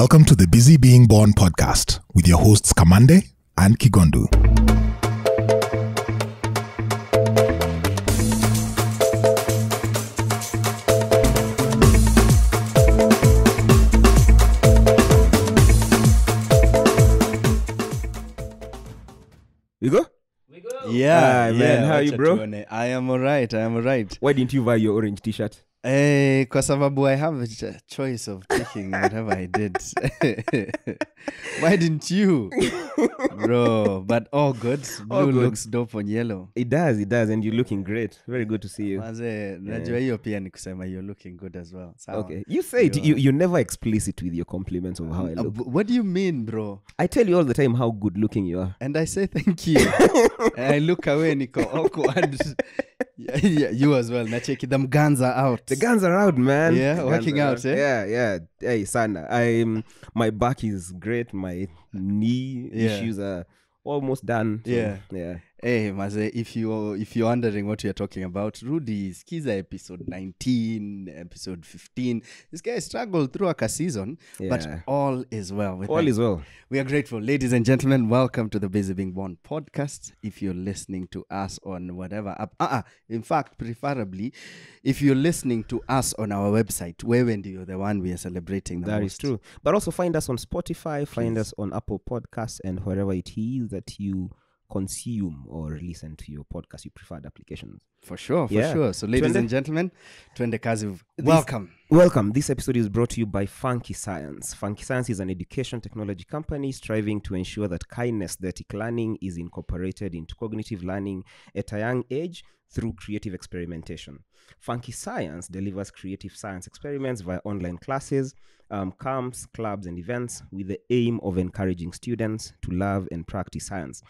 Welcome to the Busy Being Born podcast with your hosts Kamande and Kigondu. You go? We go. Yeah, Ah, man, yeah, how are you, bro? I am alright, I am alright. Why didn't you buy your orange t-shirt? Eh, kwa sababu I have a choice of taking whatever I did. Why didn't you? Bro, but oh good. Blue All good. looks dope on yellow. It does, it does, and you're looking great. Very good to see you. Maze, najua hiyo pia ni kusema you're looking good as well. Sawa. Okay. You say it. You You, you're never explicit with your compliments of how I look. Uh, what do you mean, bro? I tell you all the time how good looking you are. And I say thank you. and I look away, Nico, awkward. Yeah, yeah, you as well. Nacheki them guns are out. The guns are out, man. Yeah, The working are out, eh? Yeah, yeah. Hey, Sana, I'm my back is great. My knee Yeah. issues are almost done. so, Yeah. yeah. Hey, Maze, if you if you're wondering what we are talking about, Rudy Skiza episode 19, episode 15. This guy struggled throughout a season, but all is well. with All him. is well. We are grateful. Ladies and gentlemen, welcome to the Busy Being Born podcast. If you're listening to us on whatever app, uh-uh, in fact, preferably, if you're listening to us on our website, where when you're the one we are celebrating the That is most. true. But also find us on Spotify, find us on Apple Podcasts, and wherever it is that you consume or listen to your podcast, your preferred applications. For sure, for Yeah. sure. So, ladies Twende. and gentlemen, twende kazi. Welcome. Welcome. This episode is brought to you by Funke Science. Funke Science is an education technology company striving to ensure that kinesthetic learning is incorporated into cognitive learning at a young age through creative experimentation. Funke Science delivers creative science experiments via online classes, um, camps, clubs, and events with the aim of encouraging students to love and practice science.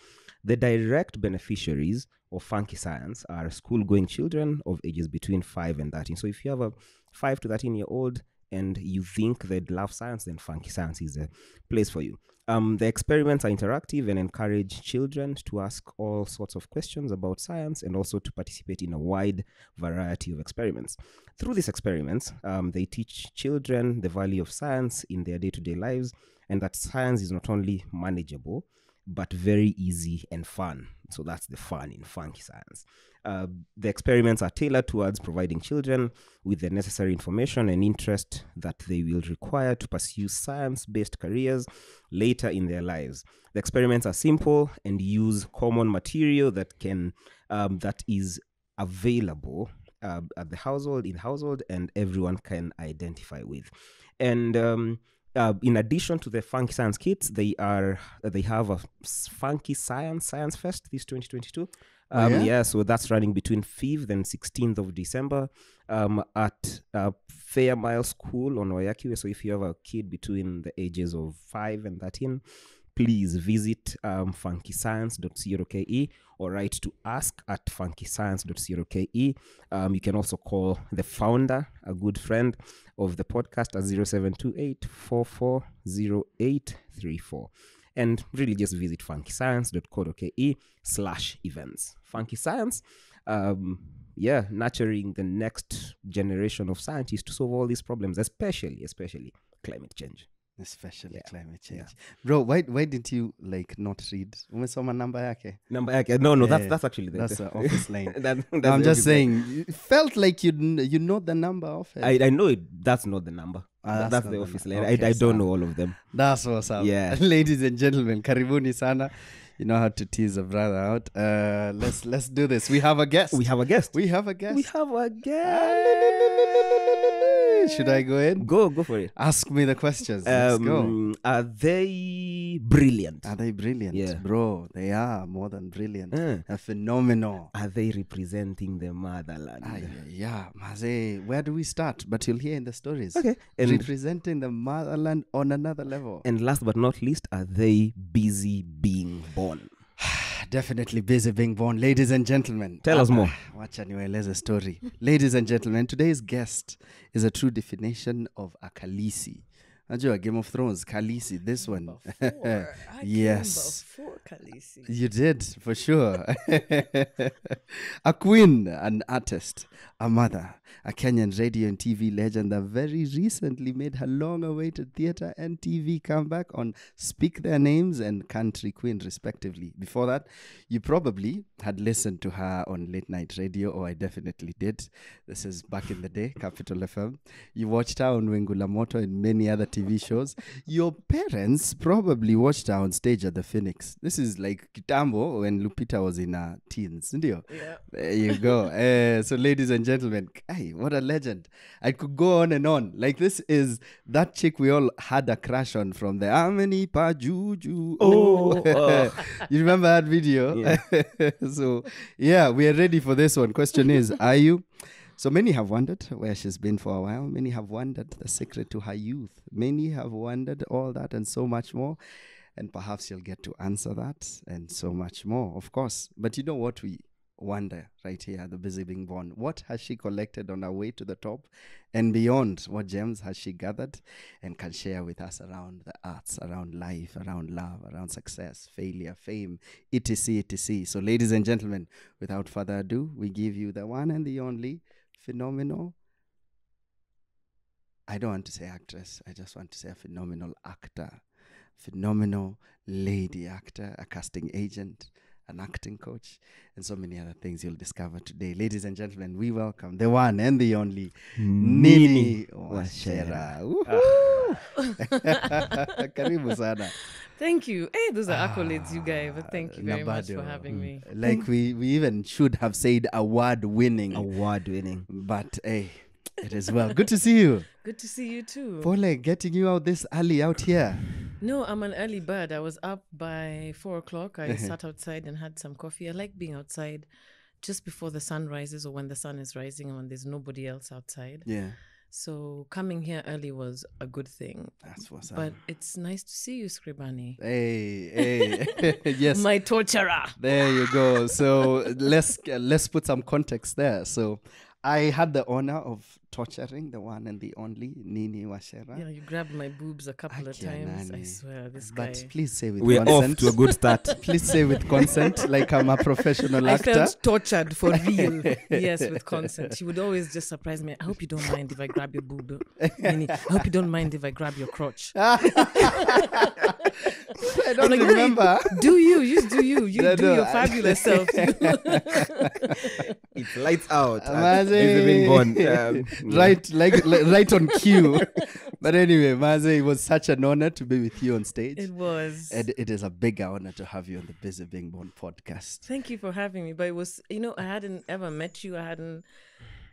The direct beneficiaries of Funke Science are school going children of ages between 5 and 13. So if you have a 5 to 13 year old and you think they'd love science, then Funke Science is a place for you. Um, the experiments are interactive and encourage children to ask all sorts of questions about science and also to participate in a wide variety of experiments. Through these experiments, um, they teach children the value of science in their day to day lives and that science is not only manageable, but very easy and fun. So that's the fun in Funke Science. Uh, the experiments are tailored towards providing children with the necessary information and interest that they will require to pursue science based careers later in their lives. The experiments are simple and use common material that can um, that is available uh, at the household in household and everyone can identify with. And um, uh, in addition to the Funke Science kits, they are they have a Funke Science science fest this 2022. Oh, Um, yeah? yeah? so that's running between 5th and 16th of December um, at uh, Fairmile School on Waiyaki Way. So if you have a kid between the ages of 5 and 13, please visit um, funkescience.co.ke or write to ask at funkescience.co.ke. Um, you can also call the founder, a good friend of the podcast, at 0728 440834. And really just visit funkescience.co.ke slash events. Funke Science, um, yeah, nurturing the next generation of scientists to solve all these problems, especially, especially climate change. Especially Yeah, climate change yeah. bro why, why didn't you like not read umesoma number yake Number, yake no, no, that's Yeah, that's actually the, that's the- office line that, No, that's i'm just saying felt like you you know the number of it I, I know it. That's not the number. Ah, that's that's the office line. okay, I, I don't don't know all of them. that's what's up Yeah. ladies and gentlemen karibuni sana you know how to tease a brother out uh let's let's do this we have a guest We have a guest. we have a guest We have a guest. should i go in Go, go for it. ask me the questions let's go Um, are they brilliant? are they brilliant Yeah. bro they are more than brilliant Uh, They're phenomenal are they representing the motherland? Ah, yeah, yeah, where do we start? But you'll hear in the stories. Okay. And Representing the motherland on another level. and last but not least, are they busy being born? Definitely busy being born. Ladies and gentlemen. Tell us Ah, more. Wacha niwaeleze story. Ladies and gentlemen, today's guest is a true definition of a Khaleesi. Najua Game of Thrones, Khaleesi, this one. Before. I Yes. Before Khaleesi. You did, for sure. a queen, an artist, a mother, a Kenyan radio and TV legend that very recently made her long awaited theatre and TV comeback on Speak Their Names and Country Queen, respectively. Before that, you probably had listened to her on late night radio, or I definitely did. This is back in the day, Capital FM. You watched her on Wingu la Moto and many other TV shows. Your parents probably watched her on stage at the Phoenix. This is like Kitambo when Lupita was in her teens, ndio? Yeah. There you go. Eh, so, ladies and gentlemen, hey, what a legend. I could go on and on. Like, this is that chick we all had a crush on from the Amini Pajuju. Oh, oh. you remember that video? so, yeah, we are ready for this one. Question is Are you? So many have wondered where she's been for a while. Many have wondered the secret to her youth. Many have wondered all that and so much more. And perhaps you'll get to answer that and so much more, of course. But you know what we wonder right here, the busy being born. What has she collected on her way to the top and beyond? What gems has she gathered and can share with us around the arts, around life, around love, around success, failure, fame, etc. etc. So, ladies and gentlemen, without further ado, we give you the one and the only phenomenal. I don't want to say actress, I just want to say a phenomenal actor, phenomenal lady actor, a casting agent, an acting coach, and so many other things you'll discover today. Ladies and gentlemen, we welcome the one and the only Nini Wacera. Ah. Woohoo! Karibu sana. Thank you. Hey, those are accolades, you guys. But thank you ah, Na very much for bado. having mm. me. Like we, we even should have said award winning, Award winning. but hey, it is well. Good to see you. Good to see you too. Pole, getting you out this early out here. No, I'm an early bird. I was up by four o'clock. I sat outside and had some coffee. I like being outside just before the sun rises or when the sun is rising and when there's nobody else outside. Yeah, So coming here early was a good thing. that's what's up. But it's nice to see you, Scribani. hey, hey, yes. My torturer. There you go. So let's uh, let's put some context there. So I had the honor of torturing the one and the only Nini Wacera. Yeah, you grabbed my boobs a couple of Akia times. I swear, this But guy. But please say with We're off to a good start. please say with consent, like I'm a professional I actor. felt tortured for real. yes, with consent. She would always just surprise me. I hope you don't mind if I grab your boob. Nini, I hope you don't mind if I grab your crotch. I don't like, remember. Do you? You do you. You No, do no, your I- fabulous self. It's lights out. at Maze. Busy Being Born. Um, right, like, like right on cue. but anyway, Maze, it was such an honor to be with you on stage. it was. and it is a big honor to have you on the Busy Being Born podcast. Thank you for having me. But it was, you know, I hadn't ever met you. I hadn't,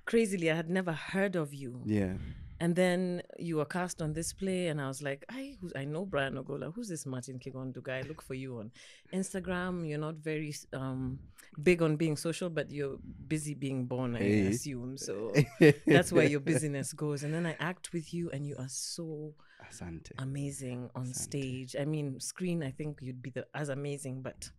crazily, I had never heard of you. Yeah. And then you were cast on this play, and I was like, I, I know Brian Ogola. Who's this Martin Kigondu guy? I look for you on Instagram. You're not very um, big on being social, but you're busy being born, I Hey. assume. So that's where your busyness goes. And then I act with you, and you are so Asante. amazing on stage. I mean, screen, I think you'd be the, as amazing, but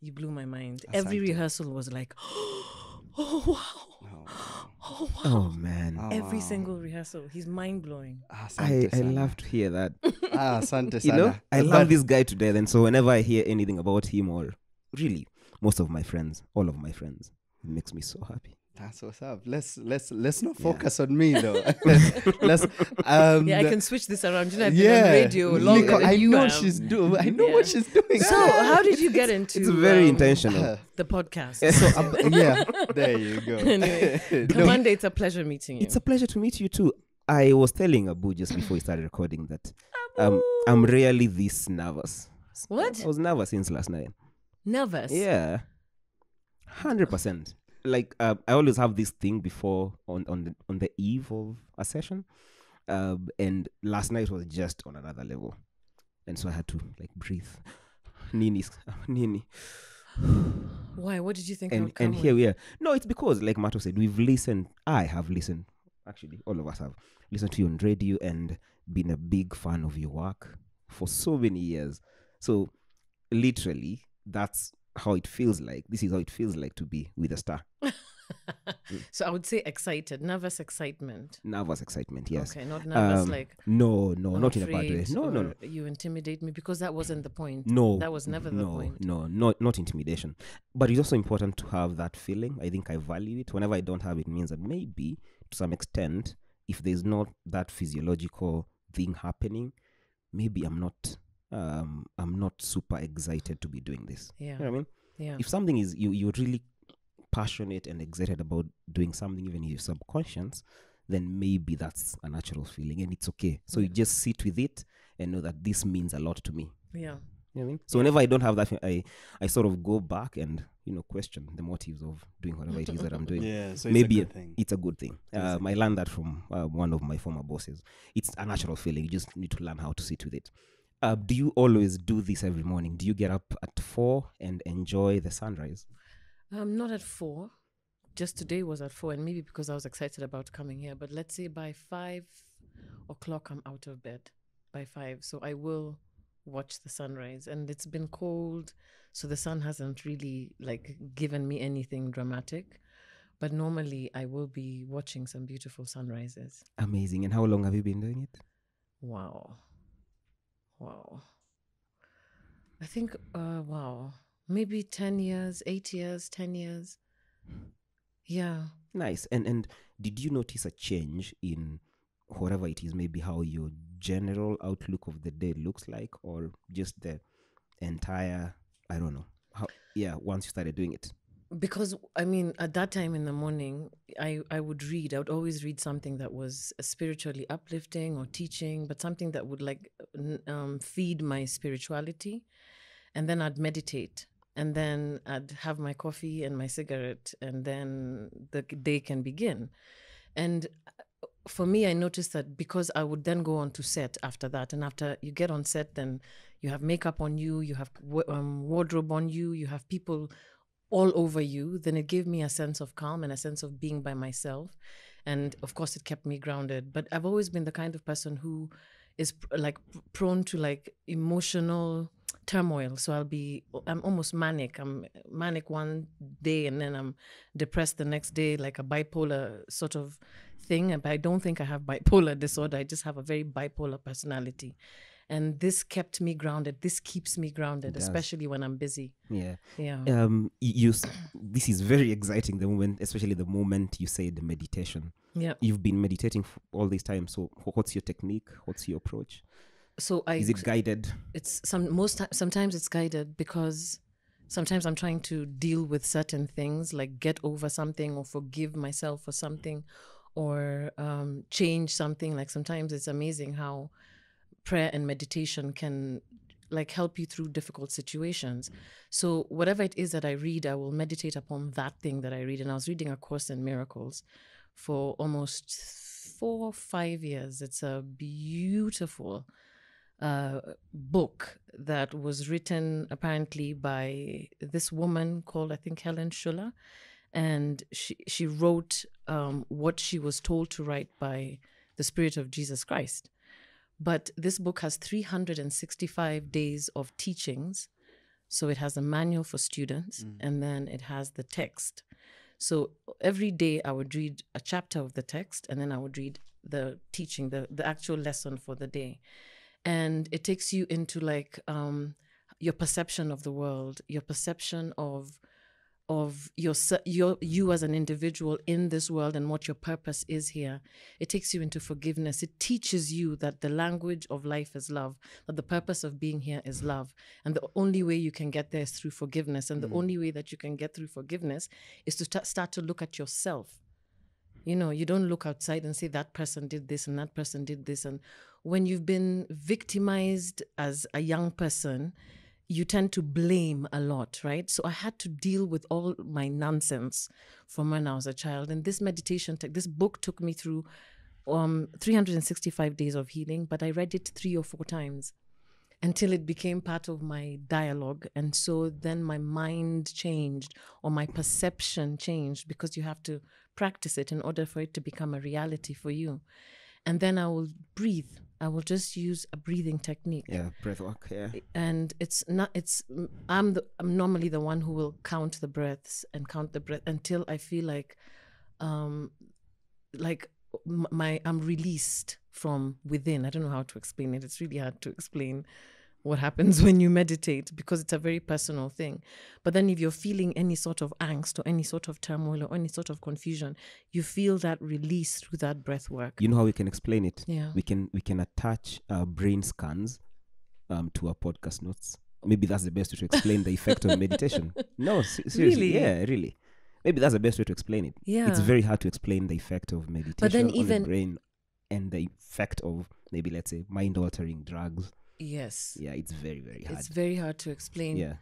you blew my mind. Every rehearsal was like, oh, wow. Oh, wow. oh, man. Every single rehearsal. He's mind blowing. Ah, I, Asante I sana. love to hear that. Ah, asante you know, I But- love this guy to death. And so whenever I hear anything about him or really most of my friends, all of my friends, it makes me so happy. That's what's up. Let's let's let's not Yeah. focus on me though. let's um Yeah, I can switch this around. You know, I've been yeah, on radio longer Nico, than I you know have. she's doing. I know Yeah. what she's doing. So, how did you get into It's very um, intentional. the podcast? So, um, yeah, there you go. anyway, No, Monday, it's a pleasure meeting you. It's a pleasure to meet you too. I was telling Abu just before we started recording that um, I'm rarely this nervous. What? I was nervous since last night. Nervous? Yeah, hundred percent. Like uh, I always have this thing before on on the on the eve of a session, um, and last night was just on another level, and so I had to like breathe. Nini, Nini, Why? What did you think? And and here with? we are. No, it's because like Mato said, we've listened. I have listened. Actually, all of us have listened to you on radio and been a big fan of your work for so many years. So, literally, that's how it feels like. This is how it feels like to be with a star. so I would say excited, nervous excitement. nervous excitement yes Okay, not nervous Um, like no no not in a bad way no no no You intimidate me because that wasn't the point. no that was never the no point. no not not intimidation but it's also important to have that feeling i think i value it whenever i don't have it means that maybe to some extent if there's not that physiological thing happening maybe i'm not um i'm not super excited to be doing this Yeah, you know what i mean yeah, if something is you you're really passionate and excited about doing something even in your subconscious then maybe that's a natural feeling and it's okay so you just sit with it and know that this means a lot to me yeah. you know what I mean? So whenever I don't have that, I I sort of go back and you know question the motives of doing whatever it is that I'm doing. Yeah, so it's Maybe a good thing. It's a good thing. Um, I learned that from uh, one of my former bosses. It's a natural feeling. You just need to learn how to sit with it. Uh, do you always do this every morning? Do you get up at four and enjoy the sunrise? Um, not at four. Just today was at four, and maybe because I was excited about coming here. But let's say by five o'clock, I'm out of bed by five, so I will watch the sunrise. And it's been cold, so the sun hasn't really like given me anything dramatic. But normally, I will be watching some beautiful sunrises. Amazing. And how long have you been doing it? Wow, wow. I think, uh, wow, maybe ten years, eight years, ten years. Yeah. Nice. And and did you notice a change in whatever it is, maybe how your general outlook of the day looks like, or just the entire I don't know. How yeah, once you started doing it. Because i mean at that time in the morning i i would read i would always read something that was spiritually uplifting or teaching but something that would like um, feed my spirituality. And then i'd meditate and then i'd have my coffee and my cigarette and then the day can begin. And uh, for me i noticed that because i would then go on to set after that and after you get on set then you have makeup on you you have um, wardrobe on you you have people all over you, then it gave me a sense of calm and a sense of being by myself. And of course, it kept me grounded. But I've always been the kind of person who is like prone to like emotional turmoil. So I'll be, I'm almost manic. I'm manic one day and then I'm depressed the next day, like a bipolar sort of thing. But I don't think I have bipolar disorder. I just have a very bipolar personality. And this kept me grounded. This keeps me grounded, especially when I'm busy. Yeah. Yeah. Um you this is very exciting the moment especially the moment you said meditation. Yeah. You've been meditating for all this time. So what's your technique? What's your approach? So I Is it guided? it's some most ti- sometimes it's guided because sometimes I'm trying to deal with certain things like get over something or forgive myself for something or um, change something. Like sometimes it's amazing how prayer and meditation can like help you through difficult situations. So whatever it is that I read, I will meditate upon that thing that I read. And I was reading a course in miracles for almost four five years. It's a beautiful uh, book that was written apparently by this woman called I think Helen Schuller, and she she wrote um, what she was told to write by the Spirit of Jesus Christ. But this book has 365 days of teachings. So it has a manual for students and then it has the text. So every day I would read a chapter of the text and then I would read the teaching, the, the actual lesson for the day. And it takes you into like um, your perception of the world, your perception of of your, your you as an individual in this world and what your purpose is here. It takes you into forgiveness. It teaches you that the language of life is love, that the purpose of being here is love. And the only way you can get there is through forgiveness. And the mm. only way that you can get through forgiveness is to sta- start to look at yourself. You know, you don't look outside and say that person did this and that person did this. And when you've been victimized as a young person, you tend to blame a lot, right? So I had to deal with all my nonsense from when I was a child. And this meditation, tech, this book took me through um, 365 days of healing, but I read it three or four times until it became part of my dialogue. And so then my mind changed or my perception changed because you have to practice it in order for it to become a reality for you. And then I will breathe I will just use a breathing technique. Yeah, breath work. Yeah. and it's not it's i'm the i'm normally the one who will count the breaths and count the breath until i feel like um like my i'm released from within i don't know how to explain it it's really hard to explain what happens when you meditate because it's a very personal thing but then if you're feeling any sort of angst or any sort of turmoil or any sort of confusion you feel that release through that breath work You know how we can explain it? yeah We can we can attach uh, brain scans um, to our podcast notes. Maybe that's the best way to explain the effect of meditation. No, se- seriously, Really? yeah, really. Maybe that's the best way to explain it. yeah It's very hard to explain the effect of meditation but on even- the brain and the effect of maybe let's say mind altering drugs. Yes Yeah, it's very very hard. it's very hard to explain yeah,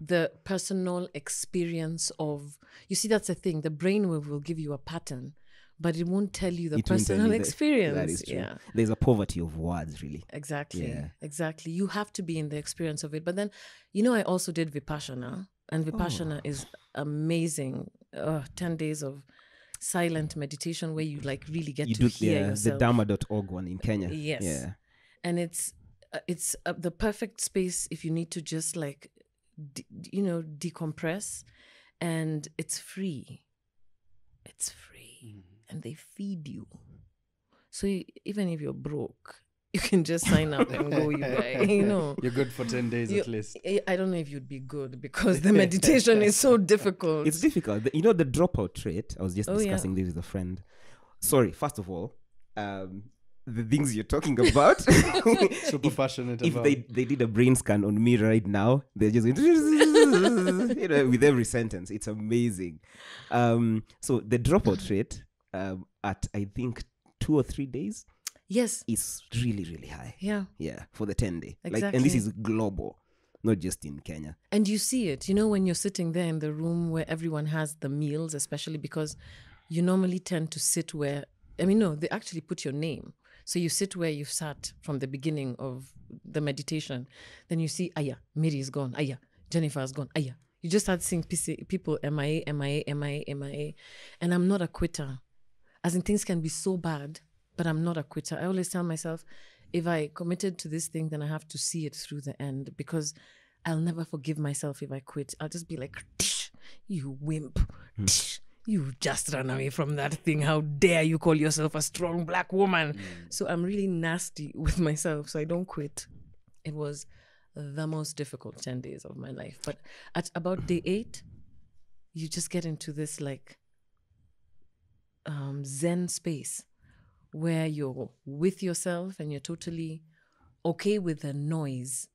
the personal experience of you see that's the thing the brainwave will give you a pattern but it won't tell you the It personal you the- experience that is true. yeah There's a poverty of words, really. exactly Yeah. exactly you have to be in the experience of it but then you know i also did vipassana and vipassana Oh. is amazing uh, 10 days of silent meditation where you like really get you to do hear the, the yourself Dhamma.org one in Kenya. Yes. Yeah. and it's it's uh, the perfect space if you need to just like de- you know decompress and it's free it's free and they feed you so y- even if you're broke you can just sign up and go you buy you know You're good for 10 days You- at least. I- don't know if you'd be good because the meditation is so difficult. It's difficult. The- You know the dropout rate. I was just Oh, yeah. discussing this with a friend. Sorry, first of all, um, the things you're talking about. Super if, passionate if about. they they did a brain scan on me right now, they're just going you know with every sentence. It's amazing. Um, so the dropout rate um, at I think two or three days yes. is really really high. Yeah. Yeah, for the ten day. Like, and this is global, not just in Kenya. And you see it, you know, when you're sitting there in the room where everyone has the meals, especially because you normally tend to sit where, I mean, no, they actually put your name. So you sit where you've sat from the beginning of the meditation. Then you see, Aya, Mary is gone. Aya, Jennifer is gone. Aya. You just start seeing PC people MIA, MIA, MIA, MIA. And I'm not a quitter. As in, things can be so bad, but I'm not a quitter. I always tell myself, if I committed to this thing, then I have to see it through the end because I'll never forgive myself if I quit. I'll just be like, you wimp. Hmm. Tsh, You just ran away from that thing. How dare you call yourself a strong black woman? So I'm really nasty with myself. So I don't quit. It was the most difficult 10 days of my life. But at about day eight, you just get into this like um, Zen space where you're with yourself and you're totally okay with the noise.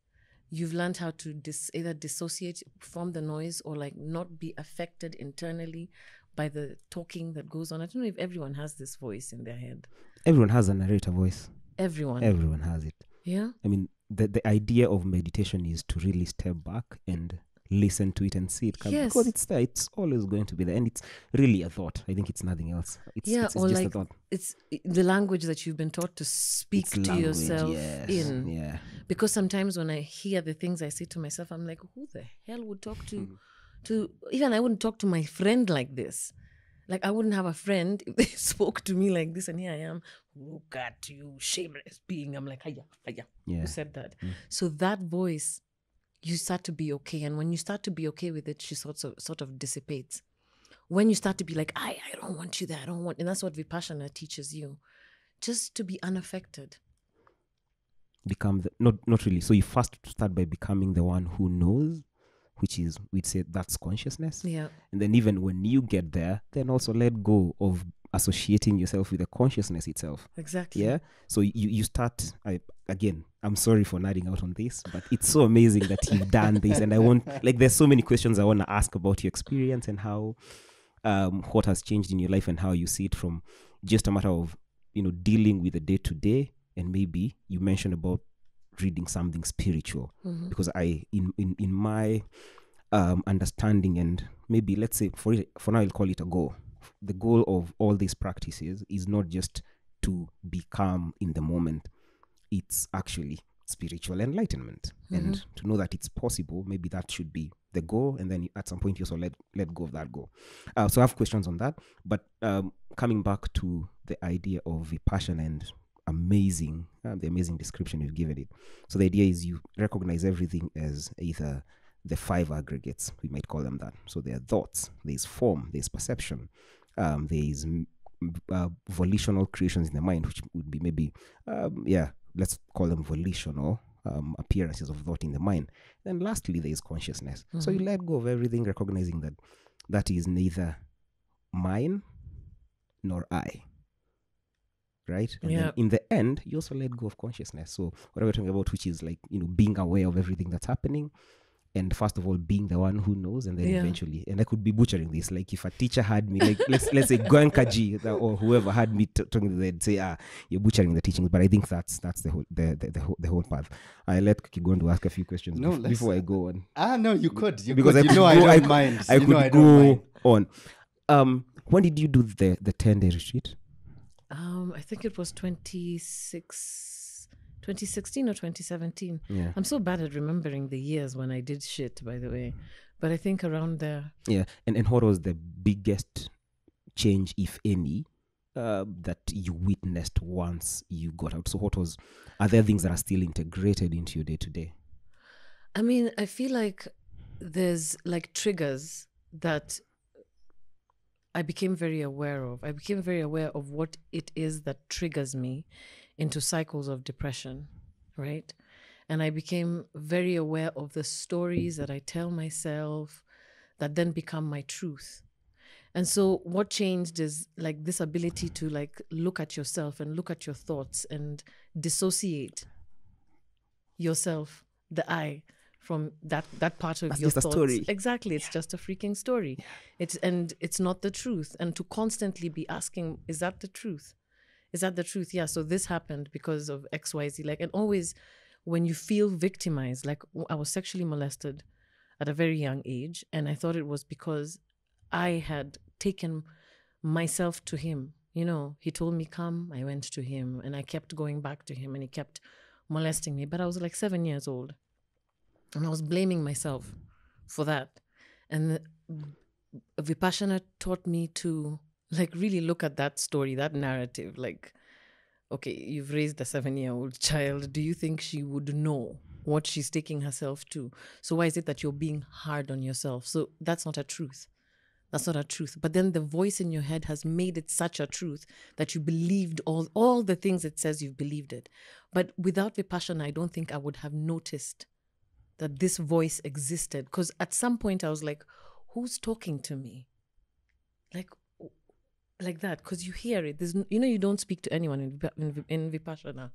You've learned how to dis- either dissociate from the noise or like not be affected internally by the talking that goes on. I don't know if everyone has this voice in their head. Everyone has a narrator voice. Everyone. Everyone has it. yeah. I mean, the, the idea of meditation is to really step back and listen to it and see it come Yes. because it's there. It's always going to be there, and it's really a thought. I think it's nothing else. It's, Yeah, it's, it's or just a like thought. It's the language that you've been taught to speak It's to language, yourself yes, in. Yeah, because sometimes when I hear the things I say to myself, I'm like, who the hell would talk to, hmm. To even I wouldn't talk to my friend like this. Like I wouldn't have a friend if they spoke to me like this, and here I am. Look at you, shameless being. I'm like, hiya, hiya. yeah. Who said that? Mm. So that voice, you start to be okay, and when you start to be okay with it, she sort of sort of dissipates. When you start to be like, I, I don't want you there, I don't want, and that's what vipassana teaches you, just to be unaffected. Become the not not really. So you first start by becoming the one who knows, which is we'd say that's consciousness. Yeah. And then even when you get there, then also let go of associating yourself with the consciousness itself. Exactly. Yeah. So you you start. I again, I'm sorry for nerding out on this, but it's so amazing that you've done this, and I want like there's so many questions I want to ask about your experience and how, um, what has changed in your life and how you see it from just a matter of you know dealing with the day to day, and maybe you mentioned about reading something spiritual Mhm. because I in in in my um understanding and maybe let's say for it for now I'll call it a goal. The goal of all these practices is not just to be calm in the moment. It's actually spiritual enlightenment and to know that it's possible maybe that should be the goal and then at some point you also let let go of that goal uh, so i have questions on that but um, coming back to the idea of vipassana and amazing, uh, the amazing description you've given it. So the idea is you recognize everything as either the five aggregates, we might call them that. So there are thoughts, there's form, there's perception, um, there is m- m- uh, volitional creations in the mind, which would be maybe, um, yeah, let's call them volitional um, appearances of thought in the mind. Then lastly, there is consciousness. So you let go of everything, recognizing that that is neither mine nor I. Right? And Yeah. in the end, you also let go of consciousness. So what are we talking about, which is like, you know, being aware of everything that's happening. And first of all, being the one who knows, and then Yeah. eventually, and I could be butchering this. Like if a teacher had me, like let's let's say Goenkaji or whoever had me t- talking, they'd say, "Ah, you're butchering the teachings." But I think that's that's the whole the the, the, whole, the whole path. I let Kigondu ask a few questions No, bef- before I go on Ah, no, you could. You because could. I you know go, I don't I mind. I you could know I don't go mind. on. Um, when did you do the the ten day retreat? Um, I think it was 26, 2016 or 2017. Yeah, I'm so bad at remembering the years when I did shit, by the way. But I think around there. yeah. And and what was the biggest change, if any, uh, that you witnessed once you got out? So what was? Are there things that are still integrated into your day to day? I mean, I feel like there's like triggers that I became very aware of. I became very aware of what it is that triggers me into cycles of depression, right? And I became very aware of the stories that I tell myself that then become my truth. And so what changed is like this ability to like look at yourself and look at your thoughts and dissociate yourself, the I, from that that part of That's your just a thoughts. story. Exactly, it's just a freaking story. It's and it's not the truth. And to constantly be asking, is that the truth? Is that the truth? Yeah. So this happened because of X, Y, Z. Like, and always when you feel victimized, like I was sexually molested at a very young age, and I thought it was because I had taken myself to him. You know, he told me come, I went to him, and I kept going back to him, and he kept molesting me. But I was like seven years old, and I was blaming myself for that. And the- Vipassana taught me to like really look at that story, that narrative. Like, okay, you've raised a seven year old child. Do you think she would know what she's taking herself to? So, why is it that you're being hard on yourself? So, that's not a truth. That's not a truth. But then the voice in your head has made it such a truth that you believed all, all the things it says you've believed it. But without Vipassana, I don't think I would have noticed that this voice existed. Because at some point I was like, who's talking to me? Like, like that. Because you hear it. There's, you know, you don't speak to anyone in, in, in Vipassana.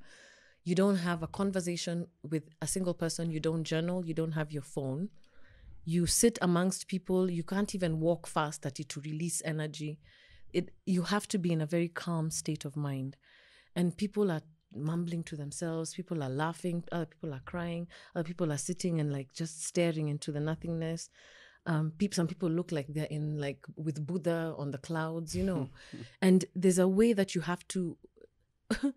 You don't have a conversation with a single person. You don't journal. You don't have your phone. You sit amongst people. You can't even walk fast at it to release energy. It, you have to be in a very calm state of mind. And people are mumbling to themselves. People are laughing. Other people are crying. Other people are sitting and like just staring into the nothingness. Um, peop some people look like they're in like with Buddha on the clouds, you know. and there's a way that you have to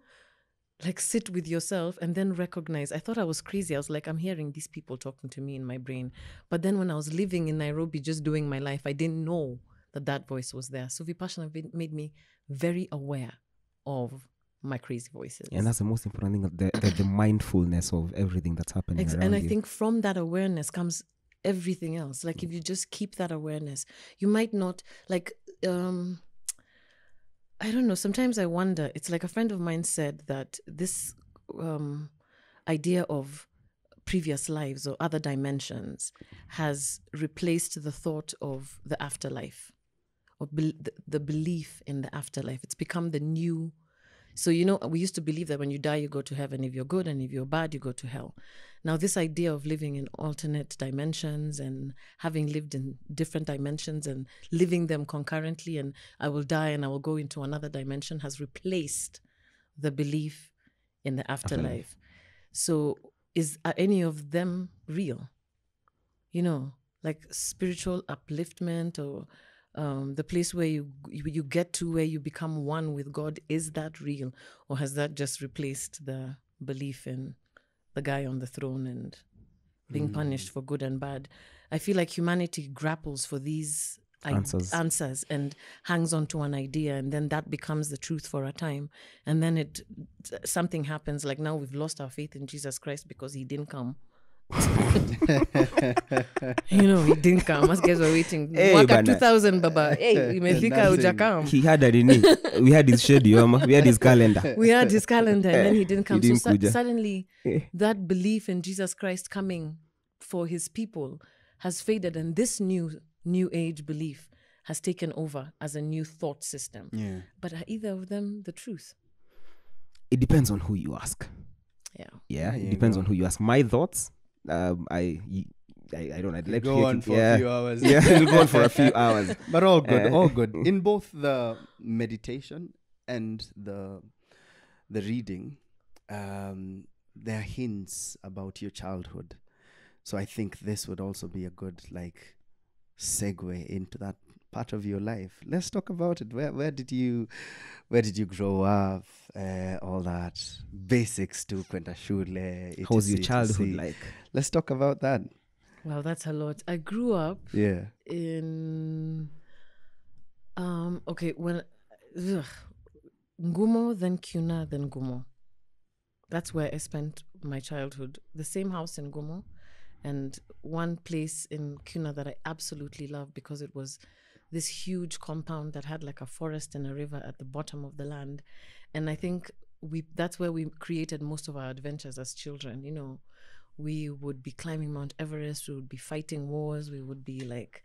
like sit with yourself and then recognize. I thought I was crazy. I was like, I'm hearing these people talking to me in my brain. But then when I was living in Nairobi, just doing my life, I didn't know that that voice was there. So Vipassana made me very aware of my crazy voices. And that's the most important thing, the, the, the mindfulness of everything that's happening Ex- around and I you. think from that awareness comes everything else. Like if you just keep that awareness, you might not like um I don't know, sometimes I wonder. It's like a friend of mine said that this um idea of previous lives or other dimensions has replaced the thought of the afterlife or the, the belief in the afterlife. It's become the new so, you know, we used to believe that when you die, you go to heaven. If you're good and if you're bad, you go to hell. Now, this idea of living in alternate dimensions and having lived in different dimensions and living them concurrently, and I will die and I will go into another dimension, has replaced the belief in the afterlife. So, is are any of them real? You know, like spiritual upliftment or um, the place where you, you you get to where you become one with God is that real, or has that just replaced the belief in the guy on the throne and being punished for good and bad? I feel like humanity grapples for these i- Answers. answers and hangs on to an idea and then that becomes the truth for a time and then it something happens like now we've lost our faith in jesus christ because he didn't come you know he didn't come. Us guys were waiting Hey, mwaka 2000 baba. Hey imefika Nothing. hujakam he had a nini we had his schedule ama we had his calendar. We had his calendar and then he didn't come. didn't so su- suddenly that belief in jesus christ coming for his people has faded and this new new age belief has taken over as a new thought system. Yeah. but are either of them the truth? It depends on who you ask. Yeah. Yeah There it depends go. on who you ask. My thoughts um i i, I don't i'd like to Go on for yeah. a few hours. yeah go on for a few hours but all good, Uh, all good. In both the meditation and the the reading, um, there are hints about your childhood. So I think this would also be a good like segue into that part of your life. Let's talk about it. Where where did you where did you grow up? Uh, all that basics to kwenda shule. how was your childhood like Let's talk about that. well that's a lot i grew up Yeah. in um okay when ugh, ngumo then kuna then gumo that's where i spent my childhood the same house in gumo and one place in kuna that i absolutely love because it was this huge compound that had like a forest and a river at the bottom of the land. And i think we that's where we created most of our adventures as children you know? We would be climbing mount everest we would be fighting wars we would be like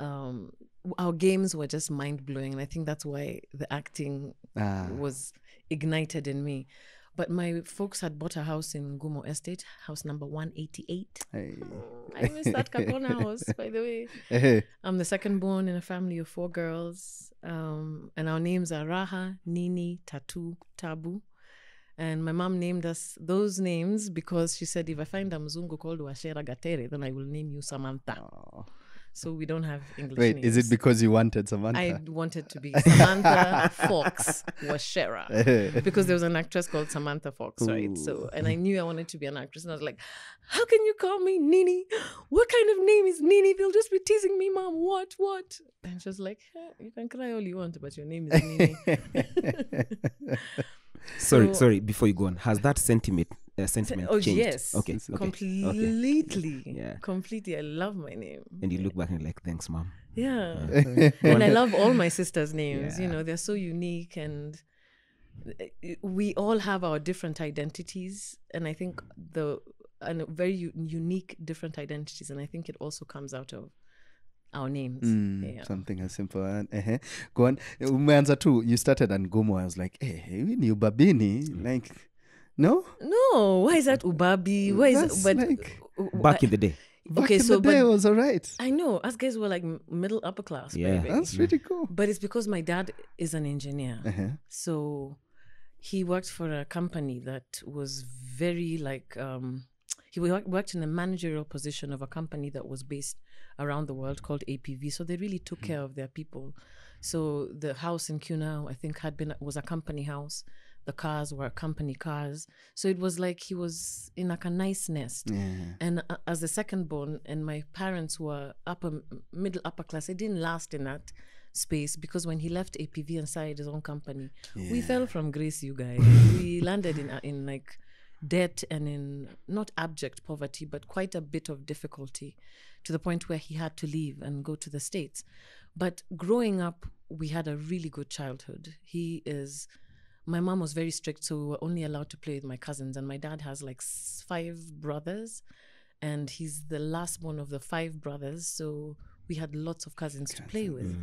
um, our games were just mind blowing and i think that's why the acting Ah. was ignited in me but my folks had bought a house in gumo estate house number 188 Hey. i miss that kakona house by the way Hey. I'm the second born in a family of four girls, um, and our names are Raha, Nini, Tatu, Tabu. And my mom named us those names because she said, if I find a Mzungu called Wacera Gatere, then I will name you Samantha. So we don't have English Wait, names. is it because you wanted Samantha? I wanted to be Samantha Fox Wacera because there was an actress called Samantha Fox, right? So, and I knew I wanted to be an actress, and I was like, "How can you call me Nini? What kind of name is Nini? They'll just be teasing me, mom. What? What?" And she was like, "Eh, "You can cry all you want, but your name is Nini." sorry So- sorry before you go on has that sentiment uh, sentiment oh changed yes, okay okay, okay. completely, Yeah. completely. I love my name. and you look back and you're like thanks mom Yeah. Go and. I love all my sisters' names. You know, they're so unique and uh, we all have our different identities. And I think the and very u- unique different identities. And I think it also comes out of our names. Mm, Yeah. Something as simple. And, uh Go on. Umeanza too. You started on Gomo. I was like, hey, hivi ni ubabini. Mm. Like, no? No, why is that Ubabi? Why is That's but like- uh, back in the day Back okay, in so the day, but it was all right. I know us guys were like middle upper class. Yeah. baby. That's really cool. But it's because my dad is an engineer. Uh-huh. So he worked for a company that was very like um he worked in a managerial position of a company that was based around the world called APV. So they really took care of their people. So the house in Cunao, I think, had been was a company house. The cars were company cars. So it was like he was in like a nice nest. Yeah. And uh, as the second born, and my parents were upper, middle upper class, it didn't last in that space because when he left APV and started his own company, we fell from grace, you guys. we landed in uh, in like debt and in not abject poverty, but quite a bit of difficulty, to the point where he had to leave and go to the states. But growing up, we had a really good childhood. He is my mom was very strict, so we were only allowed to play with my cousins. And my dad has like five brothers, and he's the last one of the five brothers. So we had lots of cousins to play with.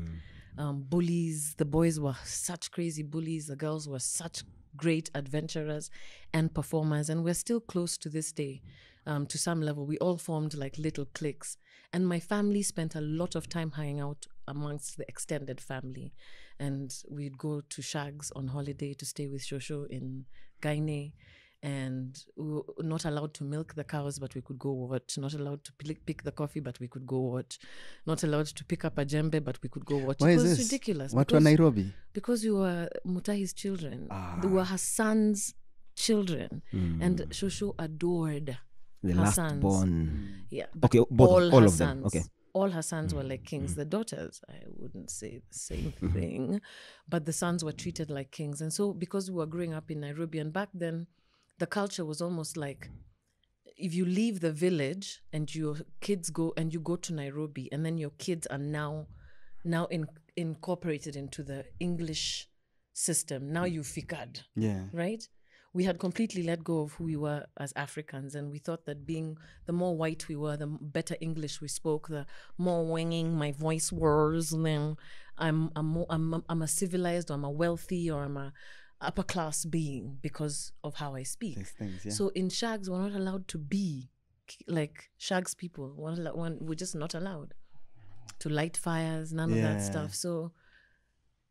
Um, bullies, the boys were such crazy bullies, the girls were such great adventurers and performers, and we're still close to this day. Um, to some level, we all formed like little cliques, and my family spent a lot of time hanging out amongst the extended family and we'd go to Shags on holiday to stay with Shosho in Gaine. And we were not allowed to milk the cows, but we could go watch. Not allowed to pick, pick the coffee, but we could go watch. Not allowed to pick up a djembe, but we could go watch. Why it is was this? ridiculous. What were Nairobi? because we were Mutahi's children. Ah. They were Hassan's children. And Mm. Shosho adored the Hassans. last born Yeah. okay both all all of them okay all her sons were like kings. Mm-hmm. The daughters, I wouldn't say the same mm-hmm. thing, but the sons were treated like kings. And so, because we were growing up in Nairobi, and back then, the culture was almost like if you leave the village and your kids go and you go to Nairobi, and then your kids are now now in, incorporated into the English system. Now mm. you figured Yeah. right? We had completely let go of who we were as Africans, and we thought that being the more white we were, the better English we spoke, the more winging my voice was. And then I'm I'm more, I'm a- I'm a civilized, or I'm a wealthy, or I'm a upper class being because of how I speak. Things, yeah. So in shags, we're not allowed to be like shags people. We're, we're we're just not allowed to light fires, none of that stuff. So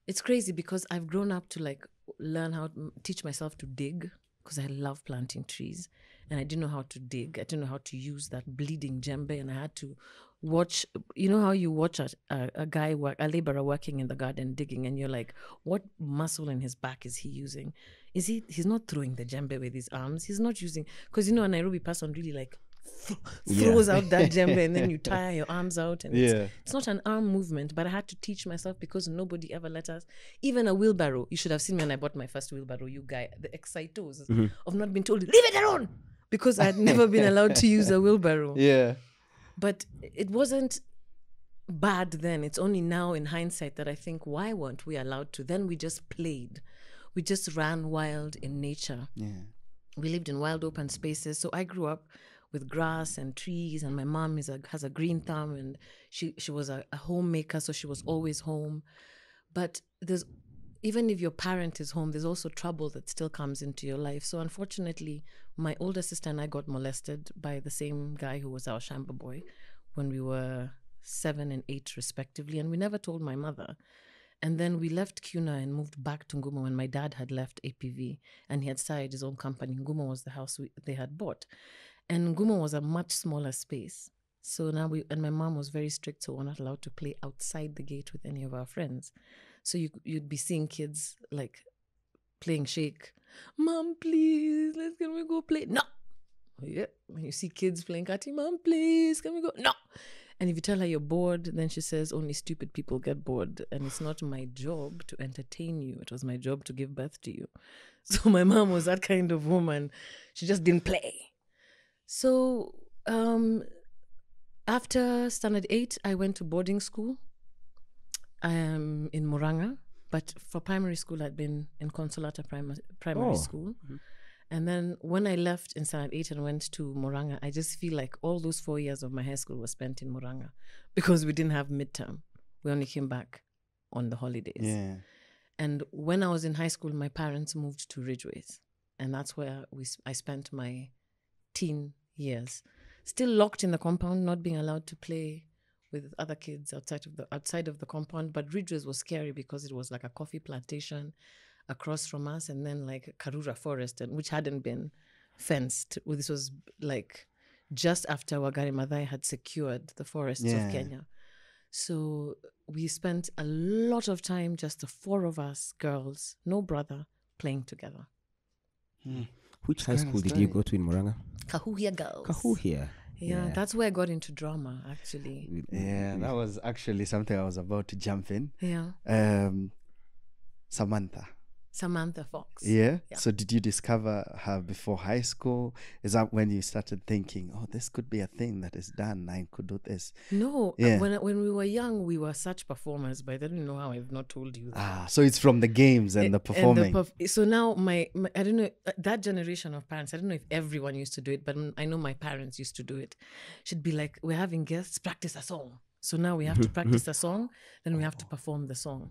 it's crazy because I've grown up to like learn how to teach myself to dig because I love planting trees and I didn't know how to dig. I didn't know how to use that bleeding jembe and I had to watch you know how you watch a, a, a guy work a laborer working in the garden digging and you're like what muscle in his back is he using is he he's not throwing the jembe with his arms he's not using because you know a nairobi person really like throws out that jembe and then you tire your arms out and it's- Yeah. it's not an arm movement, but I had to teach myself because nobody ever let us. Even a wheelbarrow, you should have seen me when I bought my first wheelbarrow. You guy, the excitos mm-hmm. of not being told leave it alone because I'd never been allowed to use a wheelbarrow. Yeah. But it wasn't bad then. It's only now in hindsight that I think why weren't we allowed to? Then we just played, we just ran wild in nature Yeah. we lived in wild open spaces so i grew up with grass and trees and my mom is a, has a green thumb and she, she was a, a homemaker so she was always home but there's even if your parent is home there's also trouble that still comes into your life so unfortunately my older sister and i got molested by the same guy who was our shamba boy when we were seven and eight respectively and we never told my mother and then we left Kuna and moved back to Nguma when my dad had left APV and he had started his own company. Nguma was the house we, they had bought. And Nguma was a much smaller space. So now we, and my mom was very strict, so we're not allowed to play outside the gate with any of our friends. So you, you'd be seeing kids like playing shake. Mom, please, let's, can we go play? No. Yeah. When you see kids playing kati, mom, please, can we go? No. And if you tell her you're bored, then she says only stupid people get bored. And it's not my job to entertain you. It was my job to give birth to you. So my mom was that kind of woman. She just didn't play. So um, after standard eight, I went to boarding school um, in Muranga. But for primary school, I'd been in Consolata Primary, primary Oh. school. And then when I left in standard eight and went to Muranga, I just feel like all those four years of my high school was spent in Muranga because we didn't have midterm. We only came back on the holidays. Yeah. And when I was in high school, my parents moved to Ridgeways, and that's where we I spent my teen years, still locked in the compound, not being allowed to play with other kids outside of the outside of the compound. But Ridgeways was scary because it was like a coffee plantation across from us, and then like Karura Forest, and which hadn't been fenced. Well, This was like just after Wangari Maathai had secured the forests Yeah. of Kenya. So we spent a lot of time, just the four of us girls, no brother, playing together. Hmm. Which high school did you go to in Muranga? Kahuhia girls. Kahuhia. Yeah, that's where I got into drama, actually. Yeah, that was actually something I was about to jump in. Yeah. Um, Samantha. Samantha Fox. Yeah? Yeah. So did you discover her before high school? Is that when you started thinking, oh, this could be a thing that is done? I could do this. No, uh, Yeah. when when we were young, we were such performers, but I don't know how I've not told you that. Ah, so it's from the games and the performing. perf- so now my, my I don't know uh, that generation of parents. I don't know if everyone used to do it, but I know my parents used to do it. Should be like we're having guests practice a song. So now we have to practice a song, then we have to perform the song.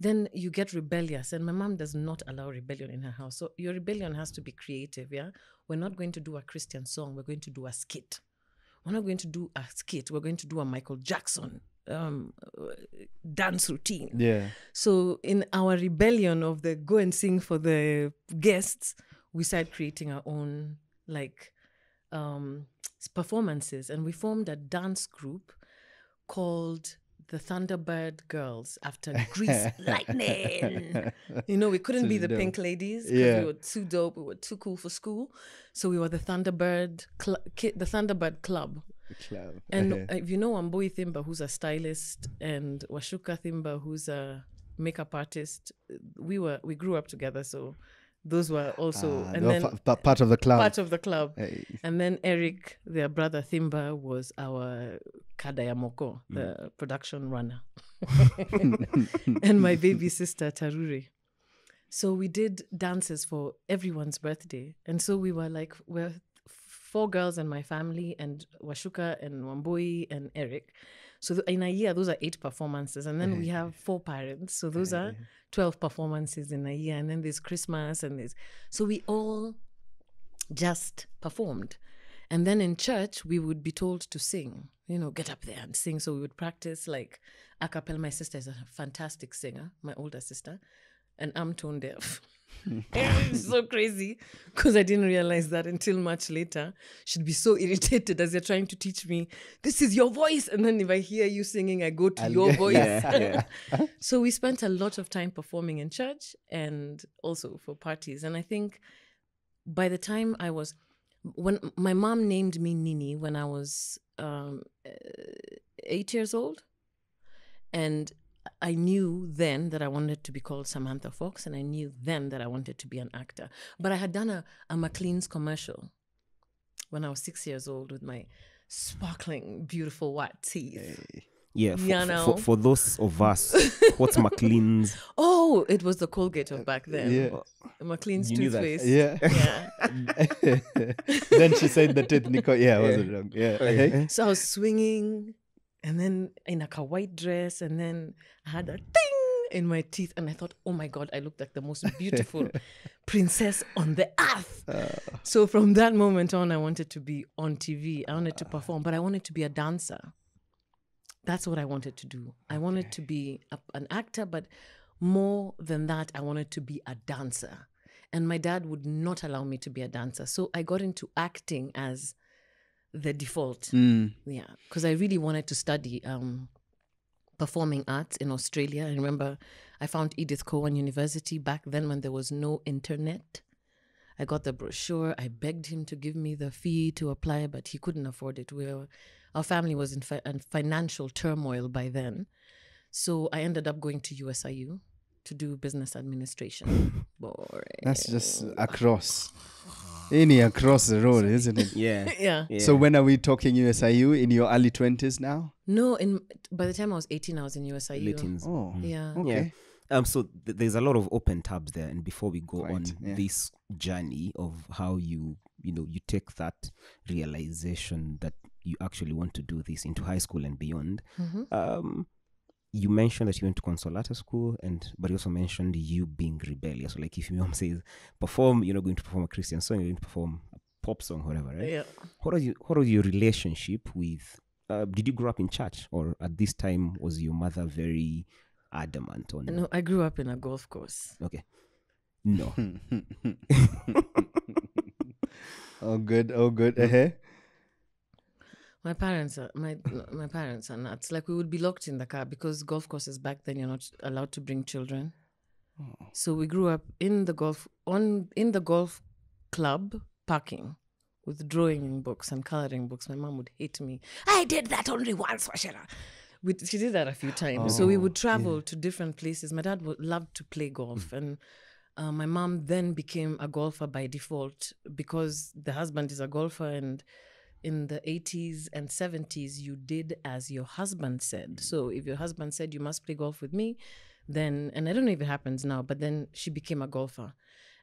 Then you get rebellious, and my mom does not allow rebellion in her house. So your rebellion has to be creative. Yeah, we're not going to do a Christian song. We're going to do a skit. We're not going to do a skit. We're going to do a Michael Jackson um, uh, dance routine. yeah. So in our rebellion of the go and sing for the guests, we started creating our own like um, performances, and we formed a dance group called the Thunderbird Girls after Grease Lightning. You know, we couldn't So be the dope. Pink Ladies because Yeah. we were too dope. We were too cool for school, so we were the Thunderbird, cl- ki- the Thunderbird Club. Club. And uh, if you know Wambui Thimba, who's a stylist, and Washuka Thimba, who's a makeup artist, we were we grew up together, so those were also Ah, and were then fa- part of the club. part of the club. Hey. And then Eric, their brother Thimba, was our Kadayamoko, the production runner. and my baby sister Taruri. So we did dances for everyone's birthday. And so we were like, we're four girls in my family, and Washuka and Wambui and Eric. So th- in a year, those are eight performances. And then we mm-hmm. have four parents. So those are mm-hmm. 12 performances in a year. And then there's Christmas and there's. So we all just performed. And then in church, we would be told to sing, you know, get up there and sing. So we would practice like a cappella. My sister is a fantastic singer, my older sister, and I'm tone deaf. it's so crazy because I didn't realize that until much later. She'd be so irritated as you're trying to teach me, this is your voice. And then if I hear you singing, I go to your voice. Yeah, yeah. so we spent a lot of time performing in church and also for parties. And I think by the time I was, when my mom named me Nini when I was um, uh, eight years old, and I knew then that I wanted to be called Samantha Fox, and I knew then that I wanted to be an actor. But I had done a, a McLean's commercial when I was six years old with my sparkling, beautiful white teeth. Yeah, for, You for- know. for, for those of us, what's McLean's? Oh, it was the Colgate of back then. yeah. McLean's You toothpaste. Yeah. Yeah. then she said the technical. Yeah, I wasn't wrong. Yeah. Oh, hey. So I was swinging, and then in like a white dress, and then I had a ding in my teeth, and I thought, oh my god, I looked like the most beautiful princess on the earth. Ah. So from that moment on, I wanted to be on TV. I wanted to perform, but I wanted to be a dancer. That's what I wanted to do. I wanted to be a, an actor, but more than that, I wanted to be a dancer. And my dad would not allow me to be a dancer. So I got into acting as the default. Mm. Yeah, because I really wanted to study um, performing arts in Australia. I remember I found Edith Cowan University back then when there was no internet. I got the brochure. I begged him to give me the fee to apply, but he couldn't afford it. We were, our family was in, fi- in financial turmoil by then. So I ended up going to USIU to do business administration. Boring. That's just across. Any across the road, isn't it? Yeah. yeah. yeah. So when are we talking USIU? In your early twenties now? No, in by the time I was 18, I was in USIU. Latins. Oh, Yeah. okay. Um, so th- there's a lot of open tabs there, and before we go Quite, on yeah. this journey of how you, you know, you take that realization that you actually want to do this into high school and beyond. Mhm. Um, you mentioned that you went to consolata school, and but you also mentioned you being rebellious. So like if your mom says perform, you're not going to perform a Christian song, you're going to perform a pop song, whatever, right? Yeah. What are you? What was your relationship with? Uh, did you grow up in church, or at this time was your mother very adamant on? No, I grew up in a golf course. Okay. No. Oh, good. Oh, good. Uh-huh. My parents are my my parents are nuts. Like we would be locked in the car because golf courses back then you're not allowed to bring children. So we grew up in the golf on in the golf club parking with drawing books and coloring books. My mom would hate me. I did that only once, Wacera. We, she did that a few times. so we would travel to different places. My dad would love to play golf, and uh, my mom then became a golfer by default because the husband is a golfer and in the 80s and 70s you did as your husband said. So if your husband said you must play golf with me then and i don't know if it happens now but then she became a golfer.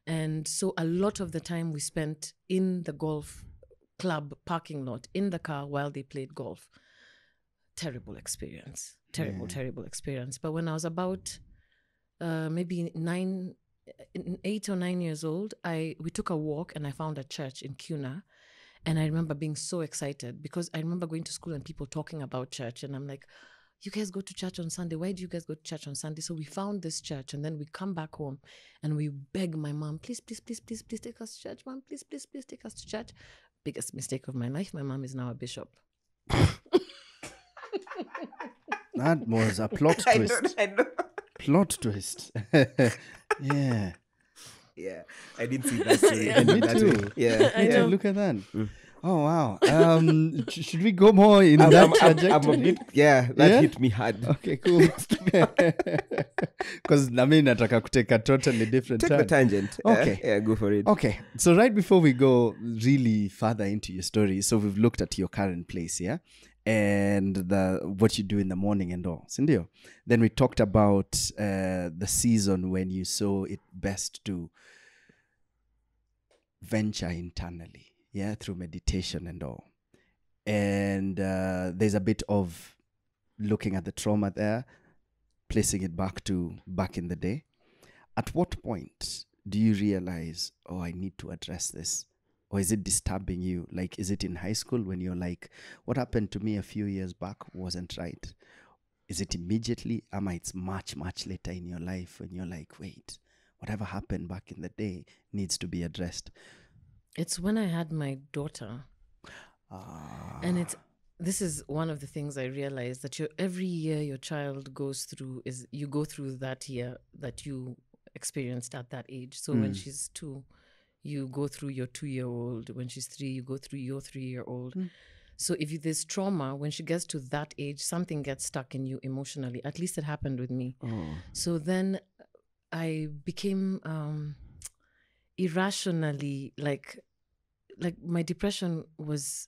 And so a lot of the time we spent in the golf club parking lot in the car while they played golf. Terrible experience terrible terrible experience. But when i was about uh, maybe nine eight or nine years old i we took a walk and i found a church in kuna and I remember being so excited because I remember going to school and people talking about church. And I'm like, you guys go to church on Sunday. Why do you guys go to church on Sunday? So we found this church and then we come back home and we beg my mom, please, please, please, please, please take us to church. Mom, please, please, please take us to church. Biggest mistake of my life. My mom is now a bishop. That was a plot twist. I know. Plot twist. yeah. Yeah, I didn't see that story. Yeah, me that too. way. Yeah. I yeah, know. look at that. Oh wow. Um, sh- should we go more in I'm, that I'm- I'm- trajectory? I'm a bit, yeah, that Yeah? hit me hard. Okay, cool. Because nami nataka kuteka totally different Take the turn. tangent. Uh, Okay. yeah, go for it. Okay, so right before we go really further into your story, so we've looked at your current place, yeah, and the what you do in the morning and all, Sindio. Then we talked about uh, the season when you saw it best to venture internally, yeah, through meditation and all. And uh, there's a bit of looking at the trauma there, placing it back to back in the day. At what point do you realize, oh, I need to address this? Or is it disturbing you? Like, is it in high school when you're like, what happened to me a few years back wasn't right? Is it immediately? Ama it's much, much later in your life when you're like, wait, whatever happened back in the day needs to be addressed. It's when I had my daughter. Ah, and it's this is one of the things i realized that your every year your child goes through is you go through that year that you experienced at that age so when Mm. she's two you go through your two year old when she's three you go through your three year old Mm. so if you, there's trauma when she gets to that age something gets stuck in you emotionally at least it happened with me Oh. so then I became um, irrationally like like my depression was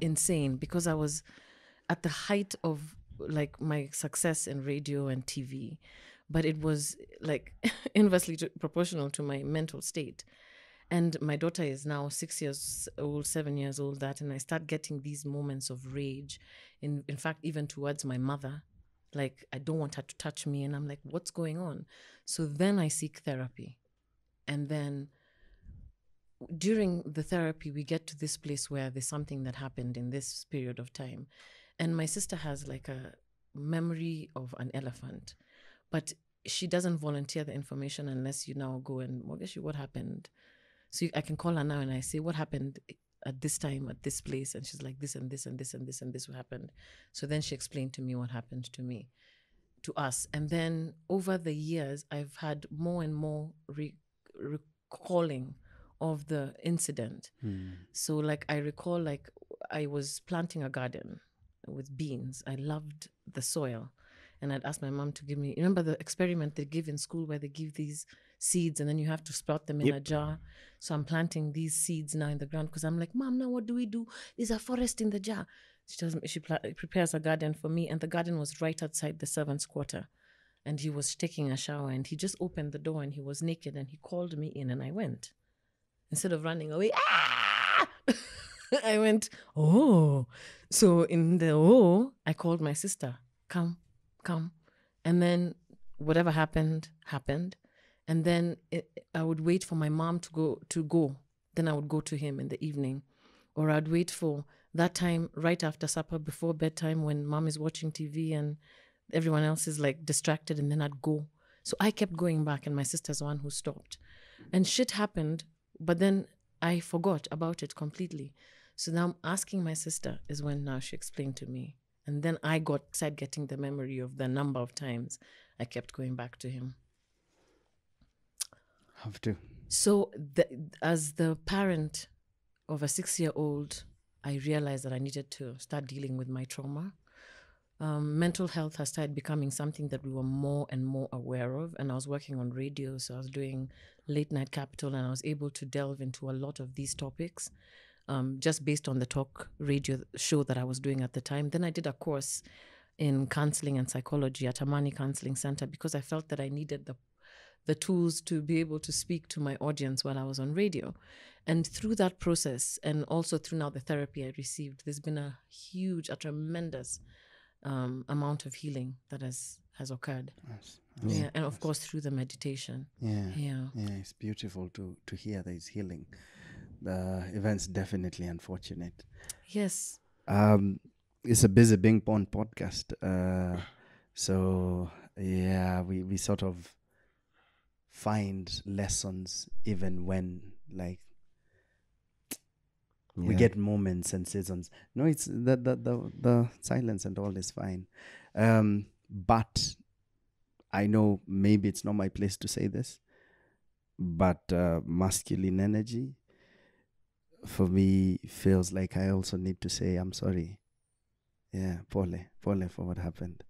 insane because I was at the height of like my success in radio and TV, but it was like inversely proportional to my mental state. And my daughter is now six years old, seven years old, that, and I start getting these moments of rage. In in fact, even towards my mother, like I don't want her to touch me, and I'm like, what's going on? So then I seek therapy, and then during the therapy we get to this place where there's something that happened in this period of time and my sister has like a memory of an elephant but she doesn't volunteer the information unless you now go and Mogeshi, what happened so i can call her now and i say what happened at this time at this place and she's like this and this and this and this and this happened so then she explained to me what happened to me to us and then over the years i've had more and more re- recalling of the incident Hmm. so like I recall like I was planting a garden with beans. I loved the soil. And I'd ask my mom to give me remember the experiment they give in school where they give these seeds and then you have to sprout them in Yep. a jar. So I'm planting these seeds now in the ground because I'm like, Mom, now what do we do? There's a forest in the jar. She tells me she pla- prepares a garden for me, and the garden was right outside the servant's quarter. And he was taking a shower and he just opened the door and he was naked and he called me in and I went instead of running away, ah! I went, oh. So in the oh, I called my sister, come, come. And then whatever happened, happened. And then it, I would wait for my mom to go to go. Then I would go to him in the evening. Or I'd wait for that time right after supper before bedtime when mom is watching TV and everyone else is like distracted and then I'd go. So I kept going back and my sister's one who stopped. And shit happened, but then I forgot about it completely. So now I'm asking my sister is when now she explained to me. And then I got started getting the memory of the number of times I kept going back to him. Have to. So, the, as the parent of a six year old, I realized that I needed to start dealing with my trauma. Um, mental health has started becoming something that we were more and more aware of. And I was working on radio, so I was doing late night capital, and I was able to delve into a lot of these topics um, just based on the talk radio show that I was doing at the time. Then I did a course in counseling and psychology at Amani Counseling Center because I felt that I needed the the tools to be able to speak to my audience while I was on radio. And through that process, and also through now the therapy I received, there's been a huge, a tremendous um, amount of healing that has has occurred. Yes. Yeah, and of course through the meditation. Yeah. Yeah. Yeah, it's beautiful to to hear there is healing. The event's definitely unfortunate. Yes. Um, it's a busy Being Born podcast. Uh, so yeah, we we sort of find lessons even when like we get moments and seasons. No, it's the the the, the silence and all is fine. Um, but I know maybe it's not my place to say this, but uh, masculine energy for me feels like I also need to say I'm sorry. Yeah, pole, pole for what happened.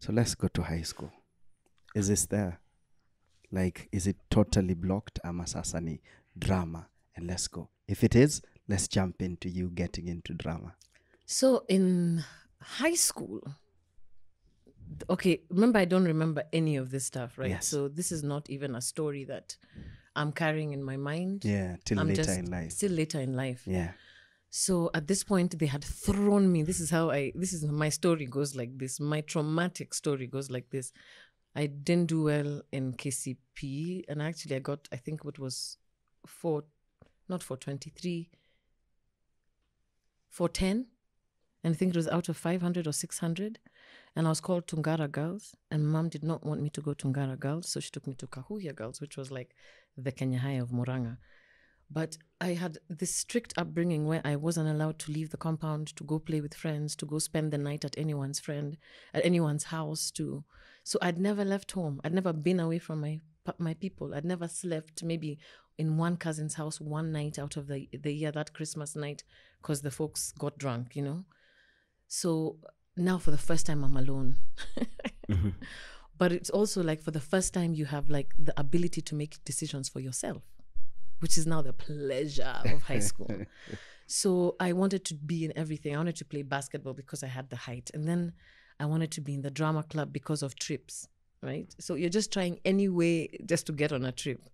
So let's go to high school. Is this there? Like, is it totally blocked? Ama sasa ni drama, and let's go. If it is, let's jump into you getting into drama. So in high school, okay, remember I don't remember any of this stuff, right? Yes. So this is not even a story that I'm carrying in my mind. Yeah, till I'm later just in life. still later in life. Yeah. So at this point, they had thrown me. This is how I. This is my story goes like this. My traumatic story goes like this. I didn't do well in KCP, and actually, I got. I think what was four, not four twenty three. Four ten, and I think it was out of five hundred or six hundred, and I was called Tungara Girls, and mom did not want me to go Tungara Girls, so she took me to Kahuhia Girls, which was like the Kenya High of Muranga. But I had this strict upbringing where I wasn't allowed to leave the compound to go play with friends, to go spend the night at anyone's friend, at anyone's house. To so I'd never left home. I'd never been away from my my people. I'd never slept maybe in one cousin's house one night out of the the year that Christmas night because the folks got drunk, you know. So now for the first time I'm alone. Mm-hmm. But it's also like for the first time you have like the ability to make decisions for yourself which is now the pleasure of high school. so I wanted to be in everything. I wanted to play basketball because I had the height. And then I wanted to be in the drama club because of trips, right? So you're just trying any way just to get on a trip.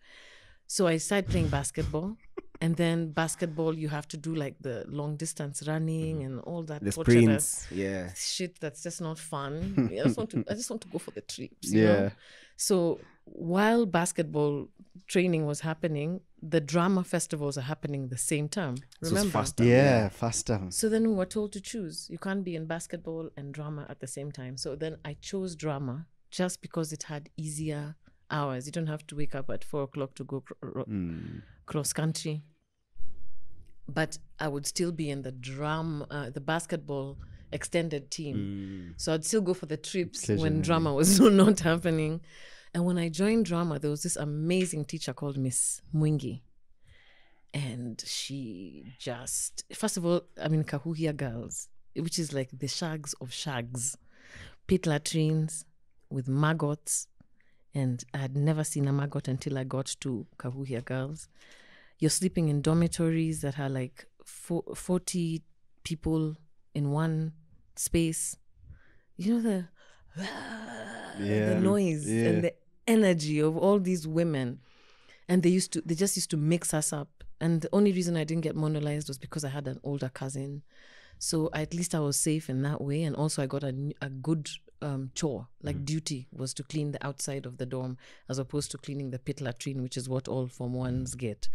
So I started playing basketball. And then basketball, you have to do like the long distance running mm-hmm. and all that The sprints. Yeah. shit that's just not fun. I just want to I just want to go for the trips. you know? Yeah. So while basketball training was happening, the drama festivals are happening the same time. This was Remember? faster. Yeah, faster. So then we were told to choose. You can't be in basketball and drama at the same time. So then I chose drama just because it had easier hours. You don't have to wake up at four o'clock to go cr- ro- cross country. But I would still be in the drum, uh, the basketball extended team. So I'd still go for the trips when drama was not happening. And when I joined drama, there was this amazing teacher called Miss Mwingi. And she just, first of all, I mean, Kahuhia Girls, which is like the shags of shags, pit latrines with maggots. And I had never seen a maggot until I got to Kahuhia Girls. You're sleeping in dormitories that are like 40 people in one space. You know, the, Yeah. the noise Yeah. and the energy of all these women and they used to they just used to mix us up and the only reason i didn't get monolized was because i had an older cousin so at least i was safe in that way and also i got a good um, chore like duty was to clean the outside of the dorm as opposed to cleaning the pit latrine which is what all form ones get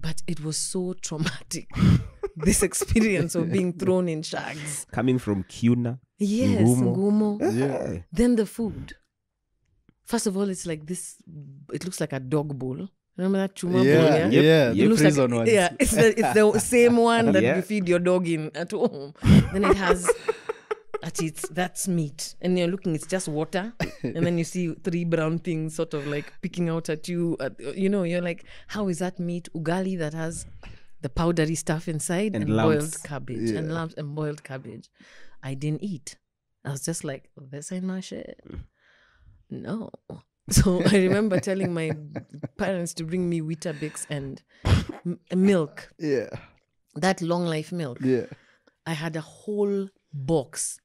but it was so traumatic this experience of being thrown in shags Coming from Kuna. yes Ngumo. ngumo Yeah. then the food. First of all, it's like this. It looks like a dog bowl. Remember that chuma bowl? Yeah, Yeah. Yep. yeah, Yep. the It looks prison like ones. yeah, it's the it's the same one that Yeah. you feed your dog in at home. Then it has at its that's meat, and you're looking. It's just water, and then you see three brown things sort of like picking out at you. At, you know, you're like, how is that meat? Ugali that has the powdery stuff inside And and, boiled cabbage and lumps and boiled cabbage. I didn't eat. I was just like, this ain't my shit. No. So I remember telling my parents to bring me Weetabix and m- milk, Yeah. that long life milk. Yeah. I had a whole box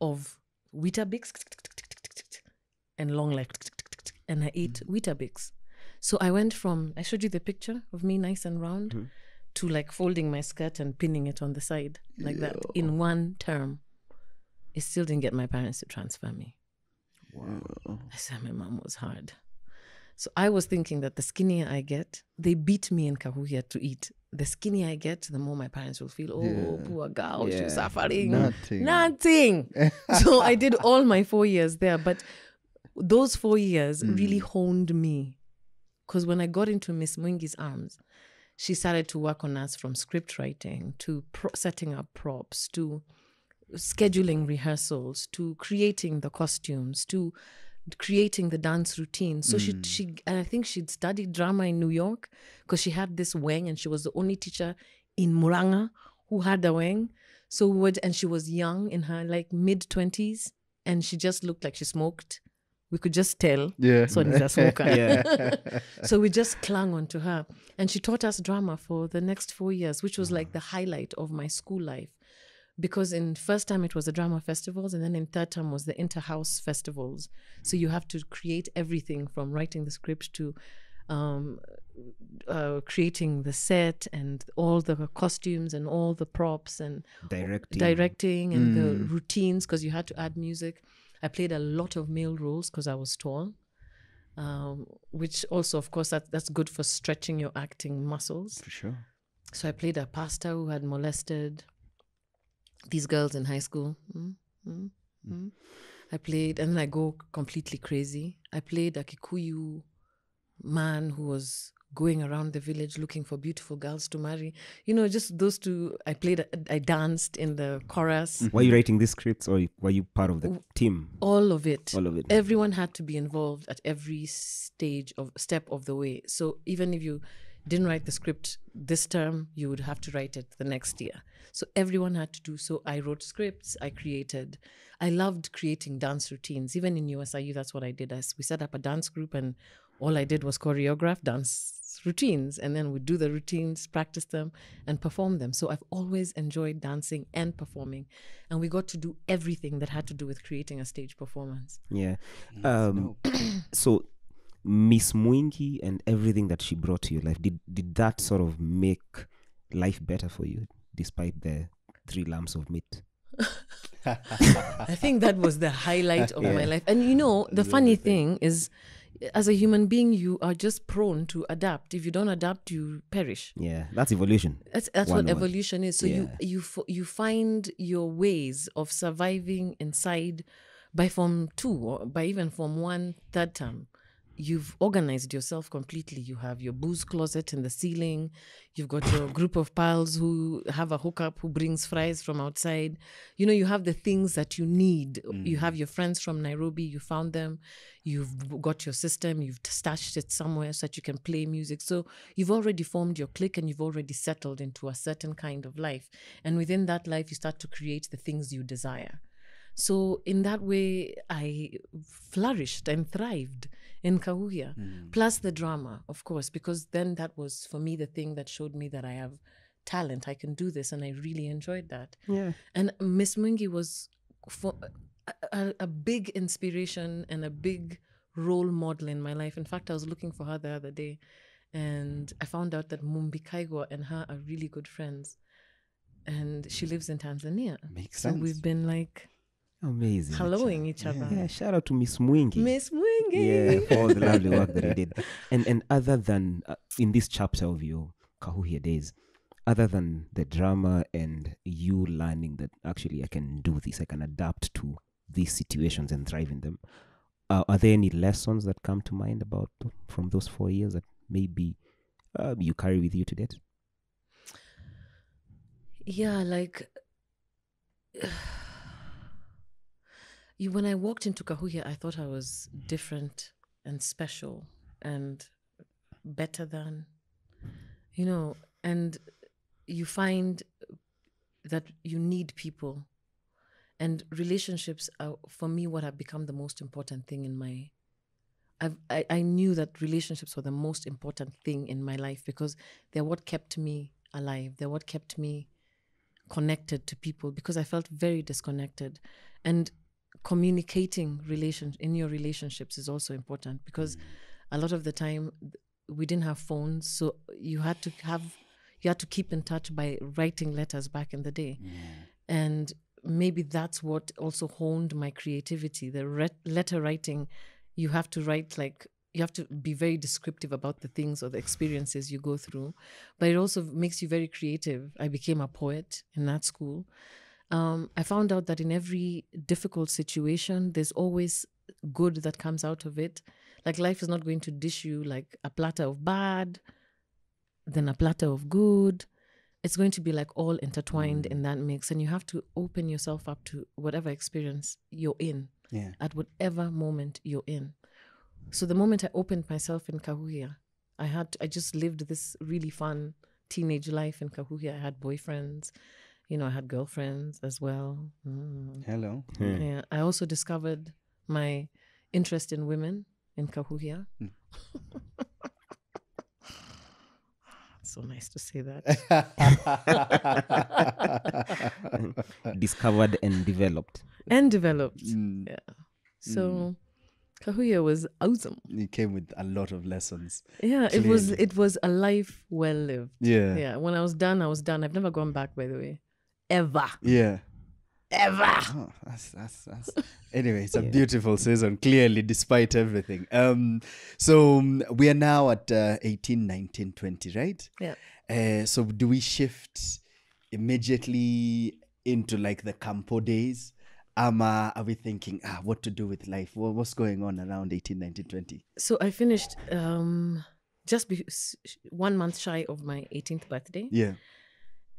of Weetabix and long life, and I ate Weetabix. So I went from I showed you the picture of me nice and round mm-hmm. to like folding my skirt and pinning it on the side like that in one term. It still didn't get my parents to transfer me. I said my mom was hard. So I was thinking that the skinnier I get, they beat me in Kahuhia to eat. The skinnier I get, the more my parents will feel, oh, poor girl, Yeah. she's suffering. Nothing. Nothing. so I did all my four years there. But those four years mm. really honed me. Because when I got into Miss Mwingi's arms, she started to work on us from script writing to pro- setting up props to scheduling rehearsals to creating the costumes to creating the dance routine. So she hmm. she and I think she'd studied drama in New York because she had this wing and she was the only teacher in Muranga who had a wing. So would and she was young in her like mid twenties and she just looked like she smoked. We could just tell. Yeah. So a smoker. Yeah. so we just clung on to her. And she taught us drama for the next four years, which was like the highlight of my school life. Because in first time it was the drama festivals, and then in third time was the inter-house festivals. So you have to create everything from writing the script to um, uh, creating the set and all the costumes and all the props and Directing. directing and the routines because you had to add music. I played a lot of male roles because I was tall, um, which also, of course, that, that's good for stretching your acting muscles. For sure. So I played a pastor who had molested these girls in high school. Mm, mm, mm. I played, and then I go completely crazy. I played a Kikuyu man who was going around the village looking for beautiful girls to marry. You know, just those two. I played, I danced in the chorus. Were you writing these scripts or were you part of the team? All of it. All of it. Everyone had to be involved at every stage of step of the way. So even if you didn't write the script this term, you would have to write it the next year. So everyone had to do so. I wrote scripts, I created. I loved creating dance routines. Even in USIU, that's what I did. As we set up a dance group and all I did was choreograph dance routines and then we'd do the routines, practice them and perform them. So I've always enjoyed dancing and performing. And we got to do everything that had to do with creating a stage performance. Yeah. Um, so Miss Mwingi and everything that she brought to your life, did, did that sort of make life better for you despite the three lumps of meat? I think that was the highlight of my life. And you know, the funny thing is, as a human being, you are just prone to adapt. If you don't adapt, you perish. Yeah, that's evolution. That's that's what evolution is. So you Yeah. you f- you find your ways of surviving inside by form two or by even form one third term. You've organized yourself completely. You have your booze closet in the ceiling. You've got your group of pals who have a hookup who brings fries from outside. You know, you have the things that you need. You have mm. your friends from Nairobi. You found them. You've got your system. You've stashed it somewhere so that you can play music. So you've already formed your clique and you've already settled into a certain kind of life. And within that life, you start to create the things you desire. So in that way, I flourished and thrived in Kahuhia. Mm. Plus the drama, of course, because then that was for me the thing that showed me that I have talent. I can do this, and I really enjoyed that. Yeah. And Miss Mwingi was for a, a, big inspiration and a big role model in my life. In fact, I was looking for her the other day, and I found out that Mumbi Kaigwa and her are really good friends, and she lives in Tanzania. Makes So sense. we've been like Amazing. helloing each other. Yeah, shout out to Miss Mwingi. Miss Mwingi. yeah, for all the lovely work that you did. And and other than uh, in this chapter of your Kahuhia days, other than the drama and you learning that actually I can do this, I can adapt to these situations and thrive in them. Uh, are there any lessons that come to mind about from those four years that maybe uh, you carry with you to date? Yeah, like when I walked into Kahuhia, I thought I was different and special and better than you know, and you find that you need people and relationships are for me what have become the most important thing in my I've, I, I knew that relationships were the most important thing in my life because they're what kept me alive. They're what kept me connected to people because I felt very disconnected. And communicating relation in your relationships is also important because mm. a lot of the time we didn't have phones, so you had to have you had to keep in touch by writing letters back in the day, and maybe that's what also honed my creativity. The re- letter writing, you have to write like you have to be very descriptive about the things or the experiences you go through, but it also makes you very creative. I became a poet in that school. Um, I found out that in every difficult situation, there's always good that comes out of it. Like life is not going to dish you like a platter of bad, then a platter of good. It's going to be like all intertwined in that mix, and you have to open yourself up to whatever experience you're in. Yeah. at whatever moment you're in. So the moment I opened myself in Kahuhia, I had I just lived this really fun teenage life in Kahuhia. I had boyfriends, you know, I had girlfriends as well. Mm. Hello. Yeah. I also discovered my interest in women in Kahuhia. Mm. so nice to say that. Discovered and developed. and developed. Mm, Yeah. So Kahuhia was awesome. it came with a lot of lessons. Yeah, it was it was a life well lived. Yeah. Yeah. When I was done, I was done. I've never gone back by the way. Ever. Yeah. Ever. Oh, that's that's that's. Anyway, it's a beautiful season. Clearly, despite everything. Um, so um, we are now at uh, 18, 19, 20, right? Yeah. Uh, so do we shift immediately into like the campo days? Um, uh, are we thinking, ah, what to do with life? What, what's going on around 18, 19, 20? So I finished um just be- one month shy of my 18th birthday. Yeah.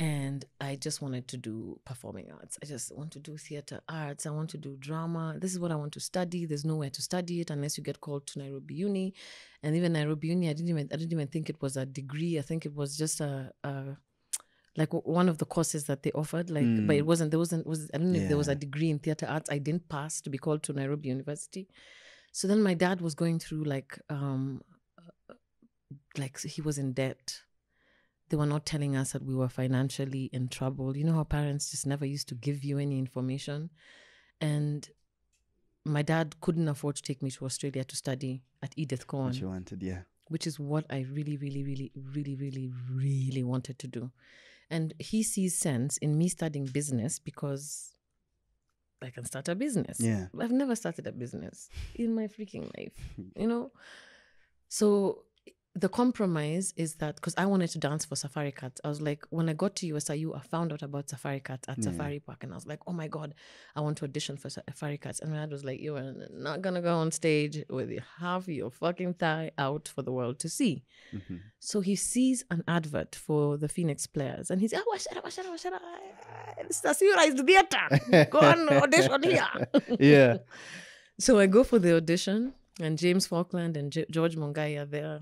And I just wanted to do performing arts. I just want to do theater arts. I want to do drama. This is what I want to study. There's nowhere to study it unless you get called to Nairobi Uni. And even Nairobi Uni, I didn't even I didn't even think it was a degree. I think it was just a, a like one of the courses that they offered. Like, but it wasn't. There wasn't. Was I don't know if there was a degree in theater arts. I didn't pass to be called to Nairobi University. So then my dad was going through like um like he was in debt they were not telling us that we were financially in trouble. You know how parents just never used to give you any information. And my dad couldn't afford to take me to Australia to study at Edith Cowan, What you wanted, yeah. which is what I really, really, really, really, really, really wanted to do. And he sees sense in me studying business because I can start a business. Yeah. I've never started a business in my freaking life, you know? So the compromise is that because I wanted to dance for Safari Cats, I was like, when I got to USIU, I found out about Safari Cats at Safari Park, and I was like, oh my god, I want to audition for Safari Cats. And my dad was like, you are not gonna go on stage with half your fucking thigh out for the world to see. Mm-hmm. So he sees an advert for the Phoenix Players, and he's oh, Wacera, Wacera, Wacera, it's the theater. Go on audition here. Yeah. So I go for the audition, and James Falkland and J- George Mongai are there,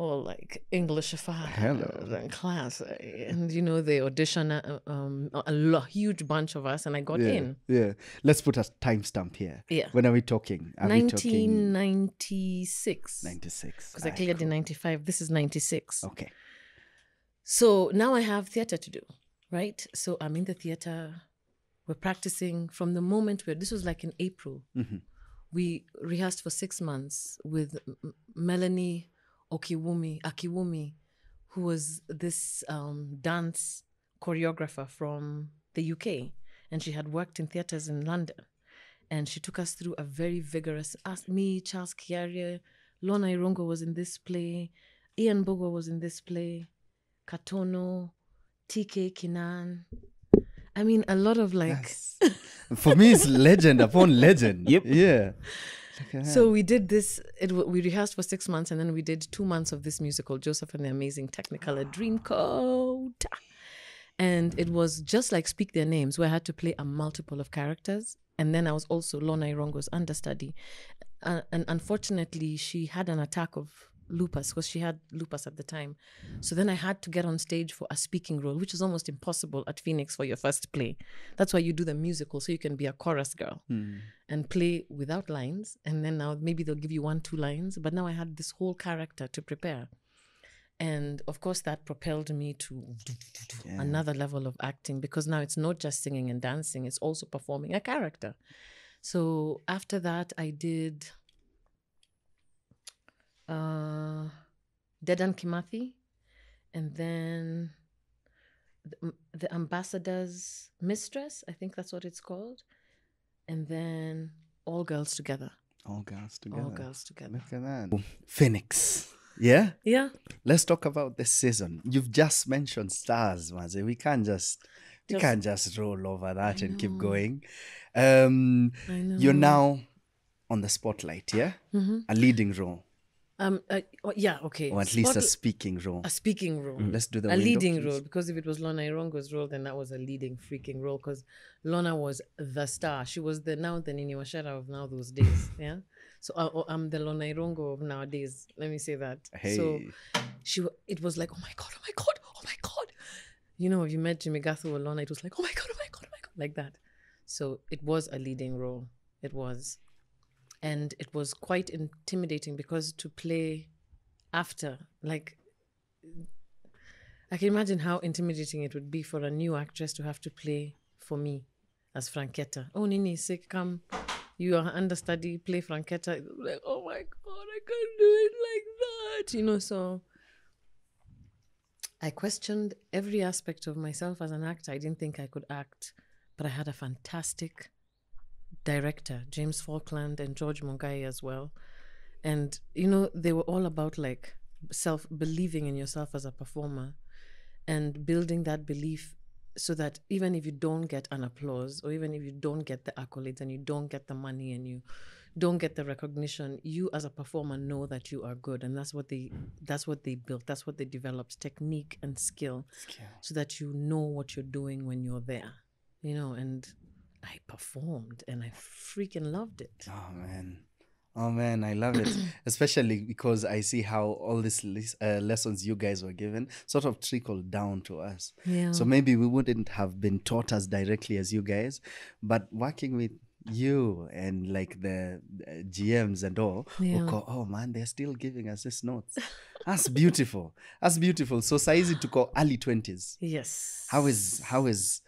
all like Englishified Hello. and class. And you know, they audition uh, um, a huge bunch of us, and I got yeah. in. Yeah. Let's put a timestamp here. Yeah. When are we talking? Are we talking 1996. 96? Because I cleared cool. in 95. This is 96. Okay. So now I have theater to do, right? So I'm in the theater. We're practicing from the moment where this was like in April. Mhm. We rehearsed for six months with M- Melanie Okiwumi, Akiwumi, who was this um, dance choreographer from the UK, and she had worked in theaters in London. And she took us through a very vigorous. Us, me, Charles Kiarie, Lorna Irungu was in this play, Ian Mbugua was in this play, Katono, TK Kinan. I mean, a lot of like. Yes. For me, it's legend upon legend. Yep. Yeah. So we did this. It we rehearsed for six months, and then we did two months of this musical, Joseph and the Amazing Technicolor Dreamcoat. And it was just like Speak Their Names, where I had to play a multiple of characters. And then I was also Lorna Irungu's understudy. Uh, and unfortunately, she had an attack of lupus because she had lupus at the time. So then I had to get on stage for a speaking role, which is almost impossible at Phoenix for your first play. That's why you do the musical, so you can be a chorus girl hmm. and play without lines. And then now maybe they'll give you one, two lines. But now I had this whole character to prepare. And of course, that propelled me to another level of acting because now it's not just singing and dancing, it's also performing a character. So after that, I did uh, Dedan Kimathi and then the, the Ambassador's Mistress, I think that's what it's called. And then All Girls Together. All girls together. All Girls Together. Look at that. Phoenix. Yeah. Yeah. Let's talk about this season. You've just mentioned stars, Maze. We can't just we Just- can't just roll over that I and keep going. Um I know. you're now on the spotlight, yeah? Mhm. A leading role. Um, uh, oh, yeah, okay. or at least a speaking role. a speaking role. Let's do the a window, leading please. role because if it was Lorna Irungu's role, then that was a leading freaking role because Lorna was the star. She was the now the Nini Wacera of now those days. yeah. So uh, uh, I'm the Lorna Irungu of nowadays. Let me say that. Hey, So she, it was like, oh my god, oh my god, oh my god. You know, if you met Jimmy Gathu or Lorna, it was like, oh my god, oh my god, oh my god, like that. So it was a leading role. It was, and it was quite intimidating because to play after, like, I can imagine how intimidating it would be for a new actress to have to play for me as Franchetta. Oh, Nini, come. You are understudy, play Franchetta. Like, oh my God, I can't do it like that. You know, so I questioned every aspect of myself as an actor. I didn't think I could act, but I had a fantastic director, James Falkland and George Mongai as well. And, you know, they were all about like self believing in yourself as a performer and building that belief so that even if you don't get an applause or even if you don't get the accolades and you don't get the money and you don't get the recognition you as a performer know that you are good. And that's what they that's what they built. That's what they developed technique and skill. so that you know what you're doing when you're there you know and i performed and i freaking loved it Oh man. Oh man, I love it. Especially because I see how all these uh, lessons you guys were given sort of trickled down to us. yeah So maybe we wouldn't have been taught as directly as you guys, but working with you and like the uh, GMs and all, Yeah. oh man, they're still giving us these notes. That's beautiful. That's beautiful. So Saizi to call early 20s. yes How is how is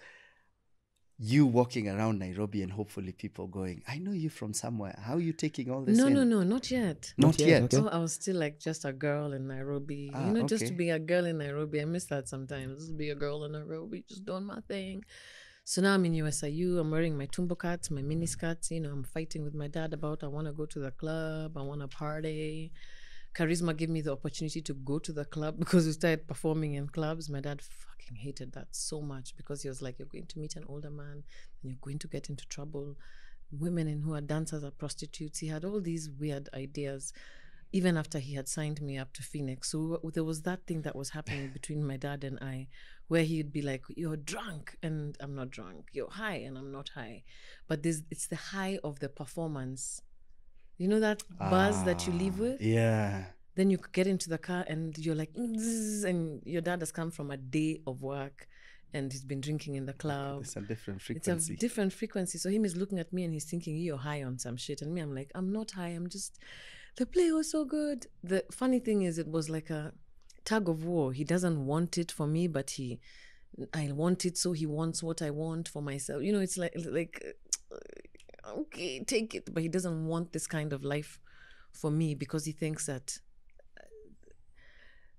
you walking around Nairobi and hopefully people going, I know you from somewhere. How are you taking all this no in? no no not yet Not, Not yet, yet. okay. Oh, I was still like just a girl in Nairobi. Ah, you know, just to be a girl in Nairobi. I miss that sometimes. Just be a girl in Nairobi, just doing my thing. So now I'm in USIU. I'm wearing my tumbo cuts, my mini skirts. You know, I'm fighting with my dad about I want to go to the club. I want to party. Charisma gave me the opportunity to go to the club because we started performing in clubs. My dad fucking hated that so much because he was like, "You're going to meet an older man, and you're going to get into trouble." Women in who are dancers are prostitutes. He had all these weird ideas even after he had signed me up to Phoenix. So there was that thing that was happening between my dad and I, where he'd be like, "You're drunk," and I'm not drunk. You're high, and I'm not high. But this, it's the high of the performance. You know that buzz that you leave Ah, with. Yeah. Then you get into the car and you're like, and your dad has come from a day of work, and he's been drinking in the club. It's a different frequency. It's a different frequency. So him is looking at me and he's thinking you're high on some shit, and me, I'm like, I'm not high. I'm just. The play was so good. The funny thing is, it was like a tug of war. He doesn't want it for me, but he, I want it, so he wants what I want for myself. You know, it's like like, okay, take it, but he doesn't want this kind of life for me because he thinks that.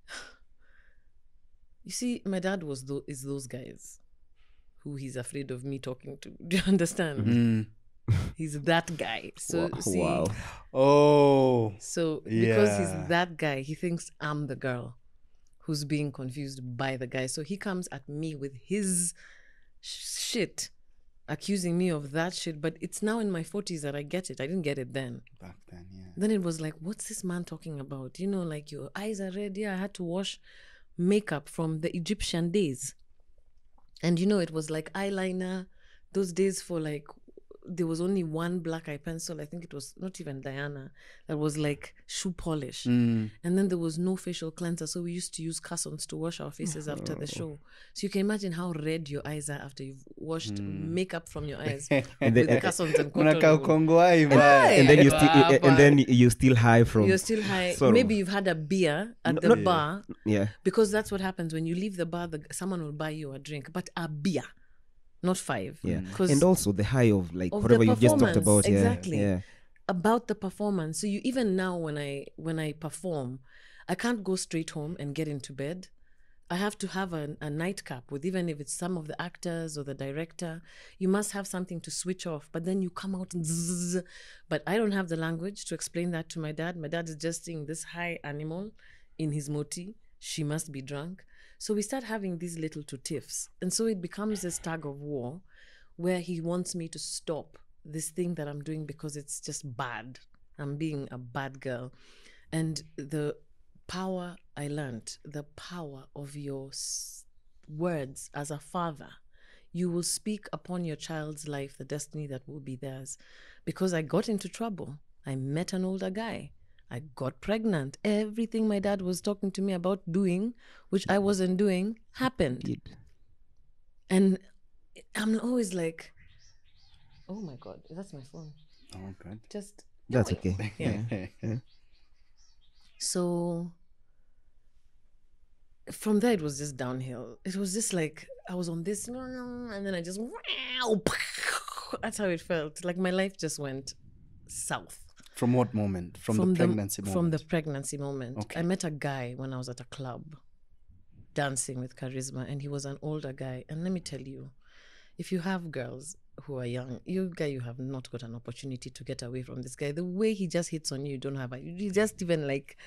You see, my dad was tho- is those guys who he's afraid of me talking to. Do you understand? Mm. He's that guy. So Wa- see, wow. Oh. so because Yeah. he's that guy, he thinks I'm the girl who's being confused by the guy. So he comes at me with his sh- shit, accusing me of that shit. But it's now in my 40s that I get it. I didn't get it then. Back then, yeah. Then it was like, what's this man talking about? You know, like your eyes are red. Yeah, I had to wash makeup from the Egyptian days. And you know, it was like eyeliner, those days for like, there was only one black eye pencil. I think it was not even Diana, that was like shoe polish. Mm. And then there was no facial cleanser. So we used to use cassons to wash our faces after the show. So you can imagine how red your eyes are after you've washed makeup from your eyes And with then- cassons and cotton Unakaa wool. ukongwai and, and then you Yeah, still and then you still high from You're still high. sort of- Maybe you've had a beer at No- the not- bar yeah because that's what happens when you leave the bar. The, someone will buy you a drink, but a beer, not five. yeah mm. because and also the high of like Of whatever you just talked performance, about yeah exactly. yeah about the performance. So you even now when I when I perform, I can't go straight home and get into bed. I have to have a, a nightcap with even if it's some of the actors or the director. You must have something to switch off. But then you come out and zzz. But I don't have the language to explain that to my dad. My dad is just seeing this high animal in his moti. She must be drunk. So we start having these little tiffs. And so it becomes this tug of war where he wants me to stop this thing that I'm doing because it's just bad. I'm being a bad girl. And the power I learned, the power of your s- words as a father. You will speak upon your child's life the destiny that will be theirs. Because I got into trouble. I met an older guy. I got pregnant. Everything my dad was talking to me about doing, which I wasn't doing, happened. Did. And I'm always like, oh my God, that's my phone. Oh, God. Just That's okay. Yeah. So from there, it was just downhill. It was just like I was on this, and then I just, wow. that's how it felt. Like my life just went south. From what moment? From, the pregnancy moment? From the pregnancy moment. Okay. I met a guy when I was at a club dancing with charisma, and he was an older guy. And let me tell you, if you have girls who are young, you guy, you have not got an opportunity to get away from this guy. The way he just hits on you, you don't have a, you just even like,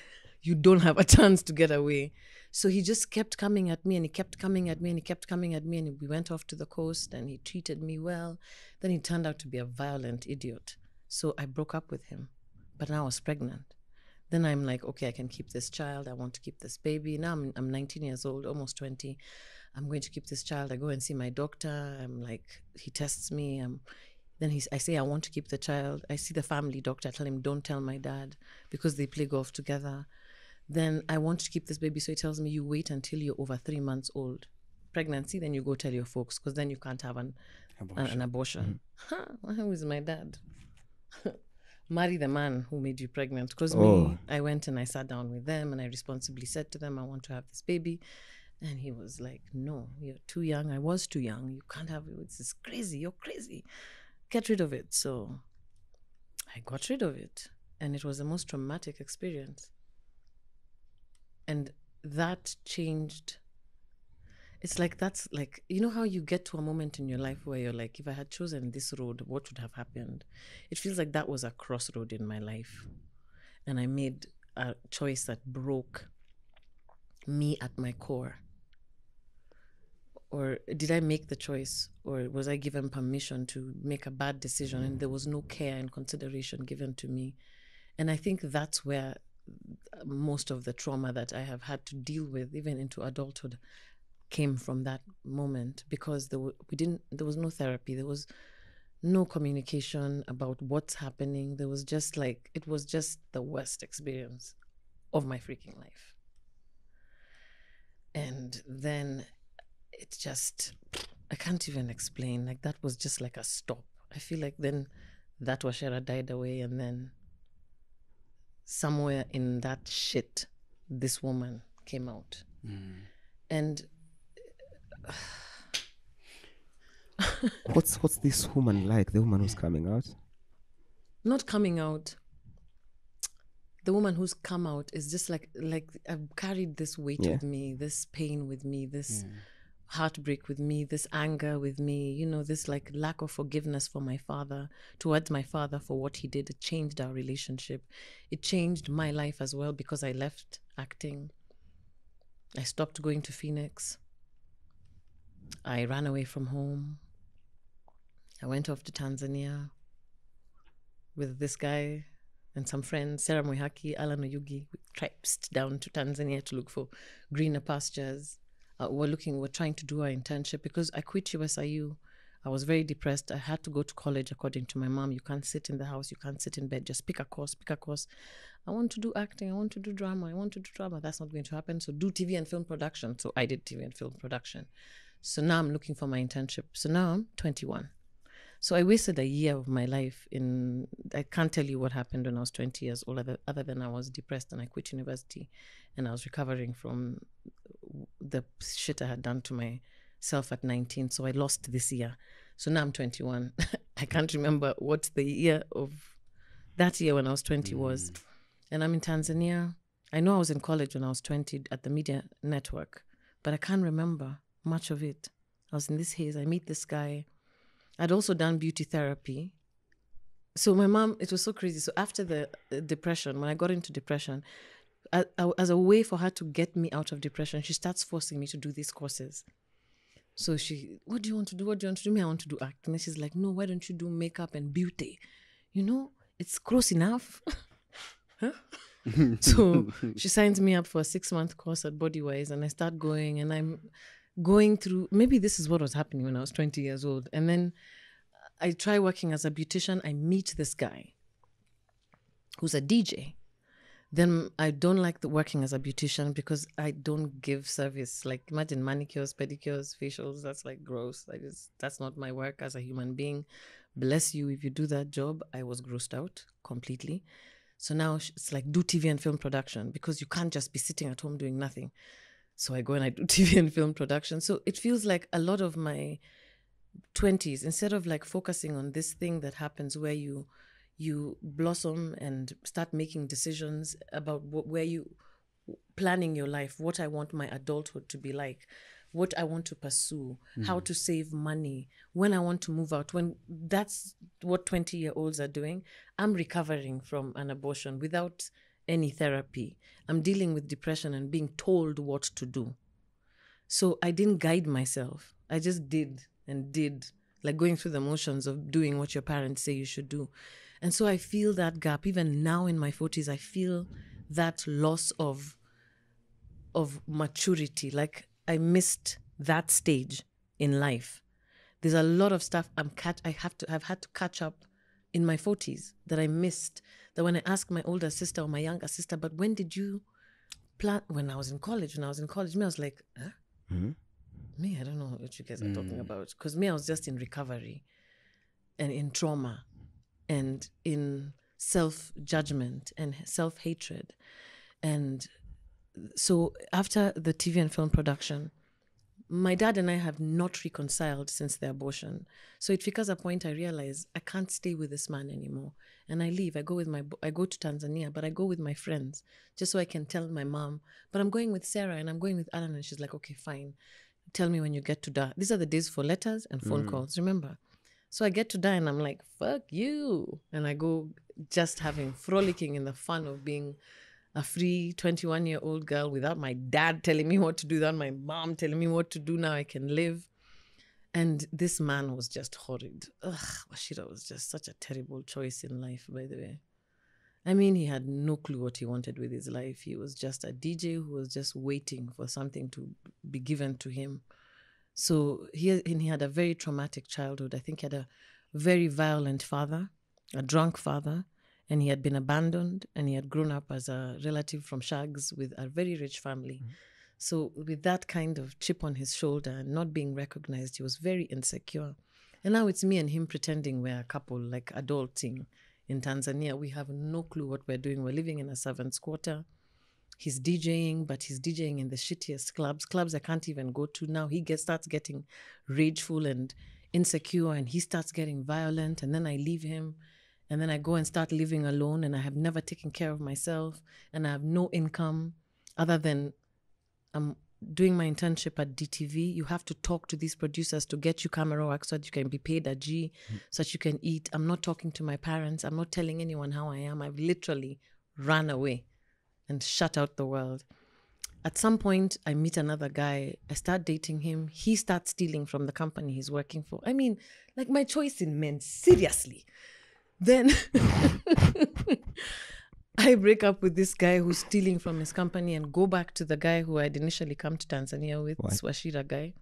you don't have a chance to get away. So he just kept coming at me and he kept coming at me and he kept coming at me. And we went off to the coast and he treated me well. Then he turned out to be a violent idiot. So I broke up with him, but now I was pregnant. Then I'm like, okay, I can keep this child. I want to keep this baby. Now I'm, I'm 19 years old, almost 20. I'm going to keep this child. I go and see my doctor. I'm like, he tests me. Um, then he's, I say, I want to keep the child. I see the family doctor. I tell him, don't tell my dad because they play golf together. Then I want to keep this baby. So he tells me, you wait until you're over three months old. Pregnancy, then you go tell your folks because then you can't have an abortion. An, abortion. Huh, who is my dad? Marry the man who made you pregnant. Because Oh. me, I went and I sat down with them and I responsibly said to them, I want to have this baby. And he was like, No, you're too young. I was too young. You can't have it. This is crazy. You're crazy. Get rid of it. So I got rid of it. And it was the most traumatic experience. And that changed. It's like that's like, you know how you get to a moment in your life where you're like, if I had chosen this road, what would have happened? It feels like that was a crossroad in my life. And I made a choice that broke me at my core or did I make the choice, or was I given permission to make a bad decision and there was no care and consideration given to me? And I think that's where most of the trauma that I have had to deal with, even into adulthood, came from that moment because there, w- we didn't, there was no therapy, there was no communication about what's happening. There was just like, it was just the worst experience of my freaking life. And then it just I can't even explain. Like that was just like a stop. I feel like then that Wacera died away and then somewhere in that shit this woman came out. Mm. And What's what's this woman like? The woman who's coming out. not coming out the woman who's come out is just like like I've carried this weight Yeah. with me, this pain with me, this heartbreak with me, this anger with me, you know, this like lack of forgiveness for my father, towards my father for what he did. It changed our relationship. It changed my life as well because I left acting. I stopped going to Phoenix. I ran away from home. I went off to Tanzania with this guy and some friends, Sarah Moihaki, Alan Oyugi. We traipsed down to Tanzania to look for greener pastures. Uh, we're looking, we're trying to do our internship because I quit USIU. I was very depressed. I had to go to college according to my mom. You can't sit in the house, you can't sit in bed, just pick a course, pick a course. I want to do acting, I want to do drama, I want to do drama. That's not going to happen. So do TV and film production. So I did TV and film production. So now I'm looking for my internship. So now I'm 21. So I wasted a year of my life in. I can't tell you what happened when I was 20 years old, other, other than I was depressed and I quit university and I was recovering from the shit I had done to myself at 19. So I lost this year. So now I'm 21. I can't remember what the year of that year when I was 20 was. Mm. And I'm in Tanzania. I know I was in college when I was 20 at the media network, but I can't remember much of it. I was in this haze. I meet this guy. I'd also done beauty therapy. So my mom, it was so crazy. So after the uh, depression, when I got into depression, as a way for her to get me out of depression, she starts forcing me to do these courses. So she, what do you want to do? What do you want to do? Me, I want to do acting. And she's like, no, why don't you do makeup and beauty? You know, it's close enough. so she signs me up for a six month course at Bodywise, and I start going, and I'm going through. Maybe this is what was happening when I was 20 years old, and then I try working as a beautician. I meet this guy who's a DJ. Then I don't like the working as a beautician because I don't give service. Like imagine manicures, pedicures, facials. That's like gross. I just that's not my work as a human being. Bless you if you do that job. I was grossed out completely. So now it's like do TV and film production because you can't just be sitting at home doing nothing. So I go and I do TV and film production. So it feels like a lot of my 20s instead of like focusing on this thing that happens where you you blossom and start making decisions about wh- where you planning your life what i want my adulthood to be like what i want to pursue how mm. to save money when i want to move out when that's what 20 year olds are doing i'm recovering from an abortion without any therapy i'm dealing with depression and being told what to do so I didn't guide myself. I just did and did, like going through the motions of doing what your parents say you should do. And so I feel that gap. Even now in my 40s, I feel that loss of of maturity. Like I missed that stage in life. There's a lot of stuff I'm catch I have to I've had to catch up in my 40s that I missed. That when I ask my older sister or my younger sister, but when did you plan when I was in college? When I was in college, me, I was like, huh? Hmm? Me, I don't know what you guys are talking hmm. about. Because me, I was just in recovery and in trauma and in self judgment and self hatred. And so after the TV and film production, my dad and I have not reconciled since the abortion. So it becomes a point I realize I can't stay with this man anymore, and I leave. I go with my I go to Tanzania, but I go with my friends just so I can tell my mom. But I'm going with Sarah and I'm going with Alan, and she's like, okay, fine. Tell me when you get to Dar. These are the days for letters and phone mm. calls. Remember. So I get to Dar and I'm like, fuck you, and I go just having frolicking in the fun of being a free 21 year old girl without my dad telling me what to do, without my mom telling me what to do. Now I can live. And this man was just horrid. Ugh, Washira was just such a terrible choice in life, by the way. I mean, he had no clue what he wanted with his life. He was just a DJ who was just waiting for something to be given to him. So he, and he had a very traumatic childhood. I think he had a very violent father, a drunk father, and he had been abandoned and he had grown up as a relative from Shags with a very rich family. Mm-hmm. So, with that kind of chip on his shoulder and not being recognized, he was very insecure. And now it's me and him pretending we're a couple, like adulting in Tanzania. We have no clue what we're doing. We're living in a servant's quarter. He's DJing, but he's DJing in the shittiest clubs, clubs I can't even go to. Now he gets starts getting rageful and insecure, and he starts getting violent. And then I leave him, and then I go and start living alone, and I have never taken care of myself, and I have no income other than I'm doing my internship at DTV. You have to talk to these producers to get you camera work so that you can be paid a G, mm. so that you can eat. I'm not talking to my parents. I'm not telling anyone how I am. I've literally run away and shut out the world. At some point, I meet another guy. I start dating him. He starts stealing from the company he's working for. I mean, like my choice in men, seriously. Then I break up with this guy who's stealing from his company and go back to the guy who I'd initially come to Tanzania with, Why? Swashira guy.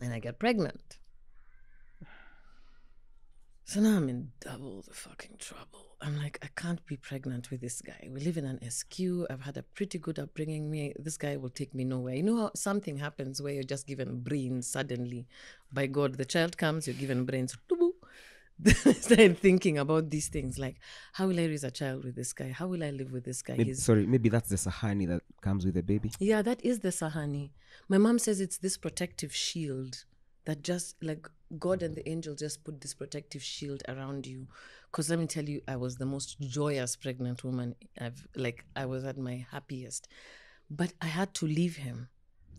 And I get pregnant. So now I'm in double the fucking trouble. I'm like, I can't be pregnant with this guy. We live in an SQ. I've had a pretty good upbringing. Me, this guy will take me nowhere. You know how something happens where you're just given brains suddenly by God. The child comes, you're given brains. Tubu. Started thinking about these things like, how will I raise a child with this guy? How will I live with this guy? Maybe, sorry, maybe that's the sahani that comes with the baby. yeah, that is the sahani. My mom says it's this protective shield that just like God and the angel just put this protective shield around you. Because let me tell you, I was the most joyous pregnant woman I've like I was at my happiest. But I had to leave him.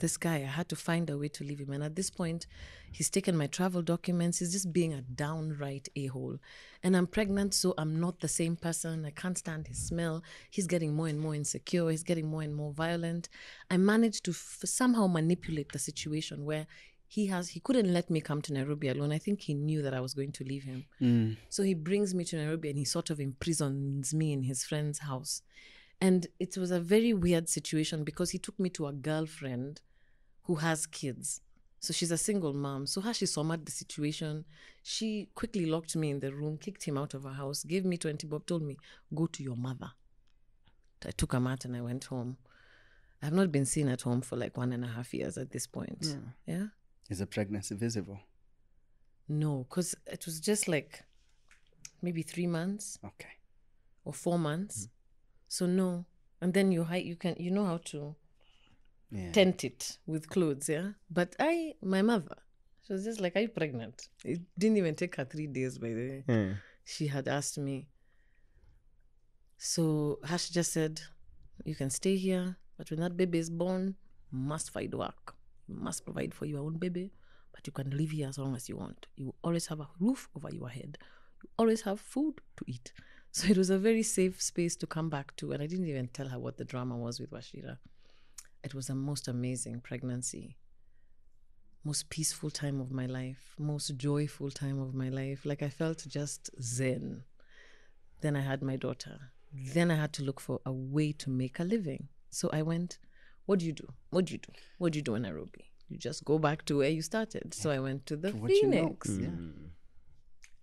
This guy, I had to find a way to leave him. And at this point, he's taken my travel documents. He's just being a downright a hole. And I'm pregnant, so I'm not the same person. I can't stand his smell. He's getting more and more insecure. He's getting more and more violent. I managed to f- somehow manipulate the situation where he has he couldn't let me come to Nairobi alone. I think he knew that I was going to leave him. Mm. So he brings me to Nairobi and he sort of imprisons me in his friend's house. And it was a very weird situation because he took me to a girlfriend who has kids. So she's a single mom. So how she summed the situation, she quickly locked me in the room, kicked him out of her house, gave me 20 bob, told me, go to your mother. I took him out and I went home. I've not been seen at home for like one and a half years at this point. Hmm. Yeah? Is the pregnancy visible? No, because it was just like maybe three months Okay. or four months. Hmm. So no. And then you hide you can you know how to Yeah. tent it with clothes, yeah? But I my mother, she was just like, Are you pregnant? It didn't even take her three days by the way. Yeah. She had asked me. So Hash just said, You can stay here, but when that baby is born, you must find work. You must provide for your own baby, but you can live here as long as you want. You always have a roof over your head. You always have food to eat. So it was a very safe space to come back to. And I didn't even tell her what the drama was with Washira. It was a most amazing pregnancy. Most peaceful time of my life, most joyful time of my life. Like I felt just zen. Then I had my daughter. Then I had to look for a way to make a living. So I went, What do you do? What do you do? What do you do in Nairobi? You just go back to where you started. So I went to the what you know. Phoenix. Mm.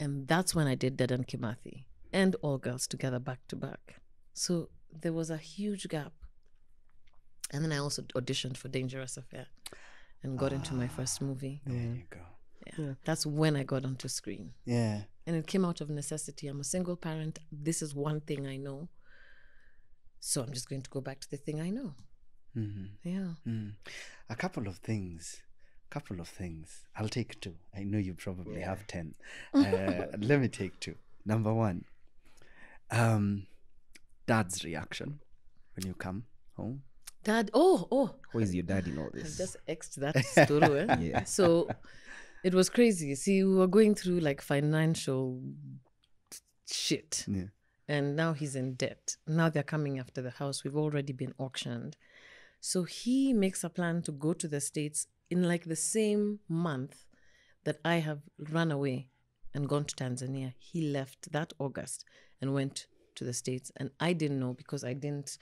And that's when I did Dedan Kimathi and All Girls Together back to back. So there was a huge gap. And then I also auditioned for Dangerous Affair and got into my first movie. There you go. Yeah. That's when I got onto screen. Yeah. And it came out of necessity. I'm a single parent. This is one thing I know. So I'm just going to go back to the thing I know. hmm Yeah. Mm. A couple of things. Couple of things. I'll take two. I know you probably have ten. Uh, let me take two. Number one, um, dad's reaction when you come home. Dad, oh, oh, Who is your dad in all this? I just X'd that story. Eh? Yeah. So it was crazy. See, we were going through like financial shit. Yeah. And now he's in debt. Now they're coming after the house. We've already been auctioned. So he makes a plan to go to the States in like the same month that I have run away and gone to Tanzania. He left that August and went to the States. And I didn't know because I didn't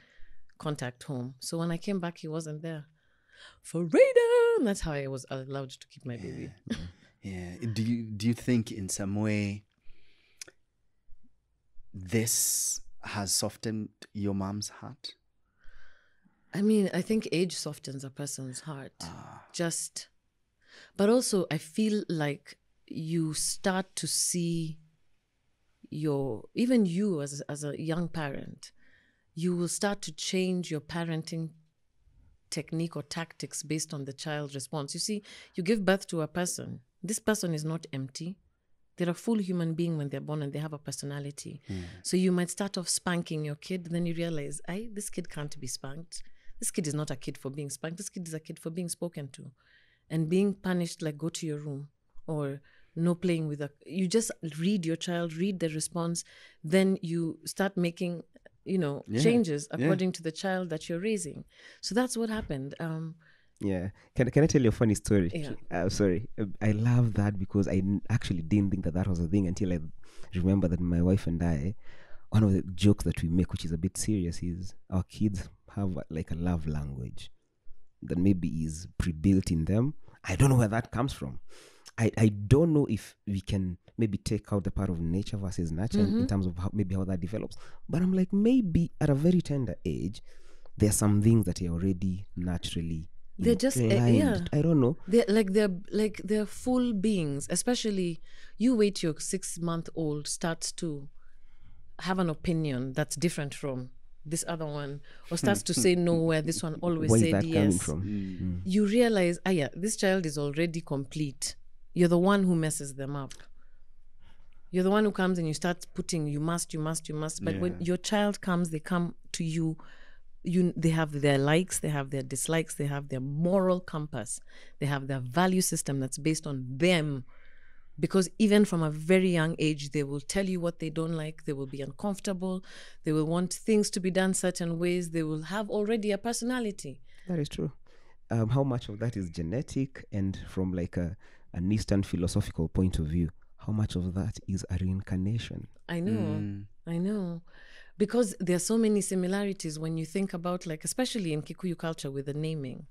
contact home. So when I came back, he wasn't there. For Freedom! That's how I was allowed to keep my baby. Yeah. Do you do you think in some way this has softened your mom's heart? I mean, I think age softens a person's heart. Ah. Just, but also, I feel like you start to see your, even you as, as a young parent, you will start to change your parenting technique or tactics based on the child's response. You see, you give birth to a person. This person is not empty. They're a full human being when they're born and they have a personality. Hmm. So you might start off spanking your kid, then you realize, I this kid can't be spanked. This kid is not a kid for being spanked. This kid is a kid for being spoken to. And being punished like go to your room or no playing with a you just read your child, read the response, then you start making you know Yeah, changes yeah. according to the child that you're raising. So that's what happened. Um Yeah. Can, can I tell you a funny story? Yeah. Uh, sorry. I love that because i actually didn't think that that was a thing until I remember that my wife and I, one of the jokes that we make, which is a bit serious, is our kids have like a love language that maybe is pre-built in them. I don't know where that comes from. I, I don't know if we can maybe take out the part of nature versus nurture in- in terms of how, maybe how that develops. But I'm like, maybe at a very tender age, there are some things that are already naturally They're just, uh, yeah. I don't know. they're like they're like they're full beings especially you wait your six month old starts to have an opinion that's different from this other one or starts to say no where this one always Where is said that yes from? Mm. you realize ah yeah this child is already complete you're the one who messes them up. You're the one who comes and you start putting you must you must you must. But when your child comes they come to you you they have their likes they have their dislikes they have their moral compass. They have their value system that's based on them. Because even from a very young age they will tell you what they don't like. They will be uncomfortable. They will want things to be done certain ways. They will have already a personality. That is true. um, how much of that is genetic? And from like a an eastern philosophical point of view how much of that is a reincarnation I know. Mm. I know. Because there are so many similarities when you think about, like, especially in Kikuyu culture with the naming.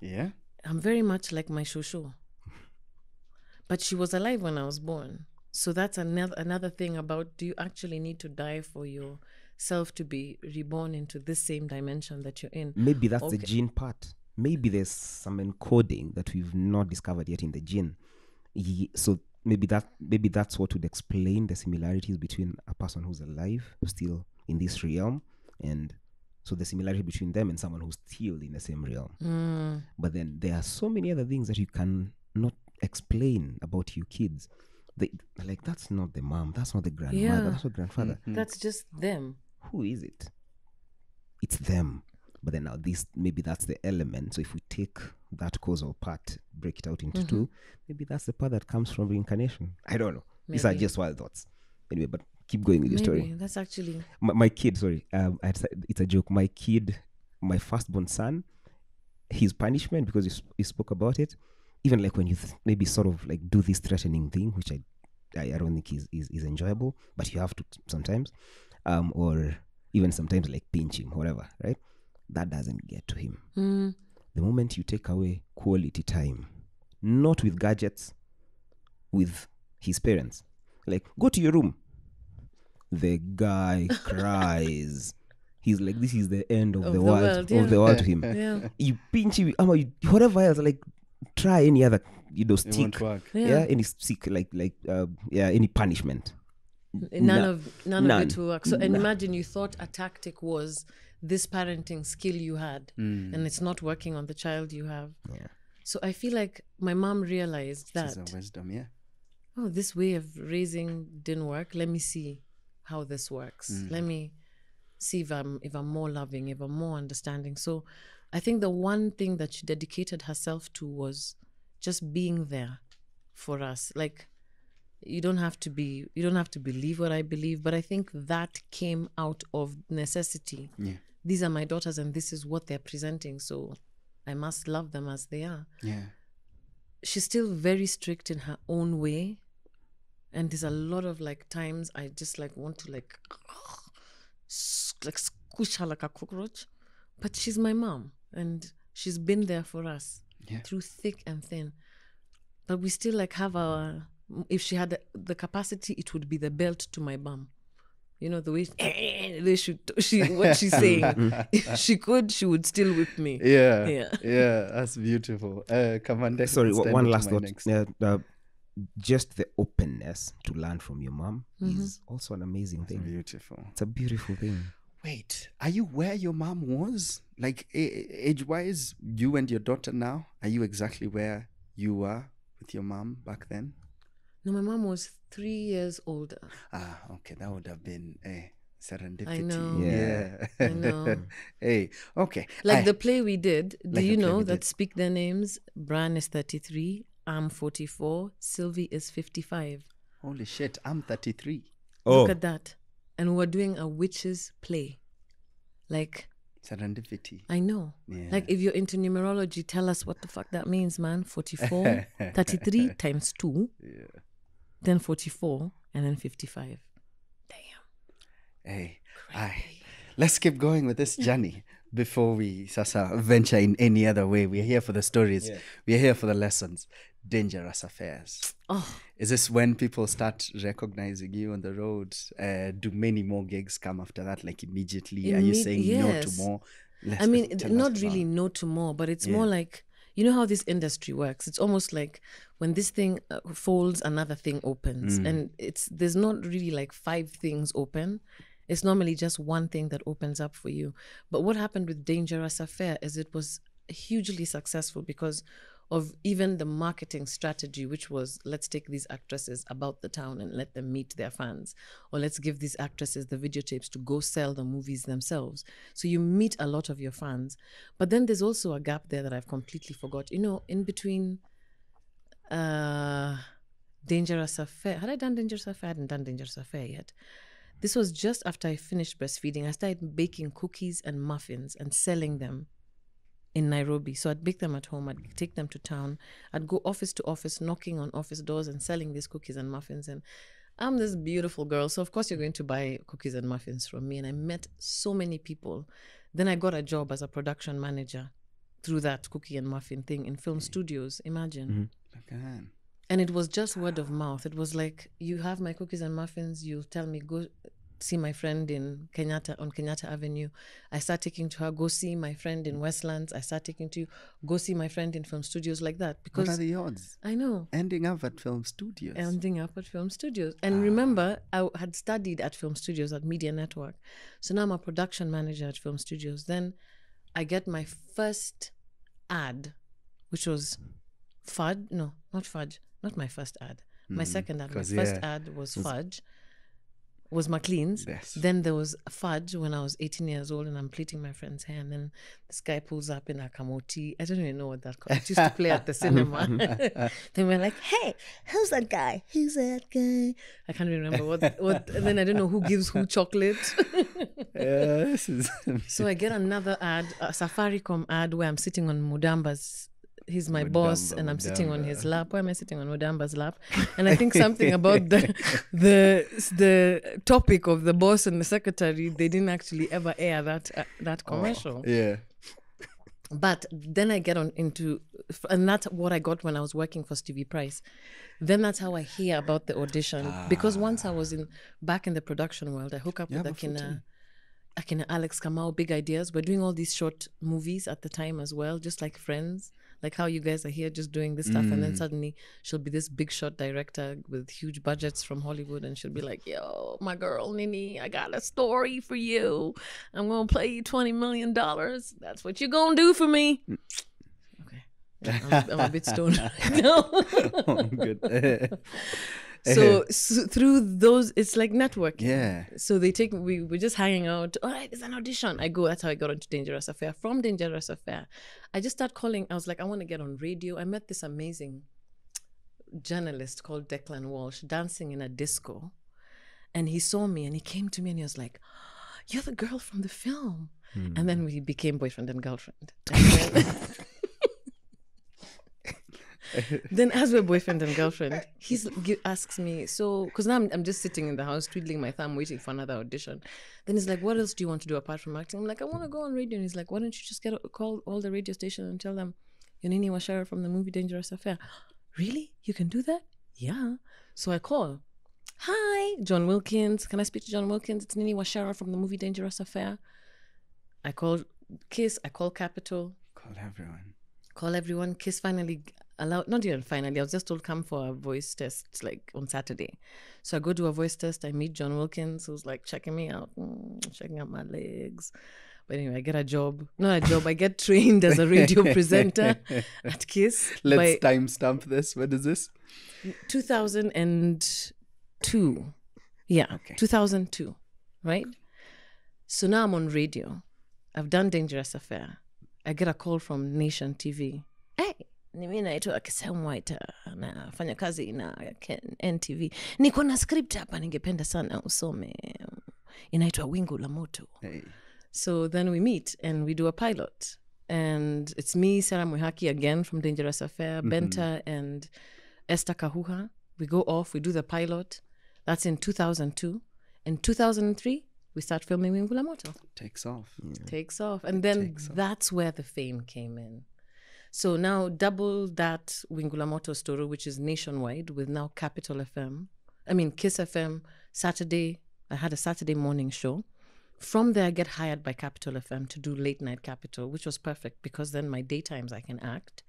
Yeah. I'm very much like my shosho. But she was alive when I was born. So that's another another thing about do you actually need to die for yourself to be reborn into this same dimension that you're in? maybe that's the gene part maybe there's some encoding that we've not discovered yet in the gene so maybe that maybe that's what would explain the similarities between a person who's alive who's still in this realm and so the similarity between them and someone who's still in the same realm Mm, but then there are so many other things that you can not explain about your kids they, like that's not the mom that's not the grandmother Yeah. that's not grandfather That's just them. who is it? It's them. But then now this maybe that's the element. So if we take that causal part, break it out into two, maybe that's the part that comes from reincarnation. I don't know. These are just wild thoughts. Anyway, but keep going with your Maybe. story. That's actually My, my kid, sorry, um, I, it's a joke. My kid, my firstborn son, his punishment because you, sp- you spoke about it. Even like when you th- maybe sort of like do this threatening thing, which I I, I don't think is, is is enjoyable, but you have to t- sometimes, um, or even sometimes like pinch him, whatever, right? That doesn't get to him. mm, The moment you take away quality time, not with gadgets, with his parents, like go to your room. The guy cries. He's like, this is the end of, Of the, the world, world, of the world to him. yeah. You pinch him, ama you, whatever else, like try any other, you know, stick. work. Yeah. Yeah. any stick, like like uh, yeah, any punishment. none None. of none, of it will work. So and imagine you thought a tactic was this parenting skill you had, Mm. and it's not working on the child you have. Yeah. So I feel like my mom realized This that is a wisdom, yeah. oh, this way of raising didn't work. Let me see how this works. Mm. Let me see if I'm if I'm more loving, if I'm more understanding. So I think the one thing that she dedicated herself to was just being there for us. Like you don't have to be you don't have to believe what I believe, but I think that came out of necessity. Yeah. These are my daughters and this is what they're presenting. So I must love them as they are Yeah. she's still very strict in her own way and there's a lot of like times i just like want to like like squish her like a cockroach but she's my mom and she's been there for us Yeah. through thick and thin but we still like have our if she had the, the capacity it would be the belt to my bum you know the way the way she, she what she's saying if she could she would still whip me Yeah. Yeah. Yeah. That's beautiful. Uh, Commander. Sorry, let's one last my thought. Yeah, uh, just the openness to learn from your mom Mm-hmm. is also an amazing thing. Beautiful. It's a beautiful thing. Wait, are you where your mom was? Like age wise, you and your daughter now? Are you exactly where you were with your mom back then? No my mom was three years older Ah, okay, that would have been a serendipity. I know. Yeah. I know. hey, okay. Like I- the play we did, do Like you know that did. speak their names? Bran is 33, I'm 44, Sylvie is 55. holy shit, I'm 33. Oh, Look at that. And we're doing a witches play. Like, Serendipity. I know. Yeah. Like, if you're into numerology, tell us what the fuck that means, man. 44, 33 times 2, then 44, and then 55. Damn. Hey, I, let's keep going with this journey before we sasa venture in any other way. We're here for the stories. We're here for the lessons. Dangerous affairs. Oh, Is this when people start recognizing you on the road? Uh, do many more gigs come after that? Like immediately? Are you Imme- saying no to more? Let's- I mean, let's it- tell us not really no to more, but it's Yeah. more like you know how this industry works. It's almost like when this thing uh, folds, another thing opens, Mm. and it's there's not really like five things open. It's normally just one thing that opens up for you. But what happened with Dangerous Affair is it was hugely successful because of even the marketing strategy, which was let's take these actresses about the town and let them meet their fans, or let's give these actresses the videotapes to go sell the movies themselves. So you meet a lot of your fans. But then there's also a gap there that I've completely forgot. You know, in between uh Dangerous Affair. Had I done Dangerous Affair? I hadn't done Dangerous Affair yet. This was just after I finished breastfeeding. I started baking cookies and muffins and selling them in Nairobi. So I'd bake them at home. I'd take them to town. I'd go office to office, knocking on office doors and selling these cookies and muffins. And I'm this beautiful girl. So, of course, you're going to buy cookies and muffins from me. And I met so many people. Then I got a job as a production manager through that cookie and muffin thing in film studios. Imagine. Mm-hmm. That. And it was just word of mouth. It was like, you have my cookies and muffins. You tell me, go see my friend in Kenyatta on Kenyatta Avenue. I start taking to her, go see my friend in Westlands. I start taking to you, go see my friend in film studios like that What because are the odds? I know Ending up at film studios. ending up at film studios. And ah. remember, I had studied at film studios at Media Network. So now I'm a production manager at film studios. Then I get my first ad, which was Fudge. No, not Fudge. Not my first ad. My hmm, second ad. My 'cause, first ad was Fudge. Was McLean's. Yes. Then there was Fudge when I was 18 years old and I'm pleating my friend's hair. And then this guy pulls up in a kamoti. I don't even know what that called. It used to play at the cinema. then we're like, hey, who's that guy? Who's that guy? I can't remember what, what and then I don't know who gives who chocolate. Yeah, is so I get another ad, a Safaricom ad where I'm sitting on Mudamba's he's my boss and I'm sitting on his lap. Why am I sitting on Odamba's lap? And I think something about the the the topic of the boss and the secretary, they didn't actually ever air that uh, that commercial. yeah. But then I get on into, and that's what I got when I was working for Stevie Price. Then that's how I hear about the audition because once I was in back in the production world, I hook up with Akina, Akina Alex Kamau, Big Ideas. We're doing all these short movies at the time as well, just like Friends, like how you guys are here just doing this stuff, and then mm. suddenly she'll be this big shot director with huge budgets from Hollywood, and she'll be like, "Yo, my girl Nini, I got a story for you. I'm gonna play you twenty million dollars. That's what you're gonna do for me." Mm. Okay, I'm, I'm a bit stoned right now. Oh, good. so, uh-huh. so through those, it's like networking. yeah. So they take we were just hanging out. All right, there's an audition. I go. That's how I got into Dangerous Affair. From Dangerous Affair, I just start calling. I was like, I want to get on radio. I met this amazing journalist called Declan Walsh dancing in a disco, and he saw me and he came to me and he was like, "You're the girl from the film." Hmm. And then we became boyfriend and girlfriend. And then, then as we're boyfriend and girlfriend, he asks me, so, because now I'm, I'm just sitting in the house, twiddling my thumb, waiting for another audition. Then he's like, what else do you want to do apart from acting? I'm like, I want to go on radio. And he's like, why don't you just get a, call all the radio stations and tell them, you're Nini Wacera from the movie Dangerous Affair. Really? You can do that? Yeah. So I call. Hi, John Wilkins. Can I speak to John Wilkins? It's Nini Wacera from the movie Dangerous Affair. I call Kiss. I call Capital Call everyone. call everyone. Kiss finally allowed, not even finally, I was just told come for a voice test like on Saturday. So I go do a voice test. I meet John Wilkins, who's like checking me out, mm, checking out my legs. But anyway, I get a job. Not a job, I get trained as a radio presenter at Kiss Let's timestamp this. What is this? 2002. Yeah, Okay. 2002, right? So now I'm on radio. I've done Dangerous Affair. I get a call from Nation TV. Hey, mi naitwa White uh, nafanya kazi na NTV. Niko na script hapa, ningependa sana usome. Inaitwa Wingu la Moto. Hey. So then we meet and we do a pilot. And it's me, Sarah Muhaki again from Dangerous Affair, mm -hmm. Benta and Esther Kahuha. We go off, we do the pilot. That's in 2002. In 2003, we start filming Wingu la Moto. Takes off. Takes off. And then that's off. where the fame came in. So now double that Wingu la Moto story, which is nationwide with now Capital FM. I mean, Kiss FM, Saturday. I had a Saturday morning show. From there, I get hired by Capital FM to do late night Capital, which was perfect because then my daytimes I can act.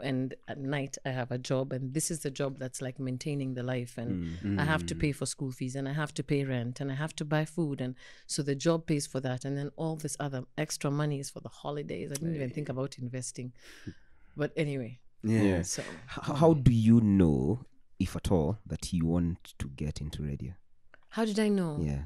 And at night, I have a job. And this is the job that's like maintaining the life. And I have to mm. pay for school fees and I have to pay rent and I have to buy food. And so the job pays for that. And then all this other extra money is for the holidays. I didn't even think about investing. But anyway, Yeah. so H- how do you know, if at all, that you want to get into radio? how did I know? Yeah.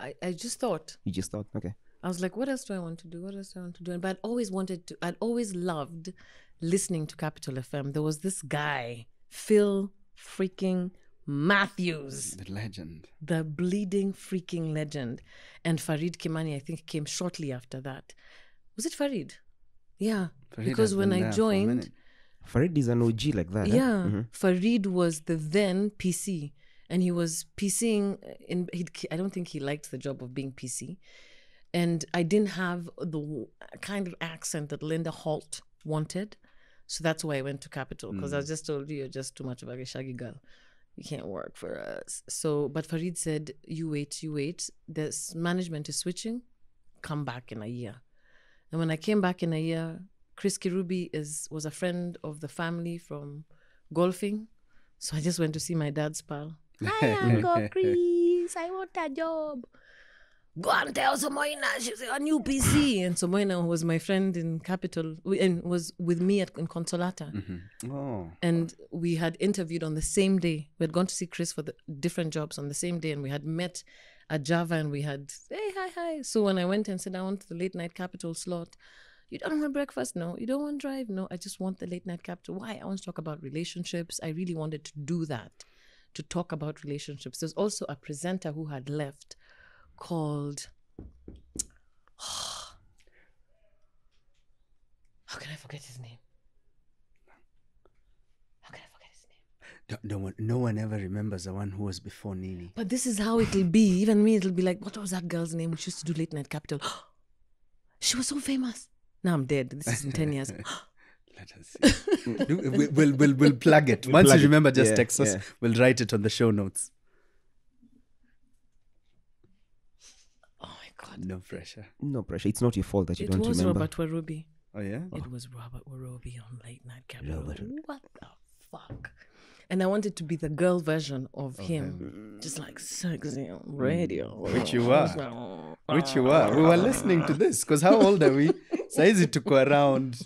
I, I just thought. You just thought, okay. I was like, what else do I want to do? What else do I want to do? But I'd always wanted to, I'd always loved listening to Capital FM. There was this guy, Phil freaking Matthews, The legend. the bleeding freaking legend. And Farid Kimani, I think, came shortly after that. Was it Farid? Yeah, Farid because when I there for a joined. Farid is an OG like that. eh? yeah, Farid was the then PC, and he was PCing in. He'd, I don't think he liked the job of being PC, and I didn't have the kind of accent that Linda Holt wanted, so that's why I went to Capital because I was just told you you're just too much of a shaggy girl. You can't work for us. So, but Farid said, "You wait, you wait. This management is switching. Come back in a year." And when I came back in a year, Chris Kirubi is was a friend of the family from golfing. So I just went to see my dad's pal. Hi, Uncle Chris. I want a job. Go and tell Somoina she's a new PC. And Somoina was my friend in Capital and was with me at in Consolata. Mm-hmm. Oh. And we had interviewed on the same day. We had gone to see Chris for the different jobs on the same day, and we had met at Java, and we had hey hi hi. So when I went and said I want the late night capital slot, you don't want breakfast? No. You don't want drive? No. I just want the late night capital. Why? I want to talk about relationships. I really wanted to do that, to talk about relationships. There's also a presenter who had left called. How can I forget his name? How can I forget his name? No, no one, no one ever remembers the one who was before Nini. But this is how it'll be. Even me, it'll be like, what was that girl's name? She used to do late night capital. she was so famous. Now I'm dead. This is in 10 years. Let us see. Do- we- we'll, we'll, we'll plug it. Once plug you it. remember, just Yeah, text us. yeah. We'll write it on the show notes. My God. No pressure. No pressure. It's not your fault that you It don't remember. It was. Robert Warubi. Oh, yeah? It oh. was Robert Warubi on late night capital. What the fuck? And I wanted to be the girl version of him. Just like sexy on radio. Mm. Which you are. Which you were. We were listening to this because how old are we? Saizi took around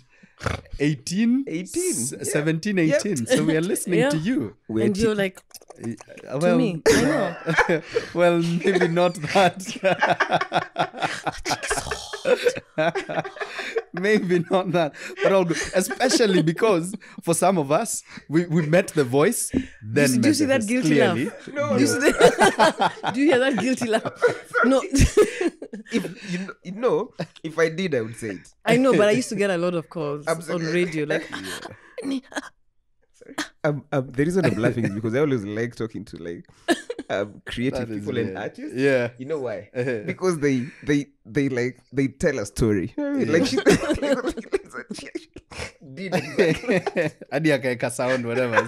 18? 18, S- yeah. 17, 18. So we are listening Yeah. to you. We're And you're like, Uh, well, me. I know. well, maybe not that. maybe not that, but all good. Especially because for some of us, we, we met the voice, then do you met see that guilty Clearly, laugh? Do you, see that- do you hear that guilty laugh? No, if you know, you know, if I did, I would say it. I know, but I used to get a lot of calls on radio. Like, Um, um, the reason I'm laughing is because I always like talking to like um, creative people and artists. Yeah. You know why? because they they they like they tell a story. Like she did exactly. Hadi akaeka sound whatever.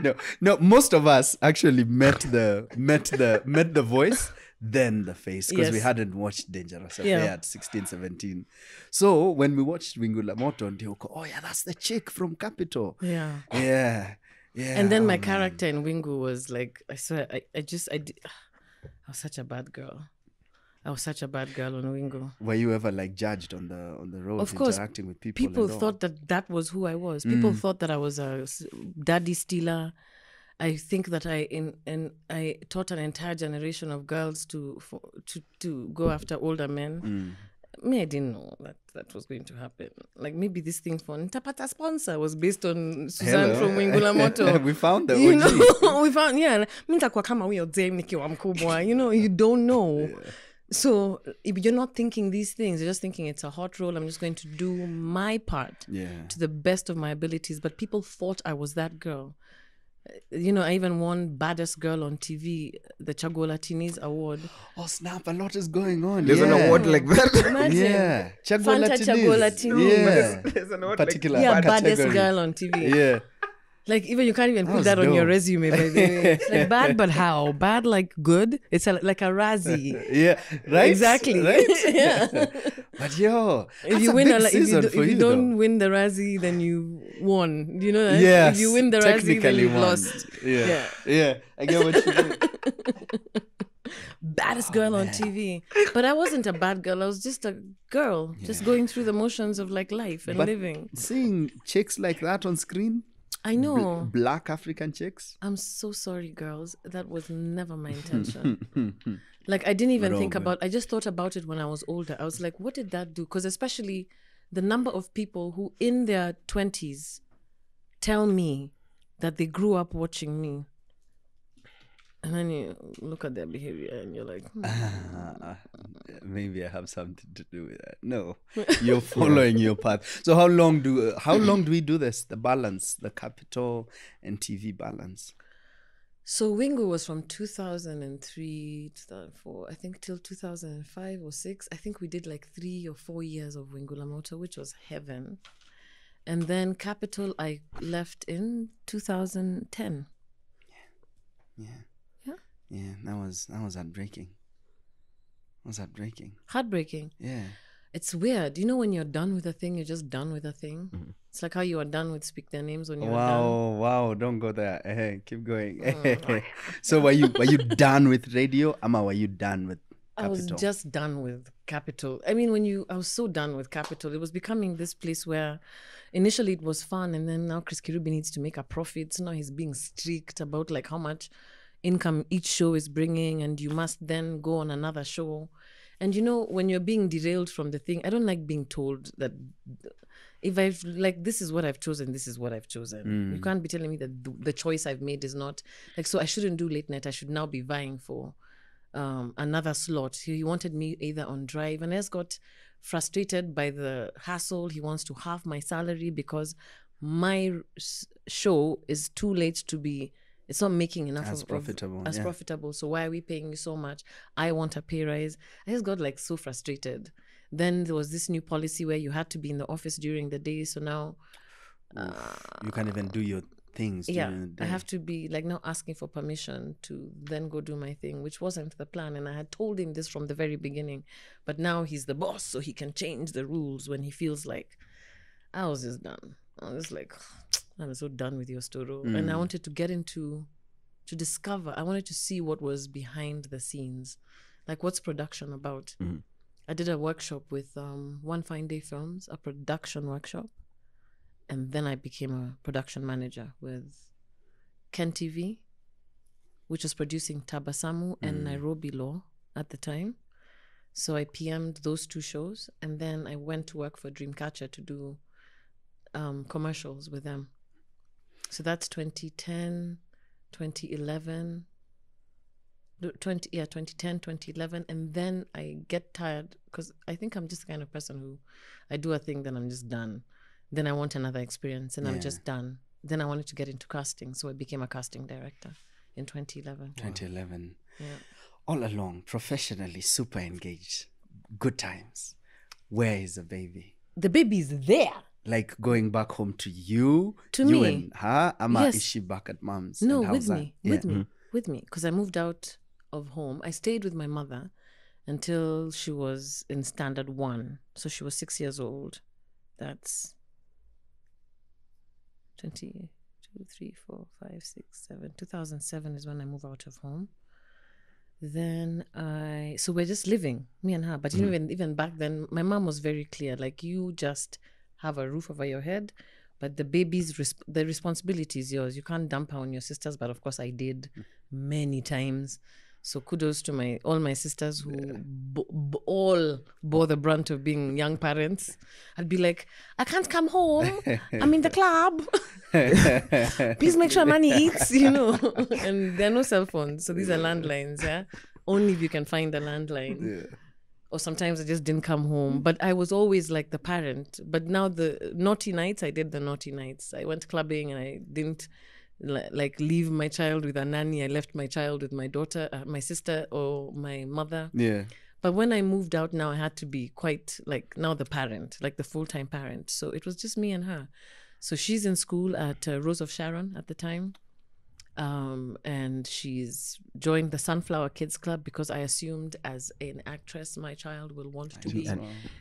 No, no. Most of us actually met the met the met the voice, then the face because we hadn't watched Dangerous Affair Yeah. at 16, 17. So when we watched Wingu la Moto, and go, oh yeah, that's the chick from Capital. yeah. Yeah, yeah. And then oh, my man. character in Wingu was like, I swear, I, I just, I, did, I was such a bad girl. I was such a bad girl on Wingu. Were you ever like judged on the on the road, Of course, interacting with people? People all? thought that that was who I was. People Mm. thought that I was a daddy stealer. I think that I in and I taught an entire generation of girls to for, to to go after older men. Mm. Me, I didn't know that that was going to happen. Like maybe this thing for Ntapata sponsor was based on Suzanne Hello. from Wingu la Moto. we found the you know we found yeah mi nitakuwa kama huyo dem nikiwa mkubwa you know you don't know so if you're not thinking these things you're just thinking it's a hot role i'm just going to do my part Yeah. to the best of my abilities but people thought i was that girl you know i even won baddest girl on tv the Chaguo la Teeniez award Oh snap! A lot is going on. There's yeah. an award like that. Imagine. Yeah, Chaguo la Fanta Teeniez. Chagola Tinis. Yeah, There's an award particular yeah baddest category. girl on tv Yeah, Like even you can't even put was that on your resume. By the way, it's like bad, but how bad? Like good? It's a, like a Razzie. yeah, right. Exactly. Right. Yeah. But yo, If that's you a win, big a, like, if you, do, if you, though. don't win the Razzie, then you won. Do you know that? Yes, If you win the Razzie, then you've lost. Yeah. Yeah. yeah, I get what you mean. Baddest Oh, girl on TV. But I wasn't a bad girl. I was just a girl, just going through the motions of like life and But living. seeing chicks like that on screen, I bl- know. black African chicks. I'm so sorry, girls. That was never my intention. like I didn't even think about. I just thought about it when I was older. I was like, what did that do? Because especially the number of people who in their twenties tell me that they grew up watching me. and then you look at their behavior and you're like, hmm. Ah, maybe I have something to do with that. No, you're following your path. So how long do uh, how long do we do this? The balance, the capital and TV balance. So Wingu was from 2003, 2004, I think till 2005 or 6. I think we did like three or four years of Wingu la Moto, which was heaven. And then Capital, I left in 2010. Yeah. Yeah. Yeah, that was that was heartbreaking. That was heartbreaking. Heartbreaking. Yeah. It's weird. You know, when you're done with a thing, you're just done with a thing. It's like how you are done with Speak Their Names when you're done. Wow, wow, don't go there. Eh, keep going. so were you were you done with radio? Ama were you done with I was just done with Capital. I mean, when you, I was so done with Capital. It was becoming this place where initially it was fun, and then now Chris Kirubi needs to make a profit. So now he's being strict about like how much income each show is bringing, and you must then go on another show. And you know, when you're being derailed from the thing, I don't like being told that if I've like this is what I've chosen, this is what I've chosen. You can't be telling me that the, the choice I've made is not like so. I shouldn't do late night. I should now be vying for um, another slot. He he wanted me either on drive, and I just got frustrated by the hassle. He wants to half my salary because my show is too late to be. It's not making enough As of, of- profitable, as yeah. profitable. So why are we paying you so much? I want a pay rise. I just got like so frustrated. Then there was this new policy where you had to be in the office during the day. So now you can't even do uh, your things yeah i have to be like now asking for permission to then go do my thing which wasn't the plan and i had told him this from the very beginning but now he's the boss so he can change the rules when he feels like i was just done i was like i'm so done with your story. And i mm. wanted to get into to discover i wanted to see what was behind the scenes like what's production about. Mm-hmm. I did a workshop with um, one fine day films a production workshop and then I became a production manager with Ken TV, which was producing Tabasamu and mm. Nairobi Law at the time. So I PM'd those two shows, and then I went to work for Dreamcatcher to do um, commercials with them. So that's 2010, 2011, 20 yeah 2010 2011 and then i get tired because i think i'm just the kind of person who i do a thing then i'm just done. Then i want another experience and i'm just done. Then i wanted to get into casting so i became a casting director in 2011 2011 yeah. All along professionally super engaged. Good times. Where is the baby? The baby's there like going back home to you To you me. and her ama Yes. is she back at mom's no And with me Yeah. Mm-hmm. with me with me because i moved out of home i stayed with my mother until she was in standard one so she was six years old that's 20 two, three, four, five, six, seven. 2007 is when I moved out of home. Then I, so we're just living, me and her. But mm-hmm. even even back then, my mom was very clear. Like you just have a roof over your head, but the baby's resp- the responsibility is yours. You can't dump her on your sisters. But of course, I did hmm. many times. So kudos to my all my sisters who b- b- all bore the brunt of being young parents. I'd be like, I can't come home. I'm in the club. Please make sure money eats, you know. and there are no cell phones, so these are landlines. Yeah, only if you can find a landline. Or sometimes I just didn't come home, but I was always like the parent. But now the naughty nights, I did the naughty nights. I went clubbing and I didn't like leave my child with a nanny. I left my child with my daughter, uh, my sister, or my mother. yeah But when I moved out now, I had to be quite like now the parent, like the full time parent. So it was just me and her. So she's in school at uh, Rose of Sharon at the time. Um, and she's joined the Sunflower Kids Club because I assumed as an actress, my child will want to be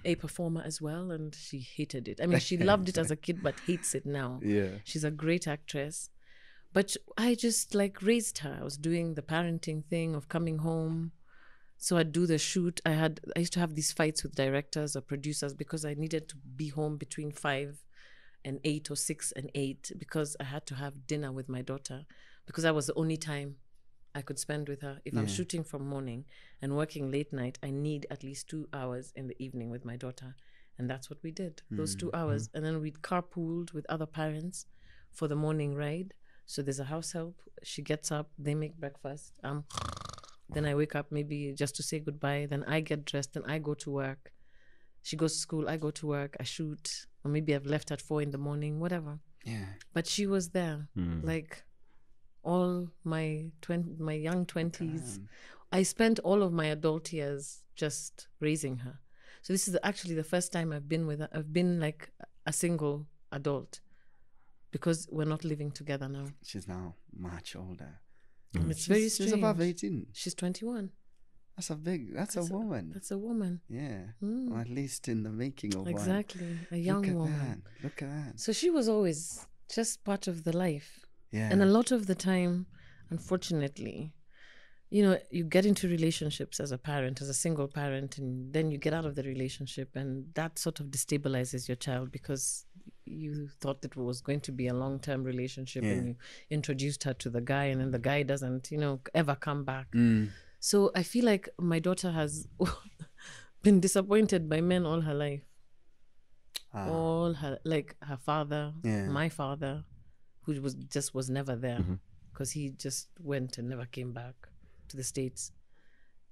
a performer as well. And she hated it. I mean, she loved it as a kid, but hates it now. yeah She's a great actress. But I just like raised her. I was doing the parenting thing of coming home. So I'd do the shoot. I had I used to have these fights with directors or producers because I needed to be home between five and eight or six and eight because I had to have dinner with my daughter because that was the only time I could spend with her. If I'm shooting from morning and working late night, I need at least two hours in the evening with my daughter. And that's what we did, those two hours. And then we'd carpooled with other parents for the morning ride. So there's a house help. She gets up, they make breakfast. Um, then I wake up maybe just to say goodbye. Then I get dressed and I go to work. She goes to school, I go to work, I shoot, or maybe I've left at four in the morning, whatever. Yeah. But she was there, like all my twen- my young twenties. I spent all of my adult years just raising her. So this is actually the first time I've been with her. I've been like a single adult because we're not living together now. She's now much older. And it's very She's, strange. she's above 18. She's 21. That's a big, that's, a woman. That's a woman. yeah. Mm. Or at least in the making of one. Exactly. A young Look woman. that. Look at that. So she was always just part of the life. Yeah. And a lot of the time, unfortunately, you know, you get into relationships as a parent, as a single parent, and then you get out of the relationship, and that sort of destabilizes your child because you thought it was going to be a long term relationship and you introduced her to the guy, and then the guy doesn't, you know, ever come back. Mm. So I feel like my daughter has been disappointed by men all her life. Ah. All her, like her father, Yeah. my father, who was just was never there Mm-hmm. because he just went and never came back to the states.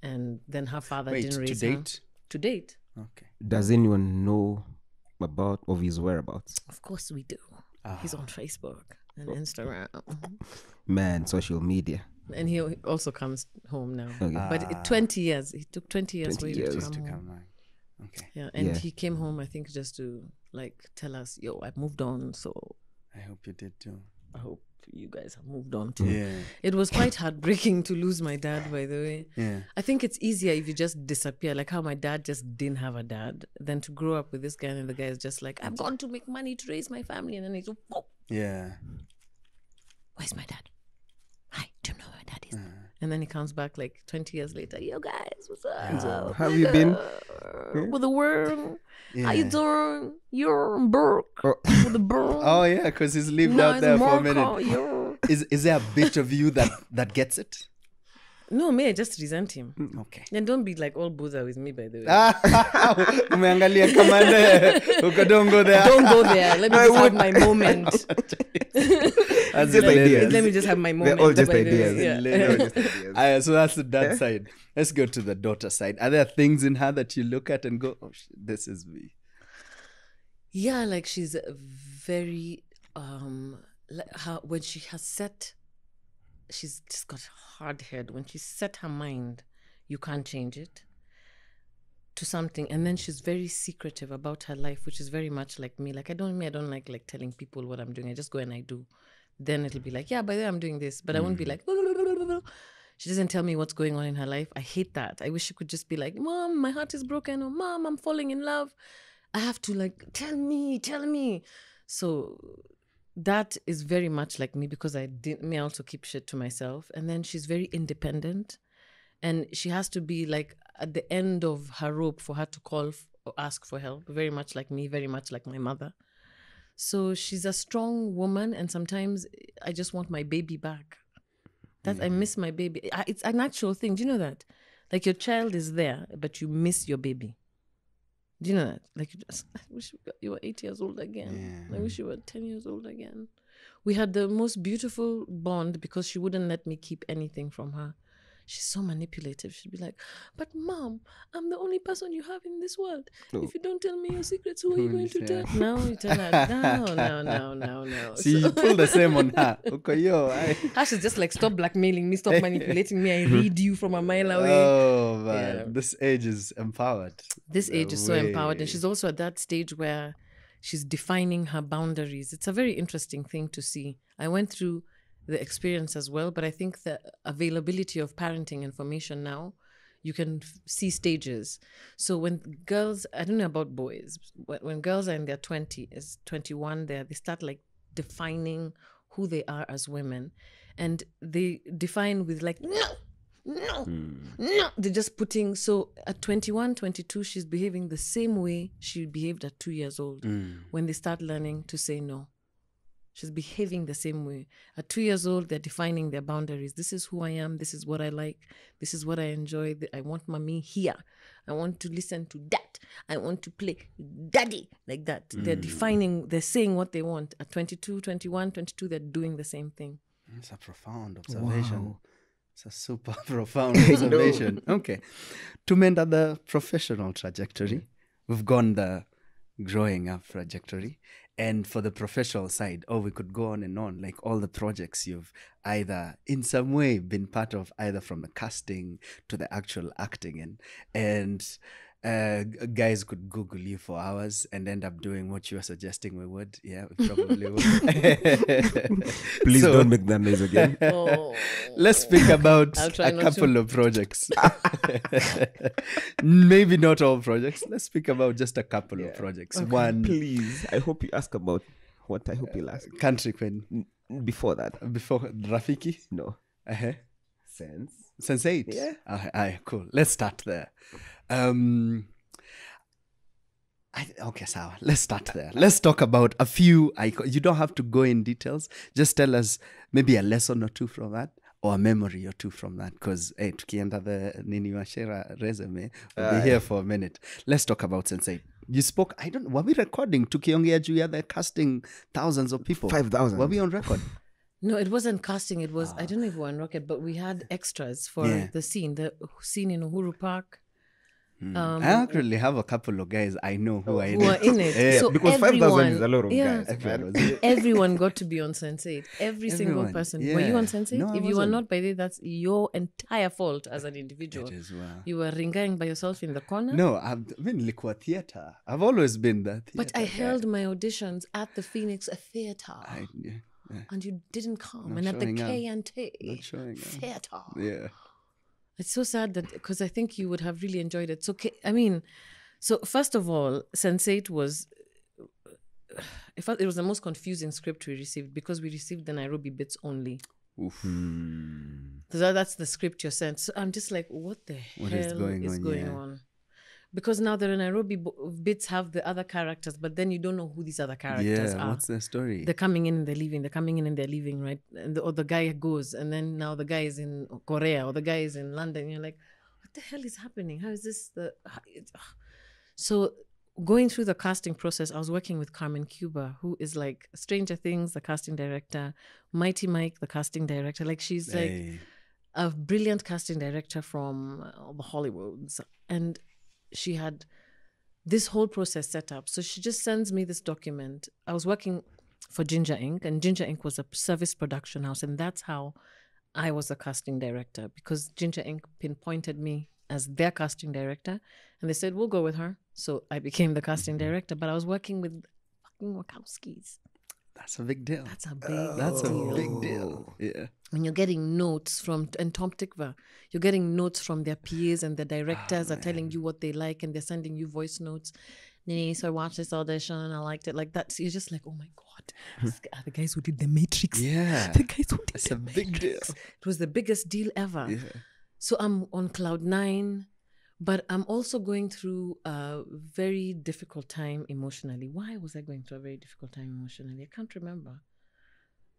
And then her father Wait, didn't to raise her. To date, Okay. Does anyone know about of his whereabouts? of course we do. Ah. He's on Facebook and Instagram, Man, social media. and he also comes home now. Okay. But it, twenty years, he took twenty years 20 for him years. to come to home. come back. Okay. Yeah, and Yeah. he came home, I think, just to like tell us, "Yo, I moved on." So I hope you did too. I hope you guys have moved on too. Yeah. It was quite heartbreaking to lose my dad, by the way. Yeah. I think it's easier if you just disappear, like how my dad just didn't have a dad, than to grow up with this guy and the guy is just like, I've gone to make money to raise my family. And then he's, oh, Yeah. where's my dad? Hi, do you know where my dad is? Uh-huh. And then he comes back like 20 years later, yo guys, what's up? Have you been? With the worm? How you doing? You're Burke. Oh. With the burn. Oh yeah, because he's lived no, out there for a minute. You're... Is is there a bit of you that that gets it? No, me, I just resent him. Okay. And don't be like all Buddha with me, by the way. Umeangalia kamande. Uko don't go there. Don't go there. Let me just have my moment. That's Just hilarious. ideas. Let me just have my They're moment. all just by the way. ideas. Yeah. Hilarious. So that's the dad side. Let's go to the daughter side. Are there things in her that you look at and go, "Oh, shit, this is me"? yeah like she's very um like her when she has set she's just got hard head. When she set her mind you can't change it to something. And then she's very secretive about her life which is very much like me. Like i don't me i don't like like telling people what i'm doing. I just go and i do. Then it'll be like yeah by the way i'm doing this. But i won't be mm. like she doesn't tell me what's going on in her life. I hate that. I wish she could just be like mom my heart is broken or mom i'm falling in love. I have to like tell me, tell me. So that is very much like me because I didn't me also keep shit to myself. And then she's very independent, and she has to be like at the end of her rope for her to call f- or ask for help. Very much like me, very much like my mother. So she's a strong woman, and sometimes I just want my baby back. That I miss mm. my baby. I- It's an actual thing. Do you know that? Like your child is there, but you miss your baby. Do you know that? Like, you just, I wish you were eight years old again. I wish you were 10 years old again. We had the most beautiful bond because she wouldn't let me keep anything from her. She's so manipulative. She'd be like, But mom, I'm the only person you have in this world. If you don't tell me your secrets, who are you going to tell? No, you tell her, No, no, no, no, no. See, you pull the same on her. Uko yo. I, Ash is just like, Stop blackmailing me, stop manipulating me. I read you from a mile oh, away. oh man, Yeah. this age is empowered. this age is so empowered and she's also at that stage where she's defining her boundaries it's a very interesting thing to see i went through the experience as well but i think the availability of parenting information now you can f- see stages. So when girls i don't know about boys, but when girls are in their 20s 21 there they start like defining who they are as women. And they define with like no no hmm. no they're just putting so at 21 22 she's behaving the same way she behaved at two years old hmm. when they start learning to say no She's behaving the same way. At two years old, they're defining their boundaries. This is who I am. This is what I like. This is what I enjoy. I want mommy here. I want to listen to that. I want to play daddy like that. They're mm. defining, they're saying what they want. At 22, 21, 22, they're doing the same thing. It's a profound observation. It's a super profound observation. Okay. To mend at the professional trajectory, we've gone the growing up trajectory. And for the professional side, oh, we could go on and on, like all the projects you've either in some way been part of, either from the casting to the actual acting and And uh, guys could Google you for hours and end up doing what you were suggesting we would. Yeah, we probably would. Please So- don't make that noise again. Oh. Let's speak about a not to. couple of projects. Maybe not all projects. Let's speak about just a couple of projects. One Please. I hope you ask about what I hope you'll ask. country queen Before that, before Rafiki. no. Uh-huh. Sense. Sense eight. Yeah. Uh, aye, cool. Let's start there. Um, I, okay, Sawa. Let's start there. Let's talk about a few. Icon- you don't have to go in details. Just tell us maybe a lesson or two from that, or a memory or two from that. Because hey, tukienda the Nini Wacera resume, we'll be here for a minute. Let's talk about Sense8. You spoke. I don't. Were we recording? Tukiongea juu ya the casting thousands of people. 5,000. Were we on record? No, it wasn't casting. It was I don't know if we were on record but we had extras for Yeah. the scene, the scene in Uhuru Park. Um, I actually have a couple of guys I know who are in who are it. in it. Yeah, so because 5,000 everyone, is a lot of yeah, guys. Everyone man. was- everyone got to be on Sense8. Every single Everyone, person. Were you on yeah. Sense8? No, if you were wasn't. not by there, that's your entire fault as an individual. It is well. You were ringaing by yourself in the corner. No, I've been Liquid Theatre. I've always been that. but I held my auditions at the Phoenix Theatre. I, yeah, yeah, and you didn't come. Not and at the showing. K&T Not up. Theatre. yeah. It's so sad that because I think you would have really enjoyed it. So I mean, so first of all, Sense8 was. In fact, it was the most confusing script we received because we received the Nairobi bits only. Oof. Hmm. So that's the script you're sent. So I'm just like, what the What hell is going on, going yeah. on? Because now the Nairobi bits have the other characters, but then you don't know who these other characters Yeah, are. what's their story? They're coming in and they're leaving. They're coming in and they're leaving, right? And the, or the guy goes, and then now the guy is in Korea or the guy is in London. You're like, what the hell is happening? How is this the? how- it's- ugh. So going through the casting process, I was working with Carmen Cuba, who is like Stranger Things, the casting director, Mighty Mike, the casting director. Like she's like a brilliant casting director from uh, the Hollywoods, and she had this whole process set up. So she just sends me this document. I was working for Ginger Inc., and Ginger Inc. was a service production house, and that's how I was a casting director because Ginger Inc. pinpointed me as their casting director, and they said we'll go with her. So I became the casting mm-hmm. director, but I was working with fucking Wachowskis. That's a big deal. That's a big. That's a deal big deal. Yeah. when you're getting notes from and Tom Tykwer, you're getting notes from their peers and the directors Ah, are telling you what they like and they're sending you voice notes. Nini, so I watched this audition and I liked it like that. So you're just like, oh my god, are the guys who did the Matrix. Yeah. the guys who did It's the a big deal. Matrix. It was the biggest deal ever. Yeah. So I'm on cloud nine, but I'm also going through a very difficult time emotionally. Why was I going through a very difficult time emotionally? I can't remember.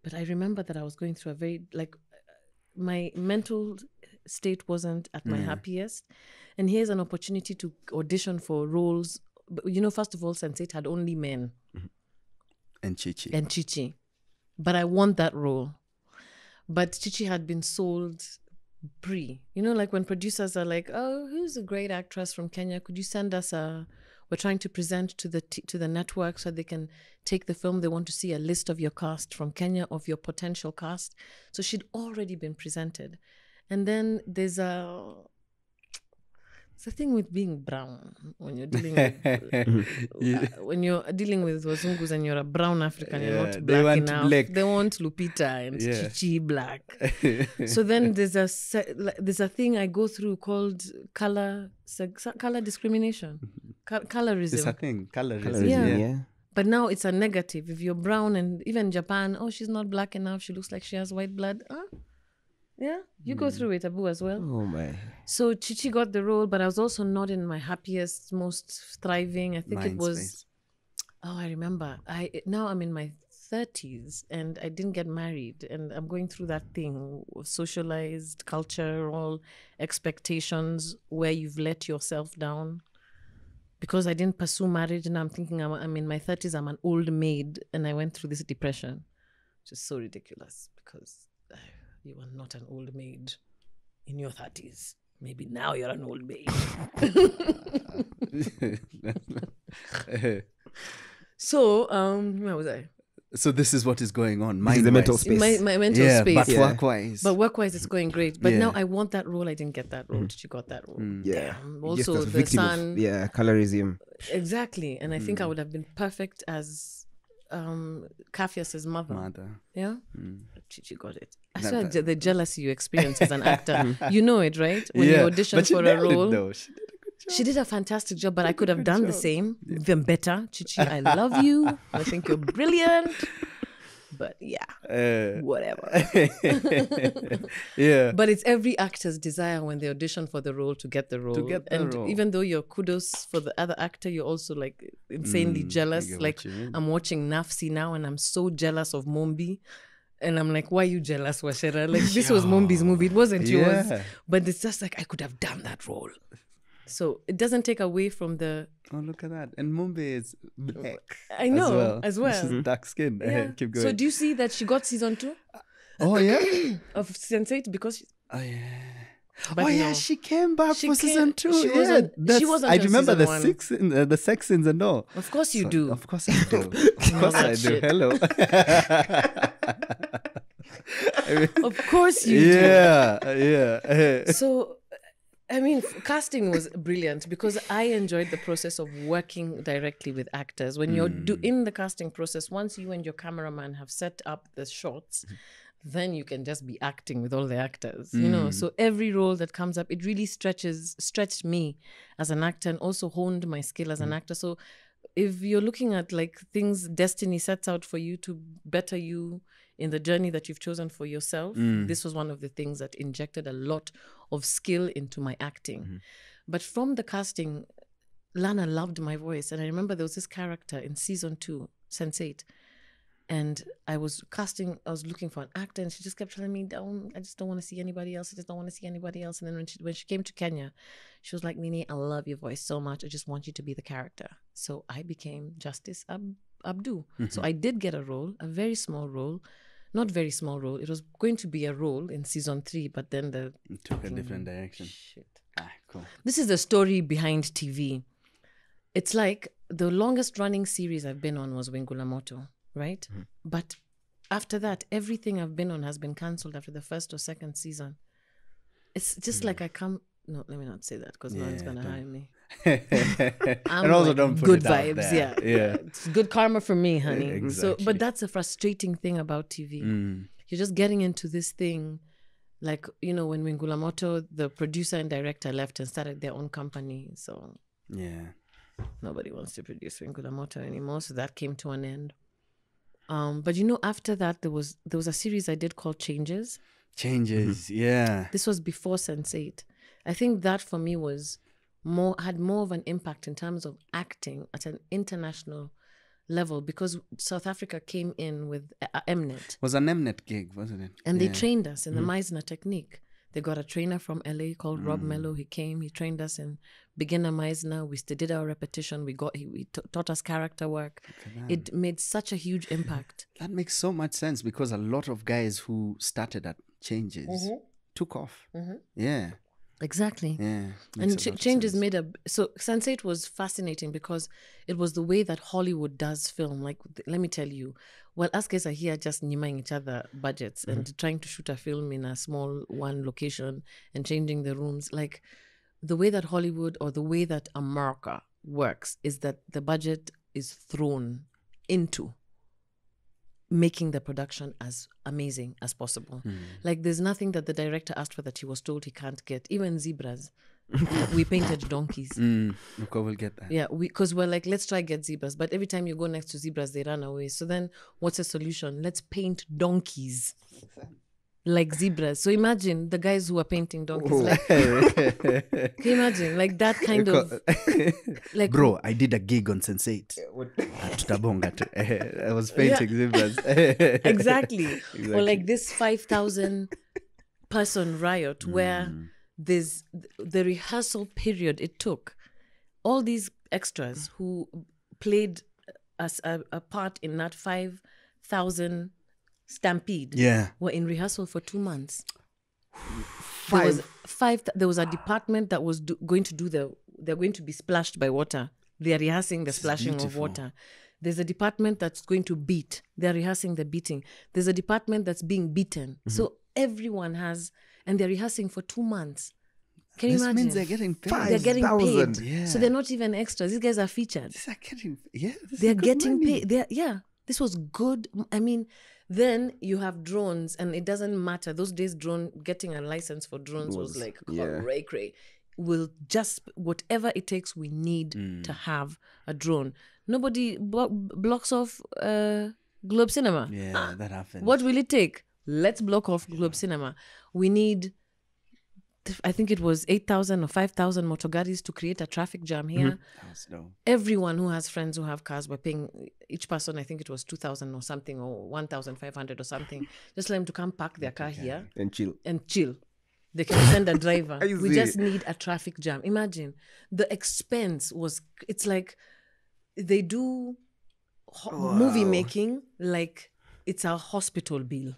But I remember that I was going through a very, like, uh, my mental state wasn't at my mm. happiest. And here's an opportunity to audition for roles. But, you know, first of all, Sense8 had only men mm-hmm. And Chichi. and Chichi. But I want that role. But Chichi had been sold pre. You know, like when producers are like, "Oh, who's a great actress from Kenya? Could you send us a? We're trying to present to the t- to the network so they can take the film. They want to see a list of your cast from Kenya of your potential cast. So she'd already been presented, and then there's a. It's a thing with being brown when you're dealing with uh, Yeah. uh, when you're dealing with Wazungus and you're a brown African, you're Yeah, not they black want enough. black. They want Lupita and Yeah. Chichi black. so then there's a se- there's a thing I go through called color seg- color discrimination, mm-hmm. Co- it's colorism. a thing. Colorism. Colorism, Yeah. yeah. But now it's a negative. If you're brown and even Japan, oh, she's not black enough. She looks like she has white blood. Huh? Yeah, you Hmm. go through it, Abu, as well. Oh my. So Chichi got the role, but I was also not in my happiest, most thriving. I think it was. space. Oh, I remember. I now I'm in my 30s and I didn't get married. And I'm going through that thing socialized, cultural expectations where you've let yourself down. Because I didn't pursue marriage, and I'm thinking I'm, I'm in my 30s, I'm an old maid, and I went through this depression, which is so ridiculous because you are not an old maid in your 30s. Maybe now you're an old maid. so, um, where was I? so this is what is going on. My mental space. My, my mental Yeah, space. but Yeah. work-wise. But work-wise, it's going great. But now I want that role. I didn't get that role. She got that role. Yeah. Damn. Also, as the victim of- son. yeah, colorism. Exactly. And I think I would have been perfect as um Capheus' mother. Mother. Yeah. Chichi got it. I That- the jealousy you experience as an actor, you know it, right? When you audition for a it, role. though. She did a job. She did a fantastic job, but I could have done the same, even better. Chichi, I love you. I think you're brilliant. But yeah, Uh, whatever. yeah. But it's every actor's desire when they audition for the role to get the role. To get the and role. even though you're kudos for the other actor, you're also like insanely Mm, jealous. Like what you mean. I'm watching Nafsi now and I'm so jealous of Mumbi. And I'm like, why are you jealous, Wacera? Like this was Mumbi's movie. It wasn't yours. Yeah. But it's just like I could have done that role. So it doesn't take away from the Oh, look at that. And Mumbi is black. I know, as well. She's dark skin. yeah. Keep going. So do you see that she got season two oh, yeah. of Sense8 because she, Oh, yeah. But oh yeah, no. she came back She for came- season two. she yeah, wasn't- she wasn't I remember the one. six, in, uh, the sex scenes and all. of course you So- do. Of course I do. of course I do. Hello. I mean, Of course you do. yeah, yeah. so i mean casting was brilliant because i enjoyed the process of working directly with actors when you're do- in the casting process once you and your cameraman have set up the shots then you can just be acting with all the actors you know? Mm. So every role that comes up it really stretches stretched me as an actor and also honed my skill as an mm. actor. So if you're looking at like things destiny sets out for you to better you in the journey that you've chosen for yourself mm. this was one of the things that injected a lot of skill into my acting. Mm-hmm. But from the casting lana loved my voice. And i remember there was this character in season two sense 8 and I was casting, I was looking for an actor, and she just kept telling me, "Don't, I just don't want to see anybody else. I just don't want to see anybody else." And then when she when she came to Kenya, she was like, "Nini, I love your voice so much. I just want you to be the character." So I became Justice Ab- Abdu. So I did get a role, a very small role, not very small role. It was going to be a role in season three, but then the Took a different direction. shit. Ah, cool. This is the story behind TV. It's like the longest running series I've been on was Wingu la Moto, right? But after that, everything I've been on has been cancelled after the first or second season. It's just like I come. No, let me not say that because no one's gonna don't. hire me. and also like, don't put good vibes. Yeah, yeah. It's good karma for me, honey. So, exactly. but that's a frustrating thing about TV. Mm. You're just getting into this thing, like you know, when Wingu la Moto, the producer and director left and started their own company. So Yeah. nobody wants to produce Wingu la Moto anymore. So that came to an end. Um, but you know, after that, there was there was a series I did called Changes. Changes. Yeah. This was before Sense Eight. I think that for me was more had more of an impact in terms of acting at an international level because South Africa came in with uh, Mnet Was an Mnet gig, wasn't it? and yeah. they trained us in the Meisner technique. They got a trainer from LA called Rob Mm. Mello. He came, he trained us in beginner Meisner. We did our repetition. We got, he, he taught us character work. It made such a huge impact. That makes so much sense because a lot of guys who started at Changes Mm-hmm. took off. Yeah. Exactly. Yeah. And ch- changes made a so Sense8 was fascinating because it was the way that Hollywood does film. Like, th- let me tell you, well, us guys are here just niming each other budgets Mm-hmm. and trying to shoot a film in a small one location and changing the rooms. Like, the way that Hollywood or the way that America works is that the budget is thrown into making the production as amazing as possible. Like there's nothing that the director asked for that he was told he can't get. Even zebras. we painted donkeys. Mm, okay, we'll get that. Yeah, because we, are like, let's try get zebras. But every time you go next to zebras, they run away. So then what's the solution? Let's paint donkeys. Like zebras. So imagine the guys who are painting donkeys. Like, can you imagine? Like that kind of like bro i did a gig on sense8 tutabonga tu Eh, i was painting zebras exactly. Or like this 5,000 person riot where Mm. there's the rehearsal period it took. All these extras who played as a, a part in that 5,000 stampede yeah were in rehearsal for two months. There was five. There was a department that was do, going to do the. They're going to be splashed by water. They are rehearsing the splashing of water. There's a department that's going to beat. They're rehearsing the beating. There's a department that's being beaten. Mm-hmm. So everyone has, and they're rehearsing for two months. Can you this imagine? means they're getting paid they're getting paid. 5,000. Yeah. So they're not even extras. These guys are featured These are getting yeah they're getting money. paid they're yeah this was good i mean then you have drones and it doesn't matter. Those days drone getting a license for drones was, Was- like yeah. cray cray will just whatever it takes we need Mm. to have a drone. Nobody blo- blocks off uh globe cinema. Yeah that happened what will it take? Let's block off globe cinema. We need i think it was 8000 or 5000 motogaris to create a traffic jam mm-hmm. here. That was dope. everyone who has friends who have cars were paying each person i think it was 2000 or something or 1500 or something. Just let them to come park their car here and chill. and chill. They can send a driver. We just need a traffic jam. Imagine the expense was it's like they do ho- oh, movie making like it's a hospital bill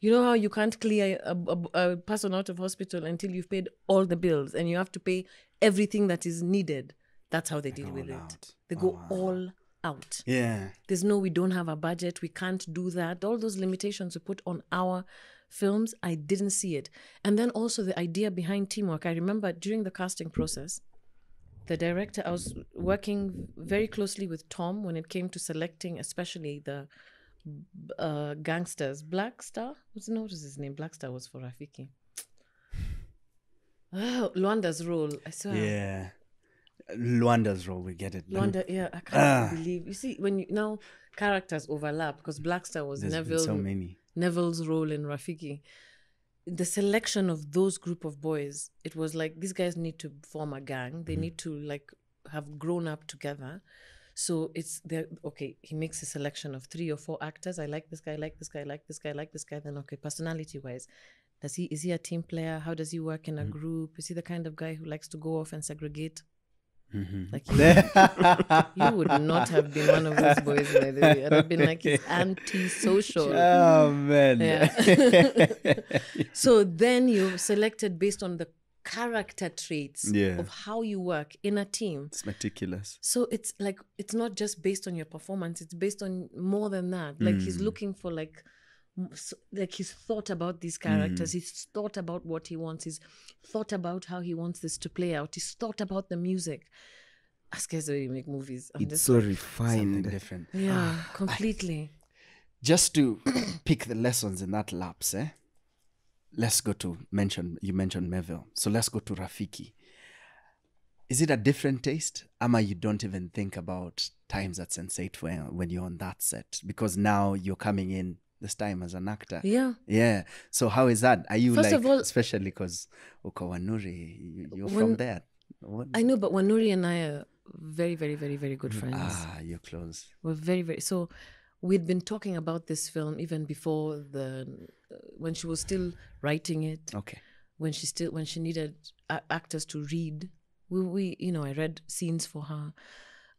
you know how you can't clear a, a, a person out of hospital until you've paid all the bills and you have to pay everything that is needed? That's how they deal with it. out. they go all out. Yeah. There's no we don't have a budget we can't do that. All those limitations we put on our films i didn't see it. And then also the idea behind teamwork. I remember during the casting process the director i was working very closely with tom when it came to selecting especially the uh, gangsters black star what's no, what his name black star was for rafiki oh luanda's role i swear yeah luanda's role we get it Luanda, yeah, I can't Ah. believe. You see, when you now characters overlap because Blackstar was There's Neville, so many Neville's role in Rafiki. The selection of those group of boys, it was like these guys need to form a gang. They need to like have grown up together. So it's there. Okay, he makes a selection of three or four actors. I like this guy. I like this guy. I like this guy. I like this guy. Then okay, personality wise, does he is he a team player? How does he work in a mm-hmm. group? Is he the kind of guy who likes to go off and segregate? Mm-hmm. Like you, you would not have been one of those boys, by the way. I'd have been like he's anti-social. oh man Yeah. so then you're selected based on the character traits Yeah. of how you work in a team. it's meticulous So it's like it's not just based on your performance; it's based on more than that. Like he's mm. looking for like, like he's thought about these characters. Mm. He's thought about what he wants. He's thought about how he wants this to play out. He's thought about the music. Ask where you make movies. I'm It's so something refined. different yeah, ah, completely. just to pick the lessons in that lapse, eh? Let's go to mention you mentioned Neville. So let's go to Rafiki. Is it a different taste? Ama you don't even think about times at Sense8 when, when you're on that set because now you're coming in this time as an actor. Yeah. Yeah. So how is that? Are you First like, of all- especially because Ukawanuri, you- you're When- from there. What? I know, but Wanuri and I are very, very, very, very good friends. Ah, you're close. We're very, very. So we'd been talking about this film even before the uh, when she was still writing it. Okay. When she still when she needed a- actors to read, we, we you know I read scenes for her.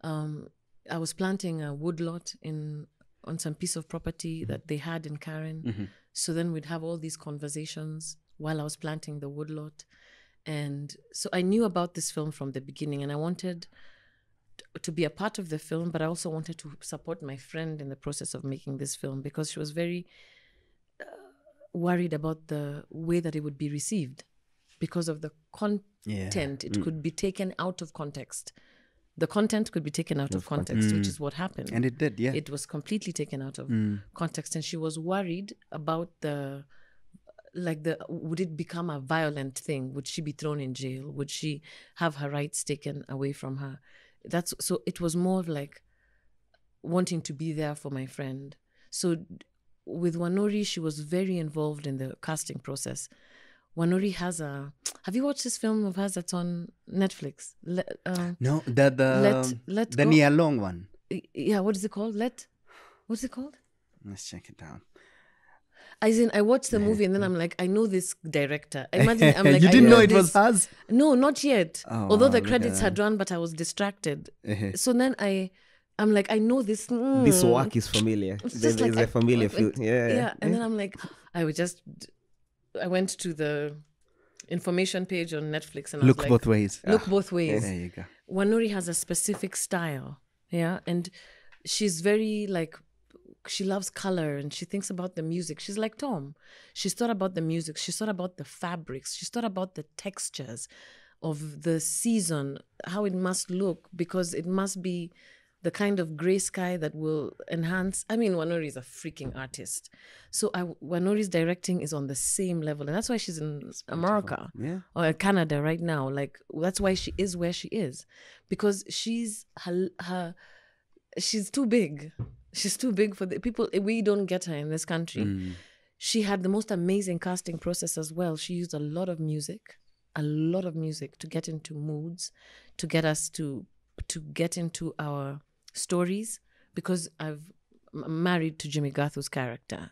Um, I was planting a woodlot in on some piece of property that they had in Karen. So then we'd have all these conversations while I was planting the woodlot. And so I knew about this film from the beginning and I wanted to be a part of the film, but I also wanted to support my friend in the process of making this film because she was very uh, worried about the way that it would be received because of the content. It mm. could be taken out of context. The content could be taken out of context, which mm. is what happened. And it did, yeah. it was completely taken out of mm. context and she was worried about the like the would it become a violent thing? Would she be thrown in jail? Would she have her rights taken away from her that's so it was more of like wanting to be there for my friend so with Wanuri, she was very involved in the casting process. Wanuri has a. Have you watched this film of hers that's on Netflix? Le, uh, No, the the Let- let the go- Nia Long one. yeah, what is it called? Let. What's it called? Let's check it out. As in, I watched the movie and then I'm like, I know this director. Imagine, I'm like, you didn't know it this- was hers. No, not yet. Oh, Although wow, the credits had run, but I was distracted. Uh-huh. So then I, I'm like, I know this. This mm. work is familiar. It's There- like There's a I- familiar like, feel. Yeah. yeah. And then I'm like, I would just, I went to the information page on Netflix and I Look was like, both ways. look Ah, both ways. There you go. Wanuri has a specific style, yeah, and she's very like she loves color and she thinks about the music. She's like Tom. She's thought about the music. She's thought about the fabrics. She's thought about the textures of the season, how it must look because it must be the kind of gray sky that will enhance. I mean, Wanuri is a freaking artist, so I, Wanuri's directing is on the same level, and that's why she's in America Yeah. or Canada right now. Like that's why she is where she is, because she's her, her she's too big. She's too big for the people. We don't get her in this country. Mm. She had the most amazing casting process as well. She used a lot of music, a lot of music to get into moods, to get us to to get into our stories. Because I've I'm married to Jimmy Gathu's character,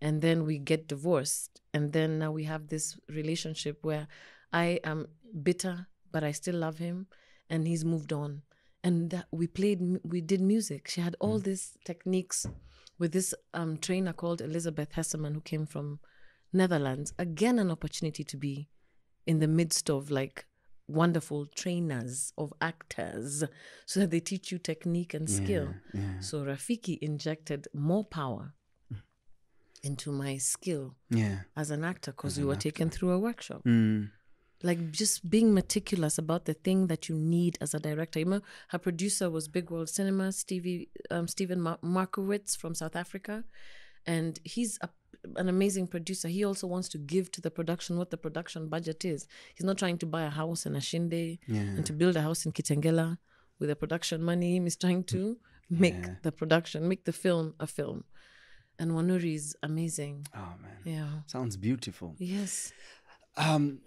and then we get divorced, and then now we have this relationship where I am bitter, but I still love him, and he's moved on. And we played, we did music. She had all these techniques with this um, trainer called Elizabeth Hesseman, who came from Netherlands. Again, an opportunity to be in the midst of like wonderful trainers of actors so that they teach you technique and skill. yeah. So Rafiki injected more power into my skill Yeah. as an actor because we were taken through a workshop. Mm. Like just being meticulous about the thing that you need as a director. You know, her producer was Big World Cinema, Stevie um, Stephen Mar- Markowitz from South Africa, and he's a, an amazing producer. He also wants to give to the production what the production budget is. He's not trying to buy a house in Ashinde and to build a house in Kitengela with the production money. He's trying to make the production, make the film a film. And Wanuri is amazing. Oh man. Yeah. Sounds beautiful. Yes. um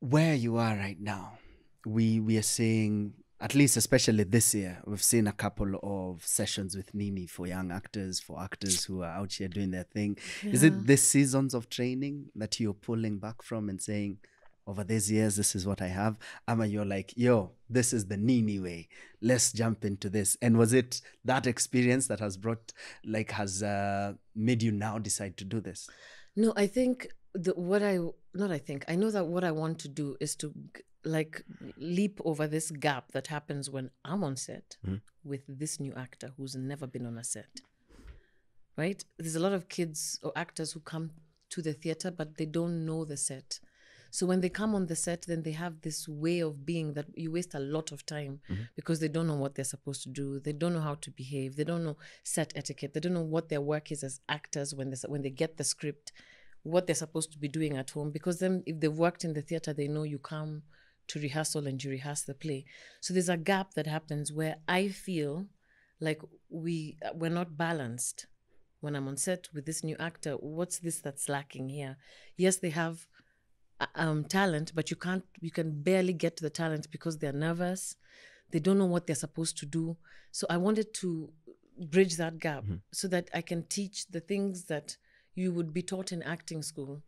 where you are right now we we are seeing at least especially this year we've seen a couple of sessions with nini for young actors for actors who are out here doing their thing. Is it the seasons of training that you're pulling back from and saying over these years this is what i have ama you're like yo this is the nini way. Let's jump into this. And was it that experience that has brought like has uh, made you now decide to do this? No, I think the, what I not I think I know that what I want to do is to like leap over this gap that happens when I'm on set mm-hmm. with this new actor who's never been on a set. Right? There's a lot of kids or actors who come to the theater but they don't know the set. So when they come on the set, then they have this way of being that you waste a lot of time mm-hmm. because they don't know what they're supposed to do. They don't know how to behave. They don't know set etiquette. They don't know what their work is as actors when they when they get the script, what they're supposed to be doing at home. Because then, if they've worked in the theater, they know you come to rehearsal and you rehearse the play. So there's a gap that happens where I feel like we we're not balanced when I'm on set with this new actor. What's this that's lacking here? Yes, they have uh, um, talent, but you can't, you can barely get to the talent because they're nervous. They don't know what they're supposed to do. So I wanted to bridge that gap so that I can teach the things that you would be taught in acting school,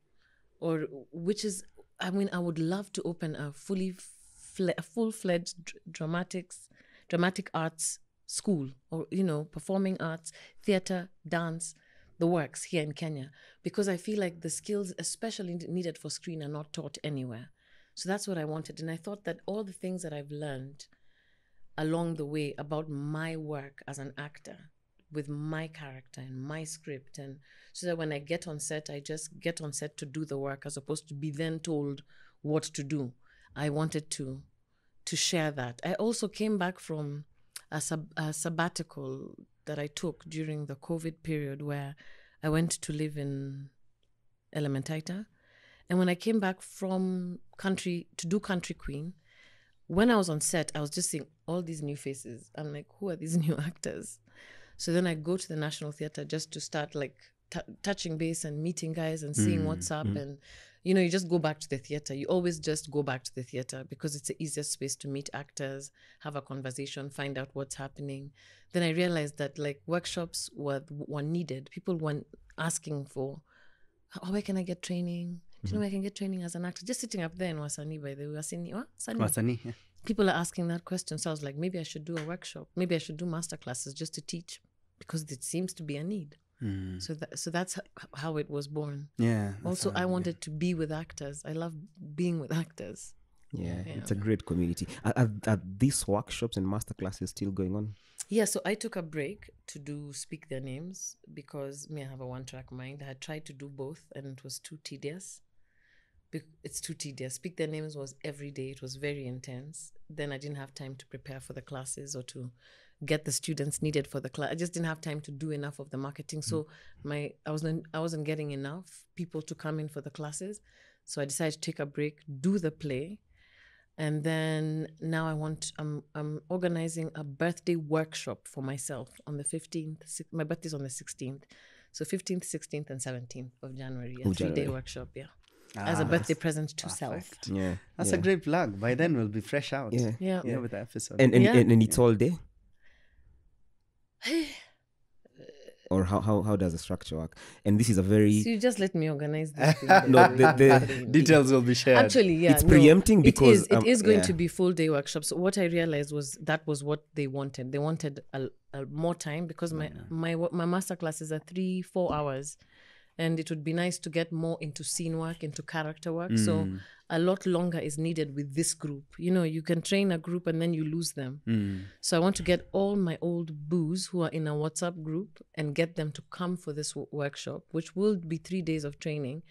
or which is, I mean, I would love to open a fully, fle- a full-fledged dramatics, dramatic arts school, or you know, performing arts, theater, dance, the works here in Kenya because I feel like the skills, especially needed for screen, are not taught anywhere. So that's what I wanted. And I thought that all the things that I've learned along the way about my work as an actor with my character and my script and so that when I get on set I just get on set to do the work as opposed to be then told what to do. I wanted to to share that. I also came back from a, sab- a sabbatical that I took during the COVID period where I went to live in Elementaita. And when I came back from country to do Country Queen, when I was on set, I was just seeing all these new faces. I'm like, who are these new actors? So then I go to the National Theatre just to start like t- touching base and meeting guys and seeing mm, what's up. Mm. And, you know, you just go back to the theatre. You always just go back to the theatre because it's the easiest space to meet actors, have a conversation, find out what's happening. Then I realized that like workshops were, were needed. People were asking for, oh, where can I get training? Do you know mm-hmm. where I can get training as an actor? Just sitting up there in Wasani, by the way. Wasani, what? Sani? Wasani, yeah. people are asking that question. So I was like, maybe I should do a workshop. Maybe I should do master classes just to teach because it seems to be a need. Hmm. So that so that's how it was born. Yeah. Also, I wanted to be with actors. I love being with actors. Yeah, it's a great community. Are, are, these workshops and master classes still going on? Yeah, so I took a break to do speak their names because me, I have a one track mind. I had tried to do both and it was too tedious. It's too tedious. Speak their names was every day. It was very intense. Then I didn't have time to prepare for the classes or to get the students needed for the class. I just didn't have time to do enough of the marketing. So my I wasn't I wasn't getting enough people to come in for the classes. So I decided to take a break, do the play, and then now I want I'm I'm organizing a birthday workshop for myself on the 15th. si- My birthday's on the 16th. So 15th, 16th, and 17th of January. A Of three day workshop, yeah. As a Ah, birthday present to self. Yeah, That's yeah. a great plug. By then we'll be fresh out. Yeah. Yeah. Yeah, with the episode. And and, Yeah. and and it's all day. or how, how how does the structure work? And this is a very So you just let me organize this. thing No, the- the- Details will be shared. Actually, yeah, It's no, preempting it because, is, it is going yeah. to be full day workshops. So what I realized was that was what they wanted. They wanted a, a more time because my my wo- my master classes are three four hours, and it would be nice to get more into scene work, into character work. So Mm. a lot longer is needed with this group. You know, you can train a group and then you lose them. Mm. So I want to get all my old boos who are in a WhatsApp group and get them to come for this w- workshop, which will be three days of training,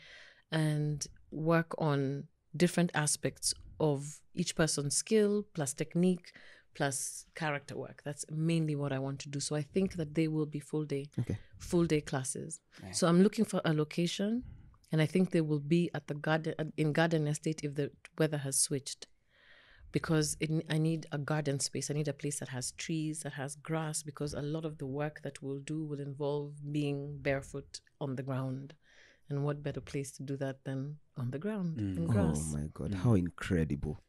and work on different aspects of each person's skill plus technique plus character work. That's mainly what I want to do. So I think that they will be full day, Okay. full day classes. So I'm looking for a location, and I think they will be at the garden in Garden Estate if the weather has switched because it, I need a garden space. I need a place that has trees, that has grass, because a lot of the work that we'll do will involve being barefoot on the ground. And what better place to do that than on the ground in mm. oh my god, mm. how incredible!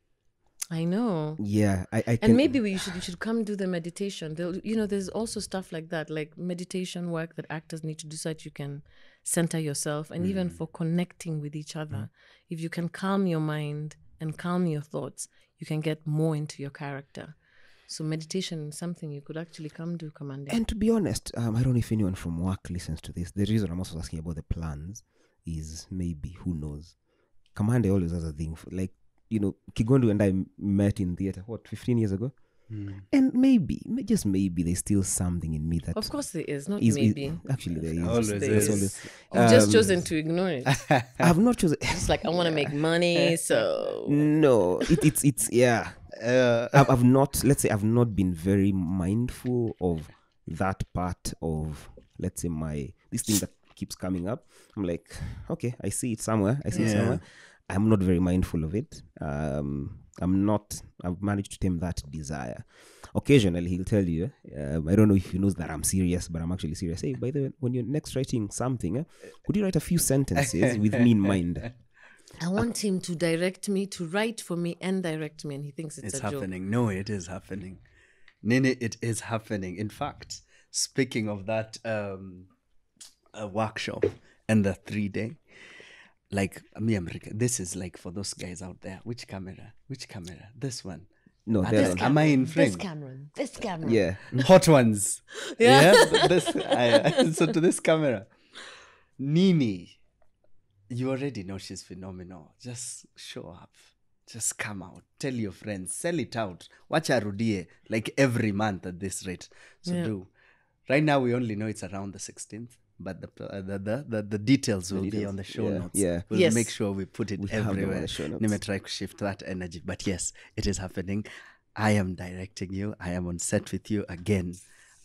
I know. Yeah, I, I can. And maybe we should you should come do the meditation. They'll, you know, there's also stuff like that, like meditation work that actors need to do so that you can center yourself, and even for connecting with each other. If you can calm your mind and calm your thoughts, you can get more into your character. So meditation is something you could actually come do, Commander. And to be honest, um, I don't know if anyone from work listens to this. The reason I'm also asking about the plans is maybe who knows. Commander always has a thing for, like you know Kigondu and i met in theater what 15 years ago, and maybe just maybe there's still something in me that of course, there is not is- is- maybe. actually there is. Always There There's is. always- You've just um, chosen to ignore it. I've not chosen. It's like I want to make money, so no, it, it's it's yeah. Uh, I've, I've not let's say i've not been very mindful of that part of let's say my this thing that keeps coming up i'm like okay i see it somewhere i see it somewhere i'm not very mindful of it um i'm not i've managed to tame that desire occasionally he'll tell you um, i don't know if he knows that i'm serious but i'm actually serious hey by the way when you're next writing something eh, could you write a few sentences with me in mind I want him to direct me, to write for me and direct me, and he thinks it's, it's a joke. happening. No, it is happening. Nene, it is happening. In fact, speaking of that um, uh, workshop and the three day, like me, America, this is like for those guys out there. Which camera? Which camera? This one. no Ah, there this are- Am I in This camera. This camera. yeah Hot ones. Yeah. Yeah. this, I, so to this camera, Nini, you already know she's phenomenal. Just show up. Just come out. Tell your friends. Sell it out. Watch Arudie like every month at this rate. So Yeah. do. Right now we only know it's around the 16th, but the uh, the, the, the, the details will be details. on the show Yeah, notes. yeah. We'll Yes. make sure we put it We have the everywhere. show notes. Nime try to shift that energy. But yes, it is happening. I am directing you. I am on set with you again.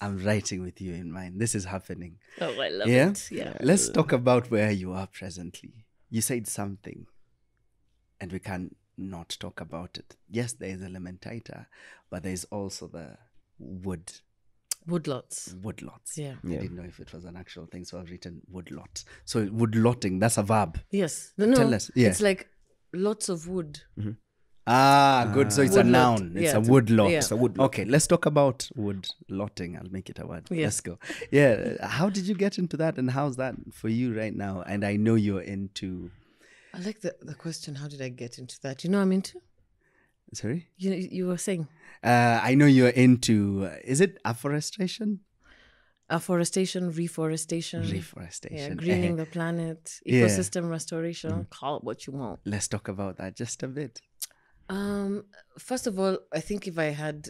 I'm writing with you in mind. This is happening. Oh, I love Yeah? it. Yeah. Let's talk about where you are presently. You said something, and we can not talk about it. Yes, there is Elementaita, but there is also the wood Woodlots. Woodlots. Yeah. I didn't know if it was an actual thing, so I've written woodlot. So woodlotting, that's a verb. Yes. No, no. Tell us, yeah. It's like lots of wood. Ah, good. So it's a noun. It's yeah. a woodlot. Yeah. It's a woodlot. Okay, let's talk about woodlotting. I'll make it a word. Yes. Let's go. Yeah. How did you get into that and how's that for you right now? And I know you're into I like the, the question. How did I get into that? You know, I'm into. Sorry? You you were saying Uh, I know you're into uh, is it afforestation? afforestation, reforestation, Reforestation. yeah, greening the planet, Yeah. ecosystem restoration. Call it what you want. Let's talk about that just a bit. Um, first of all, I think if I had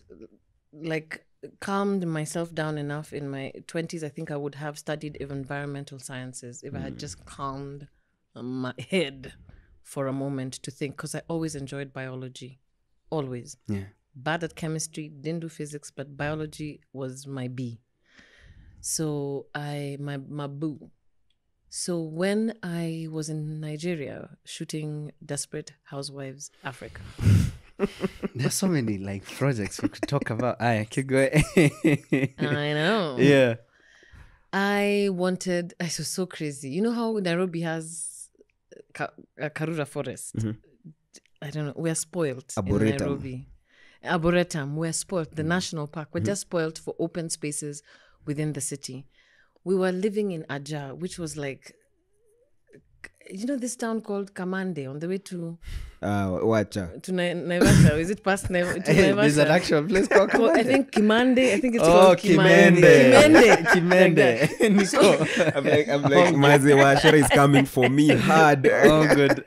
like calmed myself down enough in my 20s, I think I would have studied environmental sciences if I had just calmed my head for a moment to think because I always enjoyed biology. Always. Yeah. Bad at chemistry, didn't do physics, but biology was my B. So I my my boo. So when I was in Nigeria shooting Desperate Housewives Africa, There's so many like projects we could talk about. I could go. I know. yeah. I wanted. I was so crazy. You know how Nairobi has uh, Karura Forest. I don't know. We're spoiled in Nairobi. Arboretum. We're spoiled. The national park. We're just spoiled for open spaces within the city. We were living in Aja, which was like, you know, this town called Kamande on the way to Uh, wacha. to Na- Naivasha. Is it past Naiv- to Hey, there's an actual place called Well, I think Kimande. I think it's Oh, called Kimande. Kimende. Kimende. Kimende. Nico. I'm like, I'm like, Mazi Washara is coming for me hard. oh, good.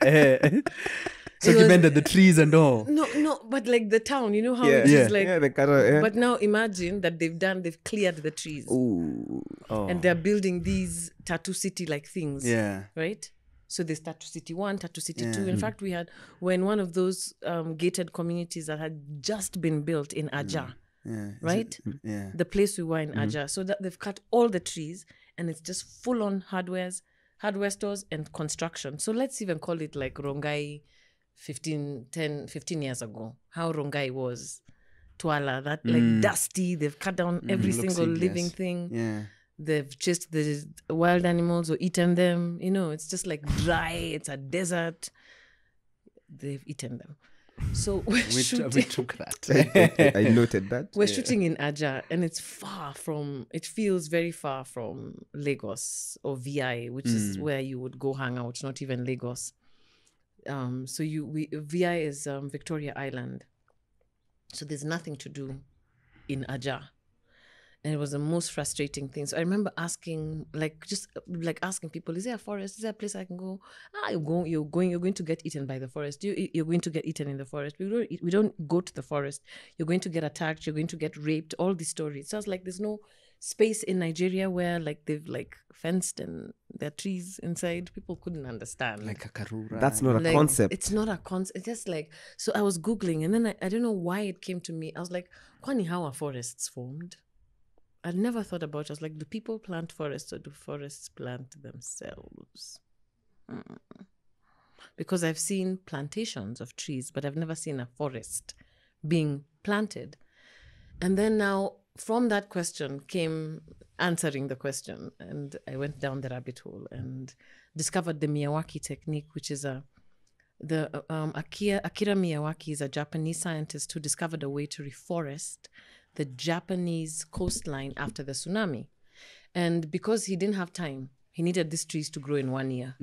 So It was- Kimende, the trees and all. No, no, but like the town, you know how yeah, it is Yeah. like. yeah, the cattle, yeah. But now imagine that they've done, they've cleared the trees, Ooh. Oh. and they're building these Tatu City like things. yeah. Right. So there's Tatu City One, Tatu City Two. Yeah. In hmm. fact, we had we're in one of those um, gated communities that had just been built in hmm. Aja, Yeah. Right? it- yeah. The place we were in hmm. Aja. So that they've cut all the trees, and it's just full on hardwares, hardware stores, and construction. So let's even call it like Rongai 15, 10, 15 years ago. How Rongai was. Tuala, that like mm. dusty. They've cut down mm. every looks single hideous. living thing. Yeah. They've chased the wild animals or eaten them. You know, it's just like dry. It's a desert. They've eaten them. So we're We, shooting. we took that. I, I noted that. We're shooting in Aja, and it's far from. It feels very far from Lagos or VI, which is mm. where you would go hang out. Not even Lagos. Um, so you we VI is um, Victoria Island, so there's nothing to do in Aja, and it was the most frustrating thing. So I remember asking, like, just like asking people, "Is there a forest? Is there a place I can go?" Ah, you're going, you're going, you're going to get eaten by the forest. You, you're going to get eaten in the forest. We don't, we don't go to the forest. You're going to get attacked. You're going to get raped. All these stories. So I like, there's no space in Nigeria where like they've like fenced and there are trees inside. People couldn't understand. like a karura. That's not a Like, concept. It's not a concept. It's just like so. I was googling, and then I, I don't know why it came to me. I was like, "Kwani how are forests formed?" I'd never thought about. it. I was like, "Do people plant forests or do forests plant themselves?" Mm. Because I've seen plantations of trees, but I've never seen a forest being planted. And then now, from that question came answering the question, and I went down the rabbit hole and discovered the Miyawaki technique, which is a the um, Akira, Akira Miyawaki is a Japanese scientist who discovered a way to reforest the Japanese coastline after the tsunami, and because he didn't have time, he needed these trees to grow in one year.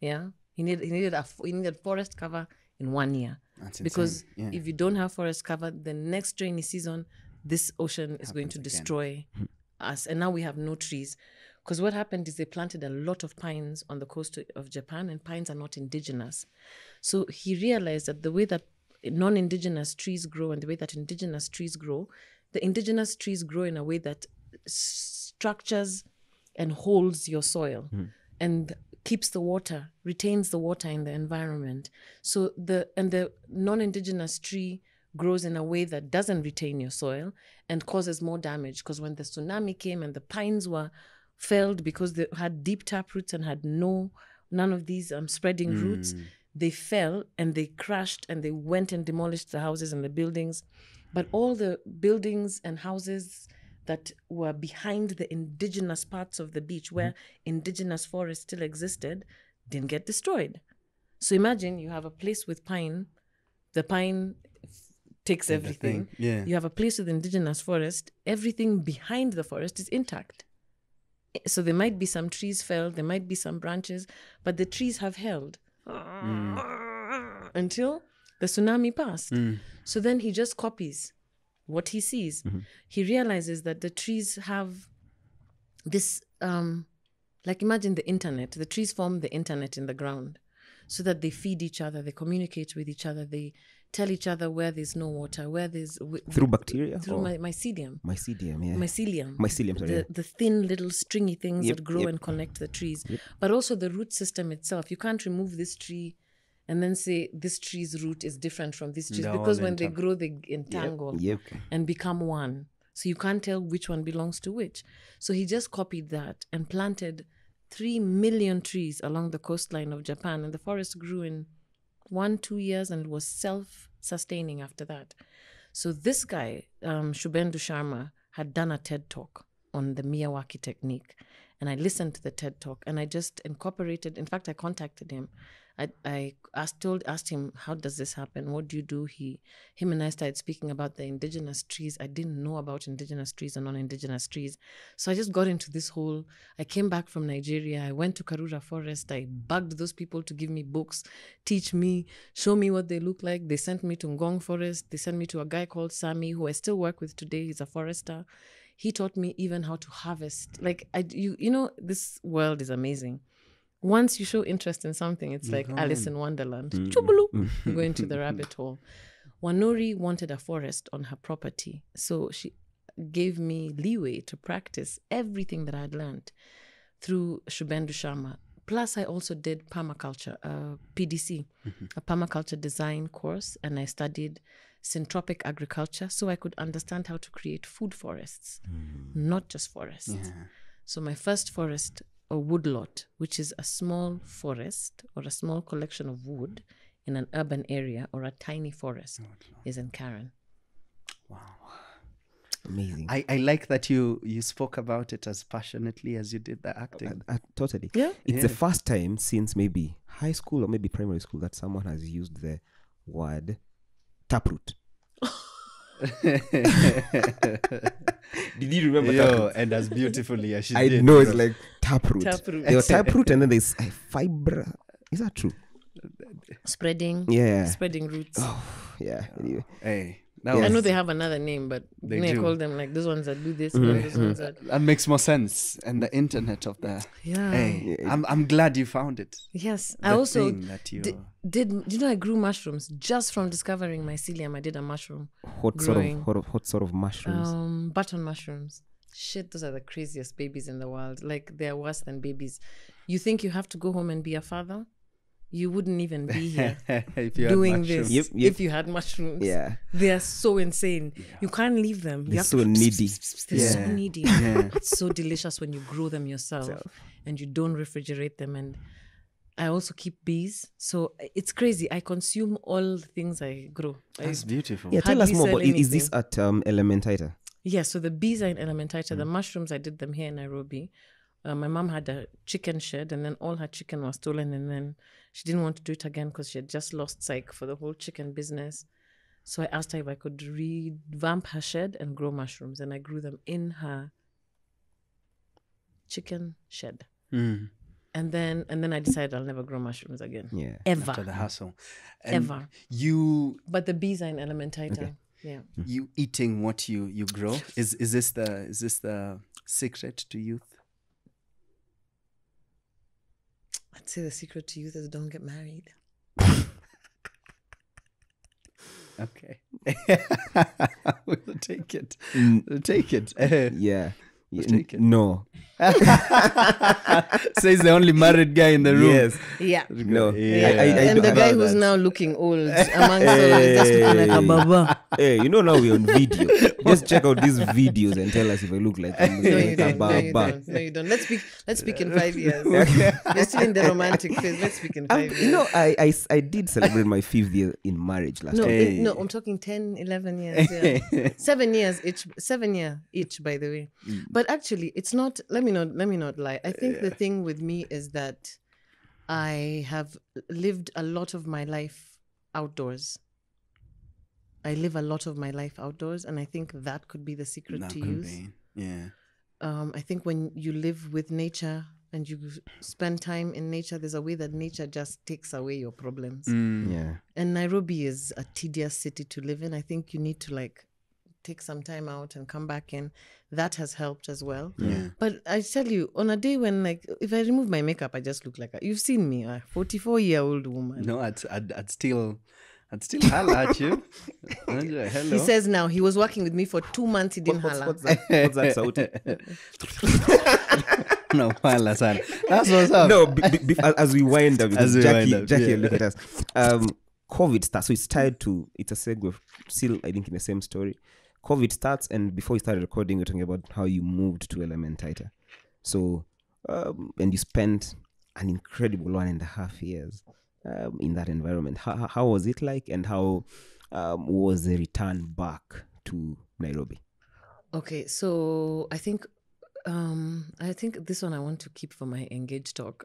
Yeah, he needed he needed a he needed forest cover in one year That's because. Yeah. if you don't have forest cover, the next rainy season, this ocean is going to Happens again. destroy mm-hmm. us. And now we have no trees. Because what happened is they planted a lot of pines on the coast of Japan, and pines are not indigenous. So he realized that the way that non indigenous trees grow and the way that indigenous trees grow, the indigenous trees grow in a way that structures and holds your soil hmm. and keeps the water retains the water in the environment so the and the non-indigenous tree grows in a way that doesn't retain your soil and causes more damage. Because when the tsunami came and the pines were felled because they had deep tap roots and had no none of these um, spreading roots they fell and they crashed and they went and demolished the houses and the buildings. But all the buildings and houses that were behind the indigenous parts of the beach where indigenous forest still existed didn't get destroyed. So imagine you have a place with pine, the pine takes everything. Yeah. You have a place with indigenous forest, everything behind the forest is intact. Eh, so there might be some trees felled, there might be some branches, but the trees have held mm. until the tsunami passed. Mm. So then he just copies what he sees. Mm-hmm. He realizes that the trees have this, um, like imagine the internet. The trees form the internet in the ground so that they feed each other, they communicate with each other, they tell each other where there's no water, where there's w- Through bacteria? through my, mycelium. mycelium, yeah. Mycelium. Mycelium, sorry, The, yeah. the thin little stringy things Yep, that grow yep. and connect the trees. But also the root system itself. You can't remove this tree and then say this tree's root is different from this tree They're because when they grow, they entangle Yep. and become one. So you can't tell which one belongs to which. So he just copied that and planted three million trees along the coastline of Japan, and the forest grew in one, two years and was self sustaining after that. So this guy, um, Shubhendu Sharma, had done a TED talk on the Miyawaki technique. And I listened to the TED talk and I just incorporated, in fact, I contacted him. I, I asked, told, asked him, how does this happen? What do you do? He, him and I started speaking about the indigenous trees. I didn't know about indigenous trees and non-indigenous trees. So I just got into this whole, I came back from Nigeria. I went to Karura Forest. I bugged those people to give me books, teach me, show me what they look like. They sent me to Ngong Forest. They sent me to a guy called Sami, who I still work with today. He's a forester. He taught me even how to harvest. Like I, you, you know, this world is amazing. Once you show interest in something, it's like Alice in Wonderland. Mm. Chubulu, mm. you go into the rabbit hole. Wanuri wanted a forest on her property, so she gave me leeway to practice everything that I had learned through Shubhendu Sharma. Plus, I also did permaculture, uh, PDC, mm-hmm. a permaculture design course, and I studied syntropic agriculture so I could understand how to create food forests, mm. not just forests. So, my first forest, a woodlot, which is a small forest or a small collection of wood in an urban area or a tiny forest, is in Karen. Wow. Amazing. I, I like that you you spoke about it as passionately as you did the acting. Uh, totally. Yeah. It's the first time since maybe high school or maybe primary school that someone has used the word taproot. Did you remember Yo, taproot? and as beautifully as she I did. know bro. it's like taproot. Taproot. There was taproot and then there's fiber. Is that true? Spreading, Yeah. spreading roots. Oh, yeah. Anyway. Hey, that, I know they have another name, but They they I call them like those ones that do this, Mm-hmm. and those ones that that makes more sense. And the internet of the yeah. hey, I'm I'm glad you found it. Yes, I also thing that you di- did. You know, I grew mushrooms just from discovering mycelium. I did a mushroom, What sort Growing. of what, what sort of mushrooms? um, button mushrooms. Shit, those are the craziest babies in the world. Like they're worse than babies. You think you have to go home and be a father? You wouldn't even be here if you had doing mushrooms. this Yep, yep. if you had mushrooms. yeah. They are so insane. You can't leave them. They're so to needy. They're so Yeah. needy. It's so delicious when you grow them yourself and you don't refrigerate them. And I also keep bees. So it's crazy. I consume all the things I grow. I, That's beautiful. Yeah, tell us more sell about is, is this at um, Elementaita? yeah, so the bees are in Elementaita. The mushrooms, I did them here in Nairobi. Uh, my mom had a chicken shed and then all her chicken was stolen. And then she didn't want to do it again because she had just lost sight for the whole chicken business. So I asked her if I could revamp her shed and grow mushrooms. And I grew them in her chicken shed. Mm, and then and then I decided I'll never grow mushrooms again. Yeah. Ever. after the hustle. And Ever. You But the bees are in Elementaita. Okay. Yeah. you eating what you you grow is is this the is this the secret to youth? I'd say the secret to youth is don't get married. Okay, we'll take it. Mm. We'll take it. Yeah. Y- Was taken. no Says the only married guy in the room. yes Yeah. no Yeah. I- I- I and the guy who's that. now looking old amongst all of us, just looking like a Hey. baba. hey you know now we're on video just check out these videos and tell us if i look like, I'm No, like you a don't. No, you don't. No, you don't. Let's speak. Let's speak in five years. You're still in the romantic phase. Let's speak in um, 5 I'm- years. you know I, I s- I did celebrate my fifth year in marriage last no, year Hey. in- no, I'm talking 10, 11 years. Yeah. seven years each. Seven year each, by the way. Mm, But actually, it's not. Let me not. Let me not lie. I think the thing with me is that I have lived a lot of my life outdoors. I live a lot of my life outdoors, and I think that could be the secret That to could use. be. Yeah. um, I think when you live with nature and you spend time in nature, there's a way that nature just takes away your problems. Mm. yeah And Nairobi is a tedious city to live in. I think you need to like take some time out and come back in. That has helped as well. Yeah. But I tell you, on a day when like if I remove my makeup, I just look like a, you've seen me, a 44 year old woman. No, I'd, I'd, I'd still, I'd still holler at you. Andrea, hello. He says now he was working with me for two months. He didn't what's, holla. what's that what's that no, holla, son. That's what's up. no b- b- b- as we wind up As we Jackie wind up, Jackie yeah. look at us um COVID starts so it's tied to it's a segue still I think in the same story COVID starts and before we started recording we are talking about how you moved to Elementaita so um and you spent an incredible one and a half years um, in that environment how, how- how was it like and how um, was the return back to Nairobi Okay, so I think um I think this one I want to keep for my engaged talk.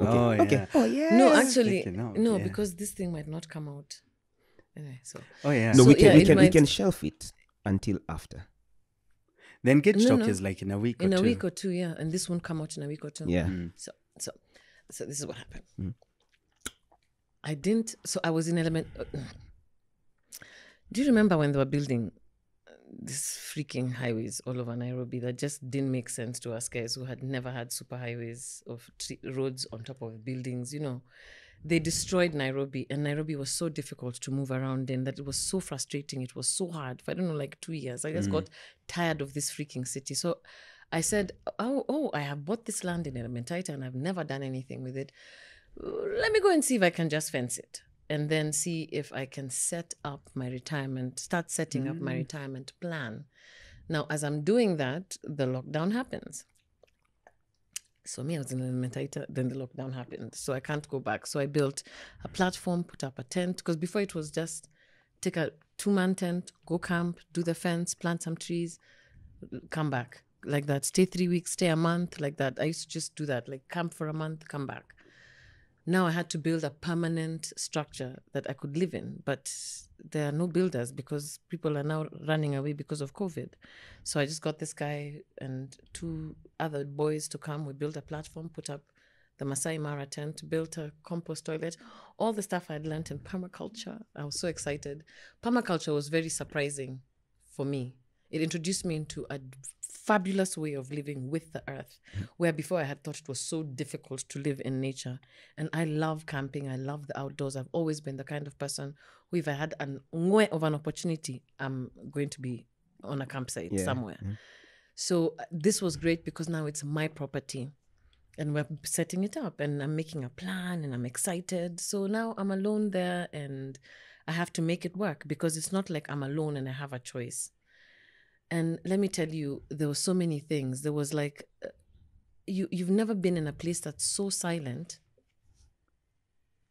Oh, yeah. okay oh yeah no, actually, Speaking of, no, yeah. because this thing might not come out. Anyway, so Oh, yeah. no So, we can yeah, we it can we can shelf it until after Then get No, talk no. is like in a week in or a two. week or two, yeah, and this won't come out in a week or two. yeah So so so this is what happened. Mm. I didn't. So I was in element. uh, do you remember when they were building uh, these freaking highways all over Nairobi that just didn't make sense to us guys who had never had super highways of tre- roads on top of buildings? You know, they destroyed Nairobi, and Nairobi was so difficult to move around in that it was so frustrating. It was so hard for I don't know, like two years. I just mm. got tired of this freaking city. So I said, "Oh, oh, I have bought this land in Elementaita, and I've never done anything with it. Let me go and see if I can just fence it." And then see if I can set up my retirement, start setting up my mm. retirement plan. Now, as I'm doing that, the lockdown happens. So me, I was in Elementaita, then the lockdown happened. So I can't go back. So I built a platform, put up a tent, because before it was just take a two-man tent, go camp, do the fence, plant some trees, come back like that. Stay three weeks, stay a month, like that. I used to just do that, like camp for a month, come back. Now I had to build a permanent structure that I could live in, but there are no builders because people are now running away because of COVID. So I just got this guy and two other boys to come. We built a platform, put up the Masai Mara tent, built a compost toilet, all the stuff I'd learned in permaculture. I was so excited. Permaculture was very surprising for me. It introduced me into a fabulous way of living with the earth, where before I had thought it was so difficult to live in nature. And I love camping. I love the outdoors. I've always been the kind of person who, if I had an of an opportunity, I'm going to be on a campsite Yeah. somewhere. So uh, this was great because now it's my property and we're setting it up and I'm making a plan and I'm excited. So now I'm alone there and I have to make it work because it's not like I'm alone and I have a choice. And let me tell you, there were so many things. There was like, uh, you you've never been in a place that's so silent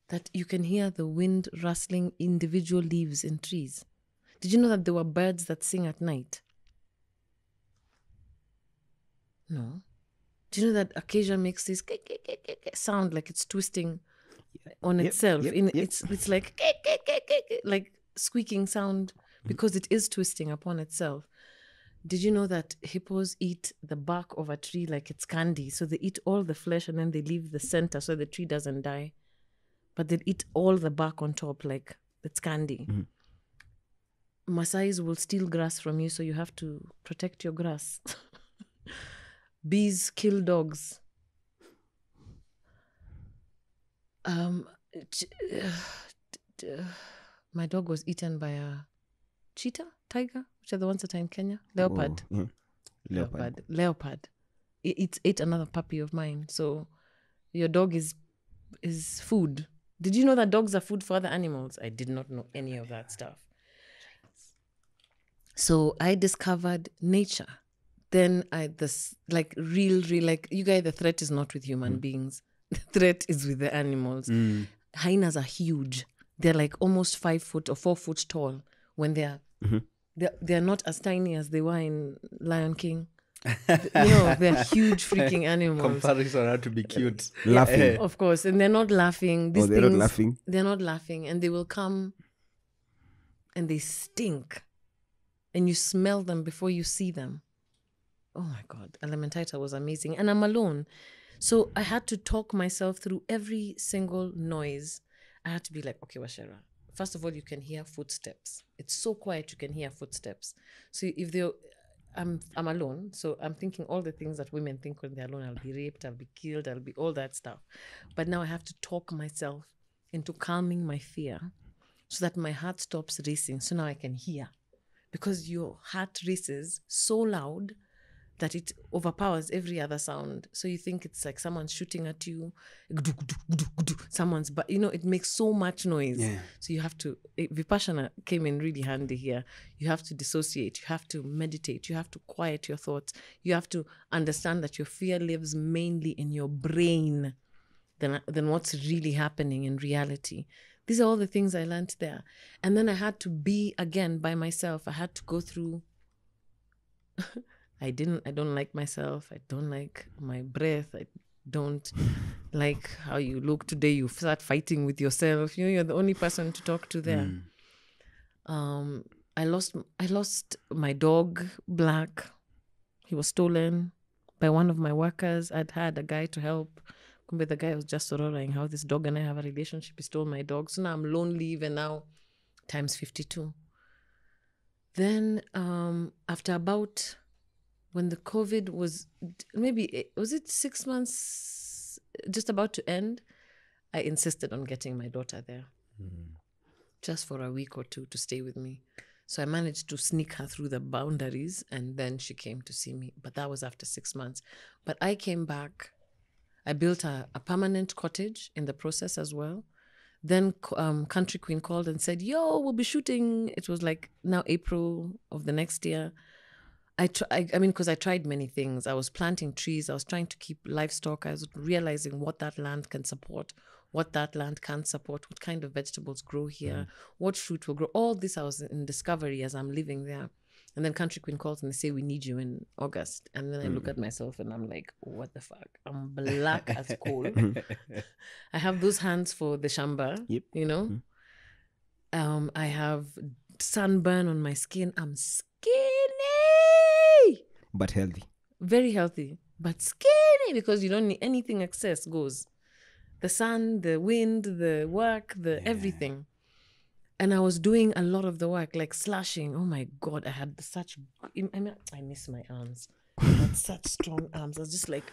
that you can hear the wind rustling individual leaves in trees. Did you know that there were birds that sing at night? No. Do you know that acacia makes this sound like it's twisting on Yep, itself? yep, in yep. it's it's like ke- ke- ke- ke- ke, like squeaking sound because it is twisting upon itself. Did you know that hippos eat the bark of a tree like it's candy? So they eat all the flesh and then they leave the center so the tree doesn't die. But they eat all the bark on top like it's candy. Mm-hmm. Masais will steal grass from you, so you have to protect your grass. Bees kill dogs. Um, ch- t- uh, my dog was eaten by a cheetah, tiger, which are the ones that are in Kenya, leopard. Oh, hmm. yeah. Leopard. leopard. Leopard. It, it ate another puppy of mine. So your dog is is food. Did you know that dogs are food for other animals? I did not know any of that stuff. So I discovered nature. Then I this like real, real like you guys. The threat is not with human hmm. beings. The threat is with the animals. Hmm. Hyenas are huge. They're like almost five foot or four foot tall when they're mm-hmm. They're, they're not as tiny as they were in Lion King. you know, they're huge freaking animals. Comparison had to be cute. Laughing. Of course, and they're not laughing. These Oh, they're not laughing? They're not laughing, and they will come, and they stink, and you smell them before you see them. Oh my god, Elementaita was amazing, and I'm alone, so I had to talk myself through every single noise. I had to be like, okay, Wacera. First of all, you can hear footsteps. It's so quiet, you can hear footsteps. So if they, I'm I'm alone, so I'm thinking all the things that women think when they're alone. I'll be raped, I'll be killed, I'll be all that stuff. But now I have to talk myself into calming my fear, so that my heart stops racing. So now I can hear, because your heart races so loud that it overpowers every other sound. So you think it's like someone's shooting at you, someone's, but you know, it makes so much noise. So you have to, it, Vipassana came in really handy here. You have to dissociate, you have to meditate, you have to quiet your thoughts, you have to understand that your fear lives mainly in your brain than, than what's really happening in reality. These are all the things I learned there. And then I had to be again by myself. I had to go through I didn't I don't like myself. I don't like my breath. I don't like how you look today. You start fighting with yourself. You know, you're the only person to talk to there. Um I lost I lost my dog, Black. He was stolen by one of my workers. I'd had a guy to help. Kumbe the guy was just sororing how this dog and I have a relationship. He stole my dog. So now I'm lonely even now, times 52. Then um, after about when the COVID was maybe was it six months just about to end, I insisted on getting my daughter there just for a week or two to stay with me. So I managed to sneak her through the boundaries and then she came to see me. But that was after six months. But I came back. I built a, a permanent cottage in the process as well. Then um, Country Queen called and said, Yo, we'll be shooting. It was like now April of the next year. I, tr- I, I mean, because I tried many things. I was planting trees. I was trying to keep livestock. I was realizing what that land can support, what that land can't support, what kind of vegetables grow here, mm. what fruit will grow. All this I was in discovery as I'm living there. And then Country Queen calls and they say, We need you in August. And then I look at mm. myself and I'm like, What the fuck? I'm black as coal. I have those hands for the shamba, Yep. you know? Mm-hmm. Um, I have sunburn on my skin. I'm skinny but healthy. very healthy, but skinny because you don't need anything excess goes. The sun, the wind, the work, the everything. And I was doing a lot of the work, like slashing. Oh my god, I had such. I mean, I miss my arms. I had such strong arms. I was just like,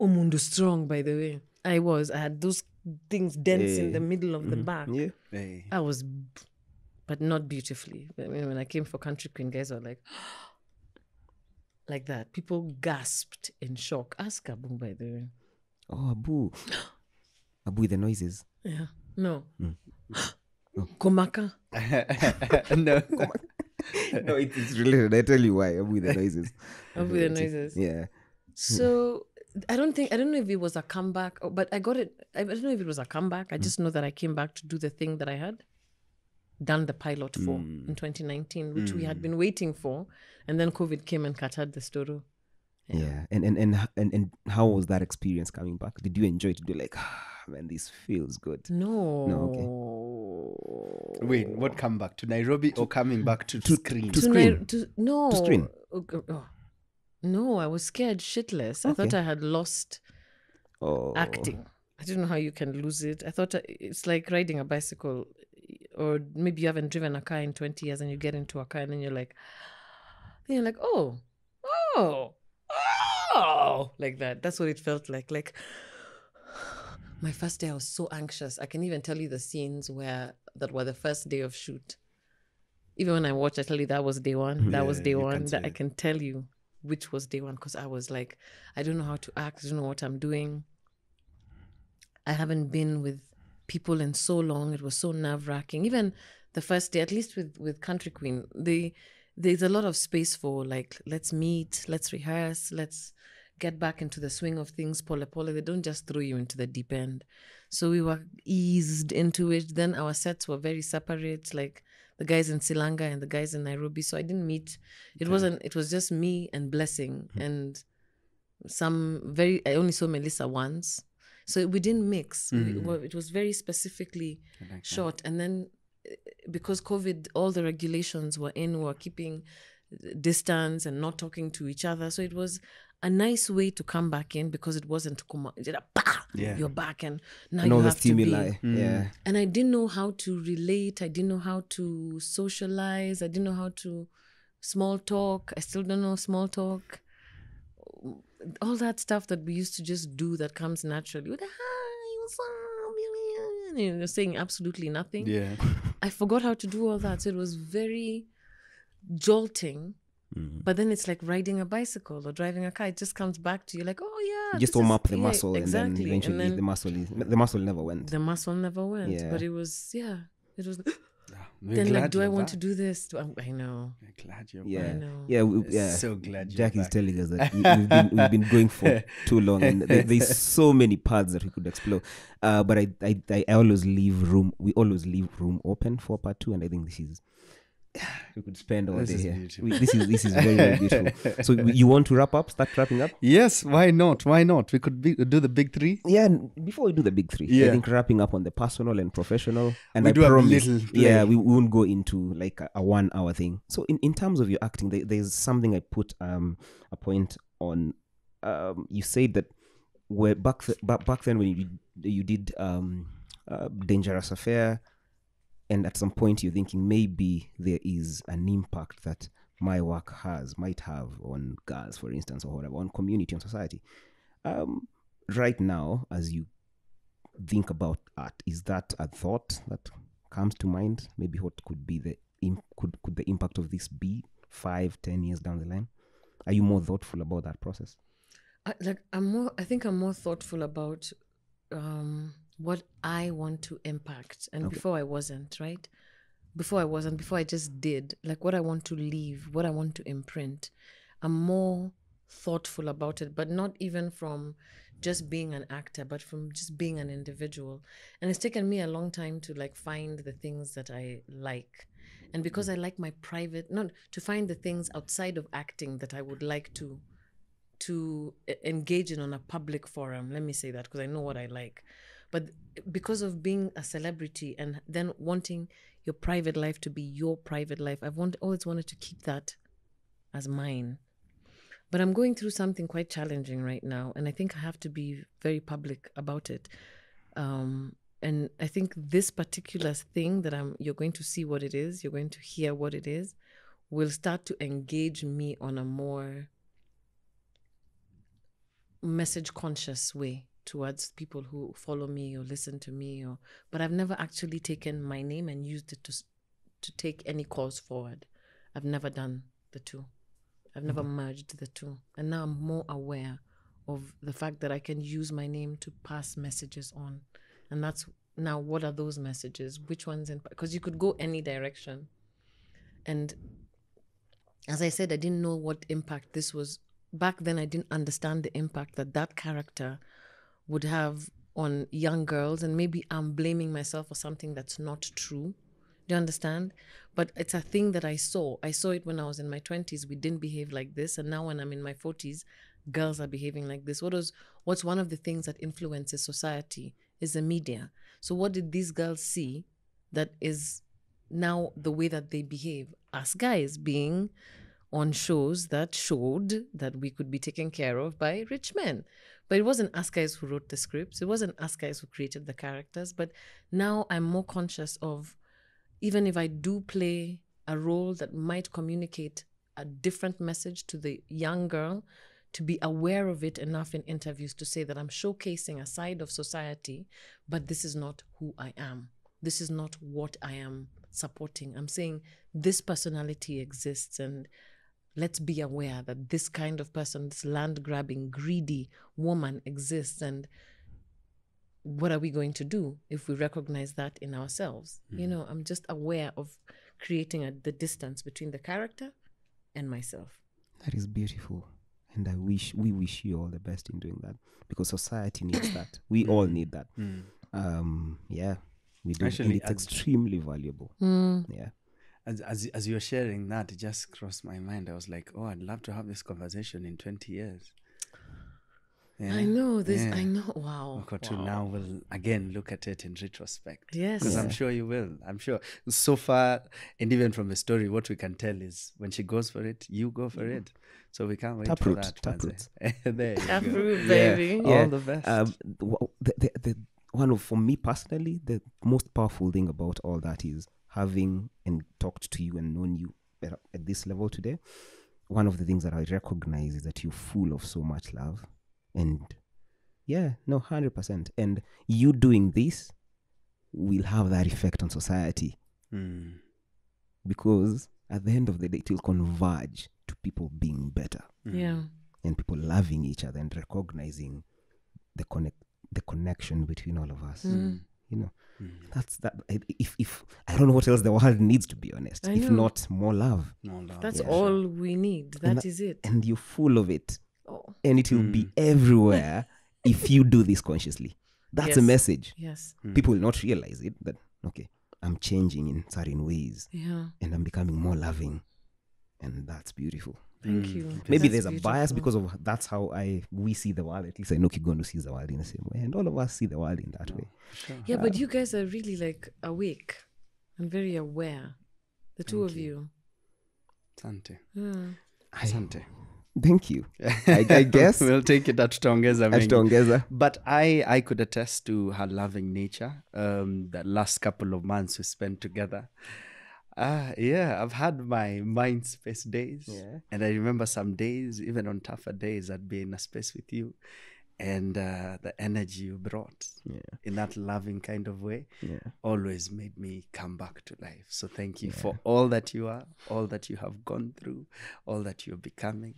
Omundu strong. By the way, I was. I had those things dense in Eh. the middle of the back. Yeah. Hey. I was, but not beautifully. I mean, when I came for Country Queen, guys were like, like that. People gasped in shock. Ask Abu, by the way. Oh, Abu. Abu, the noises. Yeah. No. Mm. Komaka. no. no, it's related. I tell you why. Abu, the noises. Abu, the noises. Yeah. So I don't think I don't know if it was a comeback, but I got it. I don't know if it was a comeback. I just know that I came back to do the thing that I had done the pilot for in mm. 2019, which we had mm. been waiting for, and then COVID came and cut the story. Yeah. And, and and and and how was that experience coming back? Did you enjoy it? Did you like, ah, man, this feels good? No. No. okay. Wait, what come back to Nairobi or coming back to, screen? to to screen. Nai- to, no. To screen. Oh. No, I was scared shitless. I thought I had lost Oh. acting. I don't know how you can lose it. I thought uh, it's like riding a bicycle, or maybe you haven't driven a car in 20 years and you get into a car and then you're like, then you're like, oh, oh, oh, like that. That's what it felt like. Like, my first day, I was so anxious. I can even tell you the scenes where that were the first day of shoot. Even when I watch, I tell you that was day one. That was day one. That I can tell you. which was day one because I was like, I don't know how to act, I don't know what I'm doing. I haven't been with people in so long. It was so nerve wracking. Even the first day, at least with with Country Queen, they there's a lot of space for like let's meet, let's rehearse, let's get back into the swing of things. Pole pole, they don't just throw you into the deep end. So we were eased into it. Then our sets were very separate, like the guys in Silanga and the guys in Nairobi. So I didn't meet. It wasn't. It was just me and Blessing hmm. and some very. I only saw Melissa once, so we didn't mix. We- well, it was very specifically short, and then eh, because COVID, all the regulations were in. We were keeping distance and not talking to each other. So it was a nice way to come back in because it wasn't kuma- it did bah, Yeah. you're back and now and you all the have to be stimuli. Yeah. and I didn't know how to relate. I didn't know how to socialize. I didn't know how to small talk. I still don't know small talk. All that stuff that we used to just do that comes naturally. With hi, what's up? You know, You're saying absolutely nothing. Yeah. I forgot how to do all that. So it was very jolting. Mm. But then it's like riding a bicycle or driving a car. It just comes back to you like, oh yeah. You just warm up the yeah, muscle exactly. and then eventually and then the muscle is the muscle never went. the muscle never went. Yeah. But it was yeah. It was We're then like, do I you're want to do this? Do I, I know. We're glad you're yeah, back. yeah, we, yeah. So glad you're Jack is back. telling us that we- we've been, we've been going for too long, and there, there's so many paths that we could explore. Uh, but I, I, I, I always leave room. We always leave room open for part two, and I think this is we could spend all This day here. We, this is this is very very beautiful. So you want to wrap up? Start wrapping up. Yes, why not? Why not? We could be, do the big three. Yeah, and before we do the big three, I think wrapping up on the personal and professional. And We I do a promise, little yeah, play. we won't go into like a, a one hour thing. So in, in terms of your acting, there, there's something I put um a point on. Um, you said that where back th- back, back then when you did, you did um uh, dangerous affair, and at some point you're thinking maybe there is an impact that my work has might have on girls, for instance, or whatever, on community, on society. Um, right now, as you think about art, is that a thought that comes to mind? Maybe what could be the could could the impact of this be five, ten years down the line? Are you more thoughtful about that process? I, like I'm more. I think I'm more thoughtful about um, what I want to impact, and Okay. before I wasn't right. Before I wasn't. Before I just did. Like what I want to leave, what I want to imprint. I'm more thoughtful about it, but not even from just being an actor, but from just being an individual. And it's taken me a long time to like find the things that I like. And because mm. I like my private, not to find the things outside of acting that I would like to to engage in on a public forum. Let me say that because I know what I like. But because of being a celebrity and then wanting your private life to be your private life, I've want, always wanted to keep that as mine. But I'm going through something quite challenging right now, and I think I have to be very public about it. Um, and I think this particular thing that I'm, you're going to see what it is, you're going to hear what it is, will start to engage me on a more message conscious way towards people who follow me or listen to me or but I've never actually taken my name and used it to to take any cause forward. I've never done the two. I've never mm-hmm. merged the two. And now I'm more aware of the fact that I can use my name to pass messages on. And that's now what are those messages? Which ones in because you could go any direction. And as I said, I didn't know what impact this was. Back then, I didn't understand the impact that that character would have on young girls. And maybe I'm blaming myself for something that's not true. Do you understand? But it's a thing that I saw. I saw it when I was in my 20s. We didn't behave like this. And now, when I'm in my 40s, girls are behaving like this. What was, what's one of the things that influences society is the media. So, what did these girls see that is now the way that they behave? Us guys being on shows that showed that we could be taken care of by rich men. But it wasn't us guys who wrote the scripts, it wasn't us guys who created the characters. But now I'm more conscious of even if I do play a role that might communicate a different message to the young girl, to be aware of it enough in interviews to say that I'm showcasing a side of society, but this is not who I am. This is not what I am supporting. I'm saying this personality exists and let's be aware that this kind of person, this land grabbing, greedy woman exists. And what are we going to do if we recognize that in ourselves? You know, I'm just aware of creating a, the distance between the character and myself. That is beautiful. And I wish we wish you all the best in doing that because society needs that. We all need that. Um, yeah, we do. Actually, and it's as- extremely valuable. Mm. Yeah. As, as as you were sharing that, it just crossed my mind. I was like, oh, I'd love to have this conversation in 20 years. Yeah. I know this. Yeah. I know. Wow. Okotu wow. now we'll again look at it in retrospect. Yes. Because I'm sure you will. I'm sure. So far, and even from the story, what we can tell is when she goes for it, you go for it. So we can't wait for Taproot, that. taproot. Manze. there you go. Taproot, Yeah. baby. All the best. Um, the, the, the, the one of for me personally, the most powerful thing about all that is having and talked to you and known you better at this level today. One of the things that I recognize is that you're full of so much love, and yeah, no, hundred percent. And you doing this will have that effect on society Mm. because at the end of the day, it will converge to people being better Yeah. and people loving each other and recognizing the connect the connection between all of us. Mm. You know, Mm. that's that. If if I don't know what else the world needs to be honest, if not more love, No, no, That's Yeah. all we need. That that- is it. and you're full of it, Oh, and it will be Mm. everywhere if you do this consciously. That's a message. yes. Mm. People will not realize it that okay, I'm changing in certain ways Yeah. and I'm becoming more loving, and that's beautiful. Thank Mm. you. maybe That's there's a bias because of that's how I we see the world. At least I know Kigondu sees the world in the same way, and all of us see the world in that way. Sure. Yeah, but you guys are really like awake and very aware. The two of you. you. Asante. Yeah. Asante. Thank you. I, I guess we'll take it at tutaongeza mengi. Hatutaongeza. But I, I could attest to her loving nature. Um, the last couple of months we spent together. Ah, yeah, I've had my mind space days. Yeah. And I remember some days, even on tougher days, I'd be in a space with you. And uh, the energy you brought Yeah, in that loving kind of way yeah. always made me come back to life. So thank you for all that you are, all that you have gone through, all that you're becoming.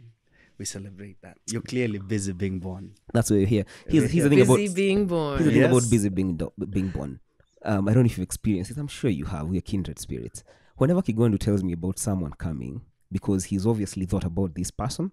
We celebrate that. You're clearly busy being born. That's what you're here. Here's, here's the thing Busy about being here's the born. thing Yes. about busy being do- being born. Um, I don't know if you've experienced it. I'm sure you have. We're kindred spirits. Whenever Kigondu tells me about someone coming, because he's obviously thought about this person,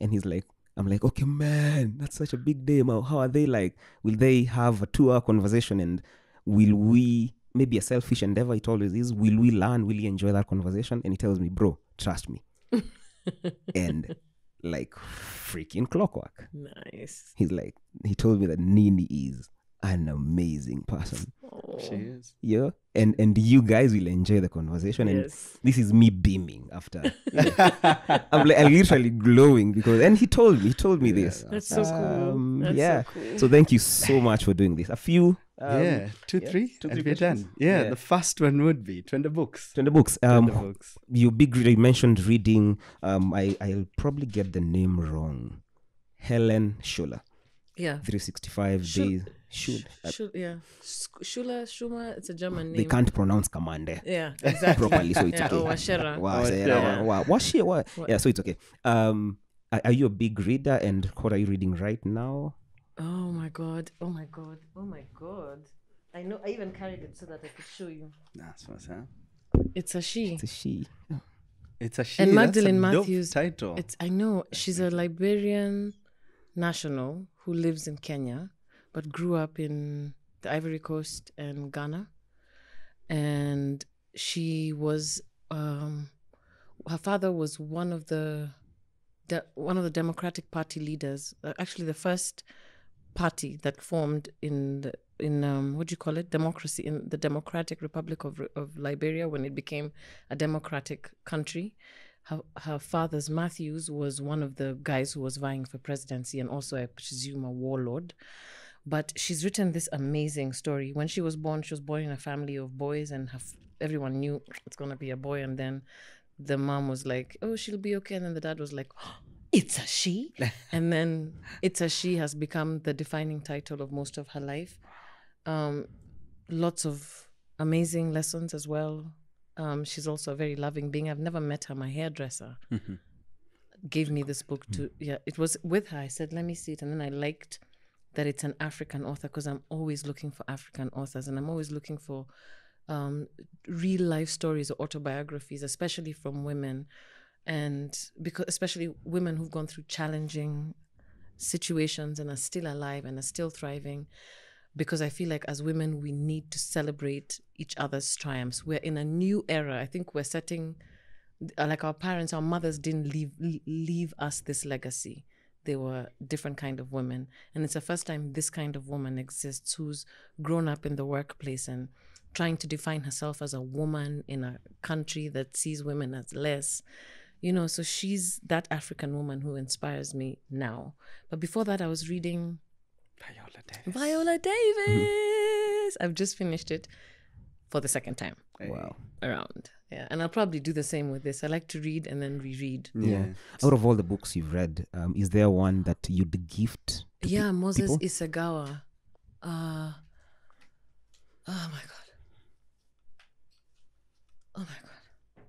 and he's like, I'm like, okay, man, that's such a big day. man. How are they like? Will they have a two-hour conversation, and will we? Maybe a selfish endeavor. It always is. Will we learn? Will we enjoy that conversation? And he tells me, bro, trust me. and like freaking clockwork. Nice. He's like, he told me that Nini is an amazing person. Oh, She is. Yeah. And and you guys will enjoy the conversation. And yes. this is me beaming after. I'm like I'm literally glowing because and he told me, he told me this. That's so cool. Um, That's yeah. so cool. So thank you so much for doing this. A few um, yeah, two, yeah, three, two, and we're done. Yeah, Yeah. the first one would be 20 books. to the books. 20 Um books. you big reader, you mentioned reading. Um I, I'll probably get the name wrong. Helen Schuller. Yeah. 365 Shul- days. Should. Uh, Shul- yeah. Sk- Shula, Shuma, it's a German name. they name. can't pronounce Commander. Yeah, exactly. properly, so it's yeah, okay. Or Wacera. Wow, Oh, say, yeah. wow, wow. She? What? What? Yeah, so it's okay. Um, are, are you a big reader, and what are you reading right now? Oh my god. Oh my god. Oh my god. I know. I even carried it so that I could show you. That's what's up. It's a she. It's a she. It's a she. And that's a Magdalene dope Matthews. title. It's I know she's a Liberian national who lives in Kenya, but grew up in the Ivory Coast and Ghana, and she was um, her father was one of the, the one of the Democratic Party leaders. Uh, actually, the first party that formed in the in um, what do you call it democracy in the Democratic Republic of of Liberia when it became a democratic country. Her, her father's Matthews was one of the guys who was vying for presidency and also, I presume, a warlord. But she's written this amazing story. When she was born, she was born in a family of boys, and her, everyone knew it's gonna be a boy. And then the mom was like, "Oh, she'll be okay," and then the dad was like, oh, "It's a she," and then "It's a she" has become the defining title of most of her life. Um, lots of amazing lessons as well. Um, she's also a very loving being. I've never met her. My hairdresser gave me this book to yeah it was with her. I said let me see it. And then i liked that it's an african author because i'm always looking for african authors and i'm always looking for um, real life stories or autobiographies especially from women. And because especially women who've gone through challenging situations and are still alive and are still thriving because I feel like as women, we need to celebrate each other's triumphs. We're in a new era. I think we're setting, uh, like our parents, our mothers didn't leave leave us this legacy. They were different kind of women, and it's the first time this kind of woman exists who's grown up in the workplace and trying to define herself as a woman in a country that sees women as less. You know, so she's that African woman who inspires me now. But before that, I was reading Viola Davis. Viola Davis. I've just finished it for the second time Wow. around. Yeah, and I'll probably do the same with this. I like to read and then reread. Yeah. Out of all the books you've read, um, is there one that you'd gift? To Yeah, pe- Moses people? Isegawa. Uh, oh my god. Oh my god.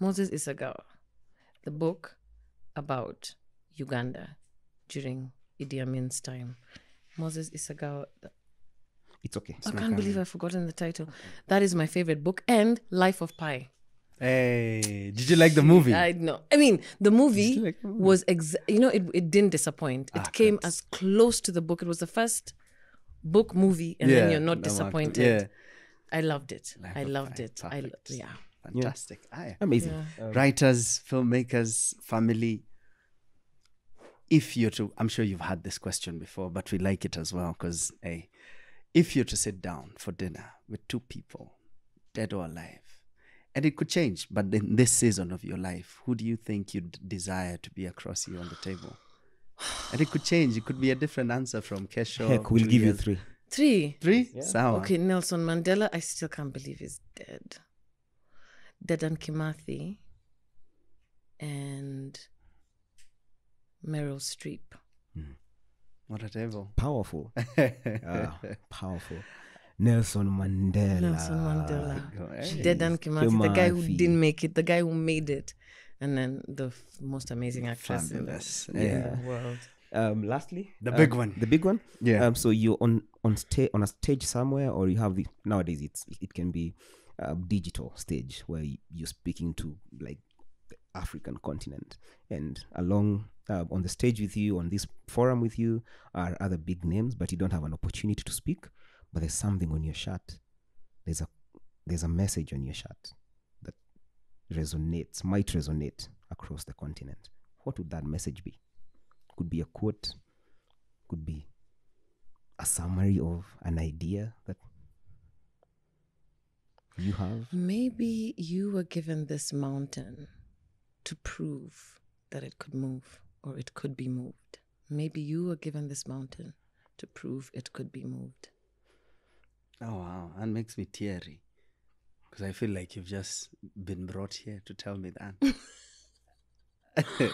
Moses Isegawa. The book about Uganda during Idi Amin's time. Moses Isegawa. It's okay. I can't believe I've forgotten the title. That is my favorite book. And Life of Pi. Hey, did you like the movie? I know. I mean, the movie like the movie? was ex- you know it, it didn't disappoint. It Ah, came good. as close to the book. It was the first book movie, and then you're not disappointed. Yeah, I loved it. Life I loved Pi, it. I lo- yeah. fantastic. Aye. Amazing. Yeah. Writers, filmmakers, family. If you're to, I'm sure you've had this question before, but we like it as well because, hey, if you're to sit down for dinner with two people, dead or alive, and it could change, but in this season of your life, who do you think you'd desire to be across you on the table? And it could change. It could be a different answer from Kesho. Heck, we'll to give you years- three. Three. Three? Sawa. Okay, Nelson Mandela. I still can't believe he's dead. Dedan Kimathi and Meryl Streep. Whatever. Powerful. Ah, powerful. Nelson Mandela. Nelson Mandela. Hey. Dedan Kimathi, the guy who didn't make it, the guy who made it, and then the f- most amazing actress Fabulous. in the, Yeah. in the world. Um, lastly, The um, big one. The big one. Yeah. Um, so you're on on stage on a stage somewhere, or you have the nowadays it's it can be a digital stage where you're speaking to like the African continent, and along uh, on the stage with you on this forum with you are other big names, but you don't have an opportunity to speak. But there's something on your shirt. There's a there's a message on your shirt that resonates, might resonate across the continent. What would that message be? Could be a quote, could be a summary of an idea that you have. Maybe you were given this mountain to prove that it could move or it could be moved. Maybe you were given this mountain to prove it could be moved. Oh wow, that makes me teary. Because I feel like you've just been brought here to tell me that.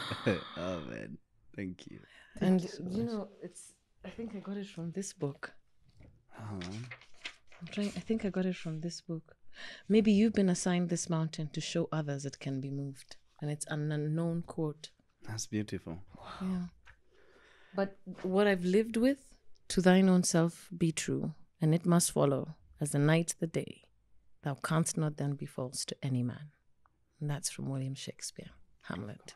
oh man, thank you. and you know, it's I think I got it from this book. Oh, man. I'm trying I think I got it from this book. Maybe you've been assigned this mountain to show others it can be moved. And it's an unknown quote. That's beautiful. Yeah. But what I've lived with, to thine own self be true, and it must follow, as the night the day. Thou canst not then be false to any man. And that's from William Shakespeare, Hamlet.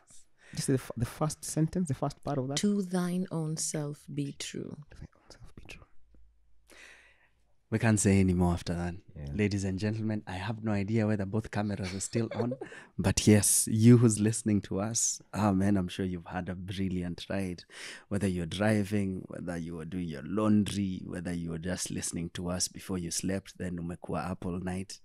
Just the, f- the first sentence, the first part of that. To thine own self be true. Self be true. We can't say any more after that. Yeah. Ladies and gentlemen, I have no idea whether both cameras are still on. but yes, you who's listening to us, oh man, I'm sure you've had a brilliant ride. Whether you're driving, whether you were doing your laundry, whether you were just listening to us before you slept, then umekuwa up all night.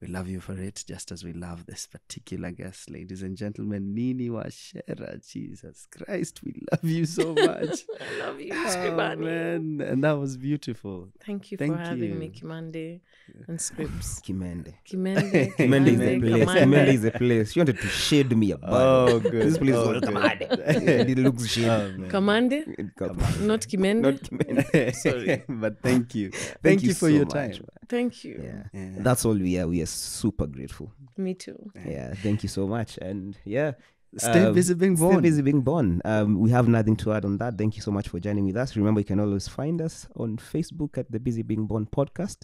We love you for it, just as we love this particular guest, ladies and gentlemen. Nini Wacera, Jesus Christ, we love you so much. I love you, oh, Scribani. man, and that was beautiful. Thank you Thank for having me. Kimande and Scripps. Kimende. Kimende, Kimende is the Kimande, place. Kamande. Kimende is the place. She wanted to shade me about. Oh, good. This place Oh, is good. Kamande. it looks shady. Oh. Kamande, Kamande. not Kimende. Not Kimende. Sorry, but thank you. Thank, you, for so your much, time. man. Thank you. Yeah. Yeah. That's all we are. We are super grateful. Me too. Yeah. Thank you so much. And yeah, Stay Um, busy being Stay born. busy being born. Um, we have nothing to add on that. Thank you so much for joining with us. Remember, you can always find us on Facebook at the Busy Being Born podcast,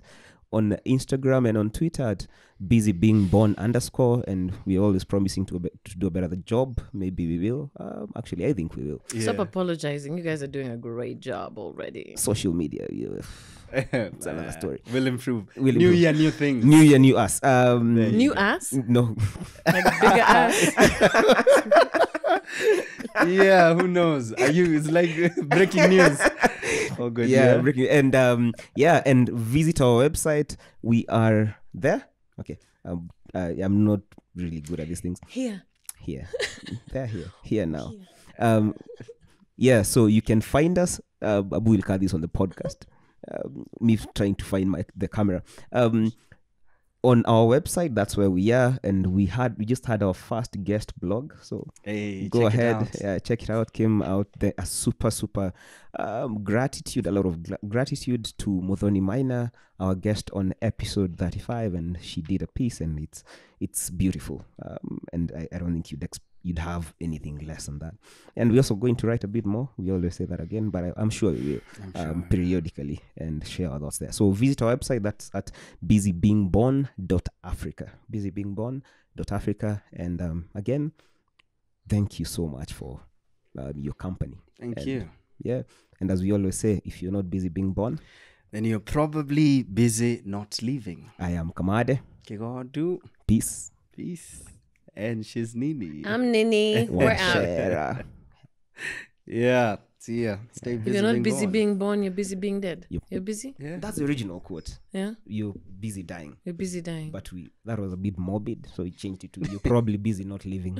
on Instagram and on Twitter at Busy Being Born underscore. And we're always promising to, a be- to do a better job. Maybe we will. Um, actually, I think we will. Stop apologizing. You guys are doing a great job already. Social media, yeah. it's another story. We'll improve. We'll new improve. year, new things. new year, new us. Um, New ass? no, Like bigger ass? yeah, who knows? Are you? It's like breaking news. Oh, good. yeah, breaking- and um, yeah, and visit our website. We are there. Okay, um, uh, I'm not really good at these things. Here. Here, they're here, here now. Um, yeah, so you can find us. Uh, Abu will cut this on the podcast. Um, me trying to find my the camera. Um, on our website, that's where we are, and we had we just had our first guest blog. So Hey, go ahead. yeah check it out. Came out there a super super um, gratitude a lot of gra- gratitude to Muthoni Minor our guest on episode 35 and she did a piece and it's it's beautiful. Um, and I, I don't think you'd ex- you'd have anything less than that and we're also going to write a bit more we always say that again but I, I'm sure we will um, sure. periodically and share our thoughts there. So visit our website. That's at busybeingborn.africa. Busybeingborn.africa. And um, again, thank you so much for um, your company. Thank and- you. Yeah. And as we always say, if you're not busy being born, Then you're probably busy not leaving. I am Kamande. Kigondu, Peace. peace. And she's Nini. I'm Nini. We're out. Wacera. yeah. See ya. Stay If busy. you're not being busy born. being born, you're busy being dead. Yep. You're busy? Yeah. That's the original quote. Yeah? You're busy dying. You're busy dying. But we that was a bit morbid, so we changed it to you're probably busy not living.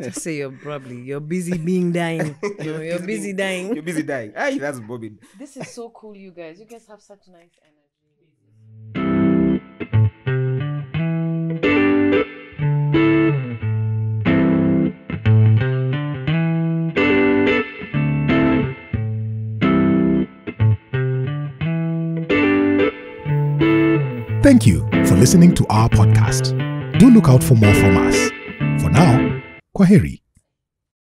Just say you're probably you're busy being dying. no, you're busy dying. You're busy dying. Ay, that's morbid. This is so cool, you guys. You guys have such nice energy. Thank you for listening to our podcast. Do look out for more from us. For now, Kwaheri.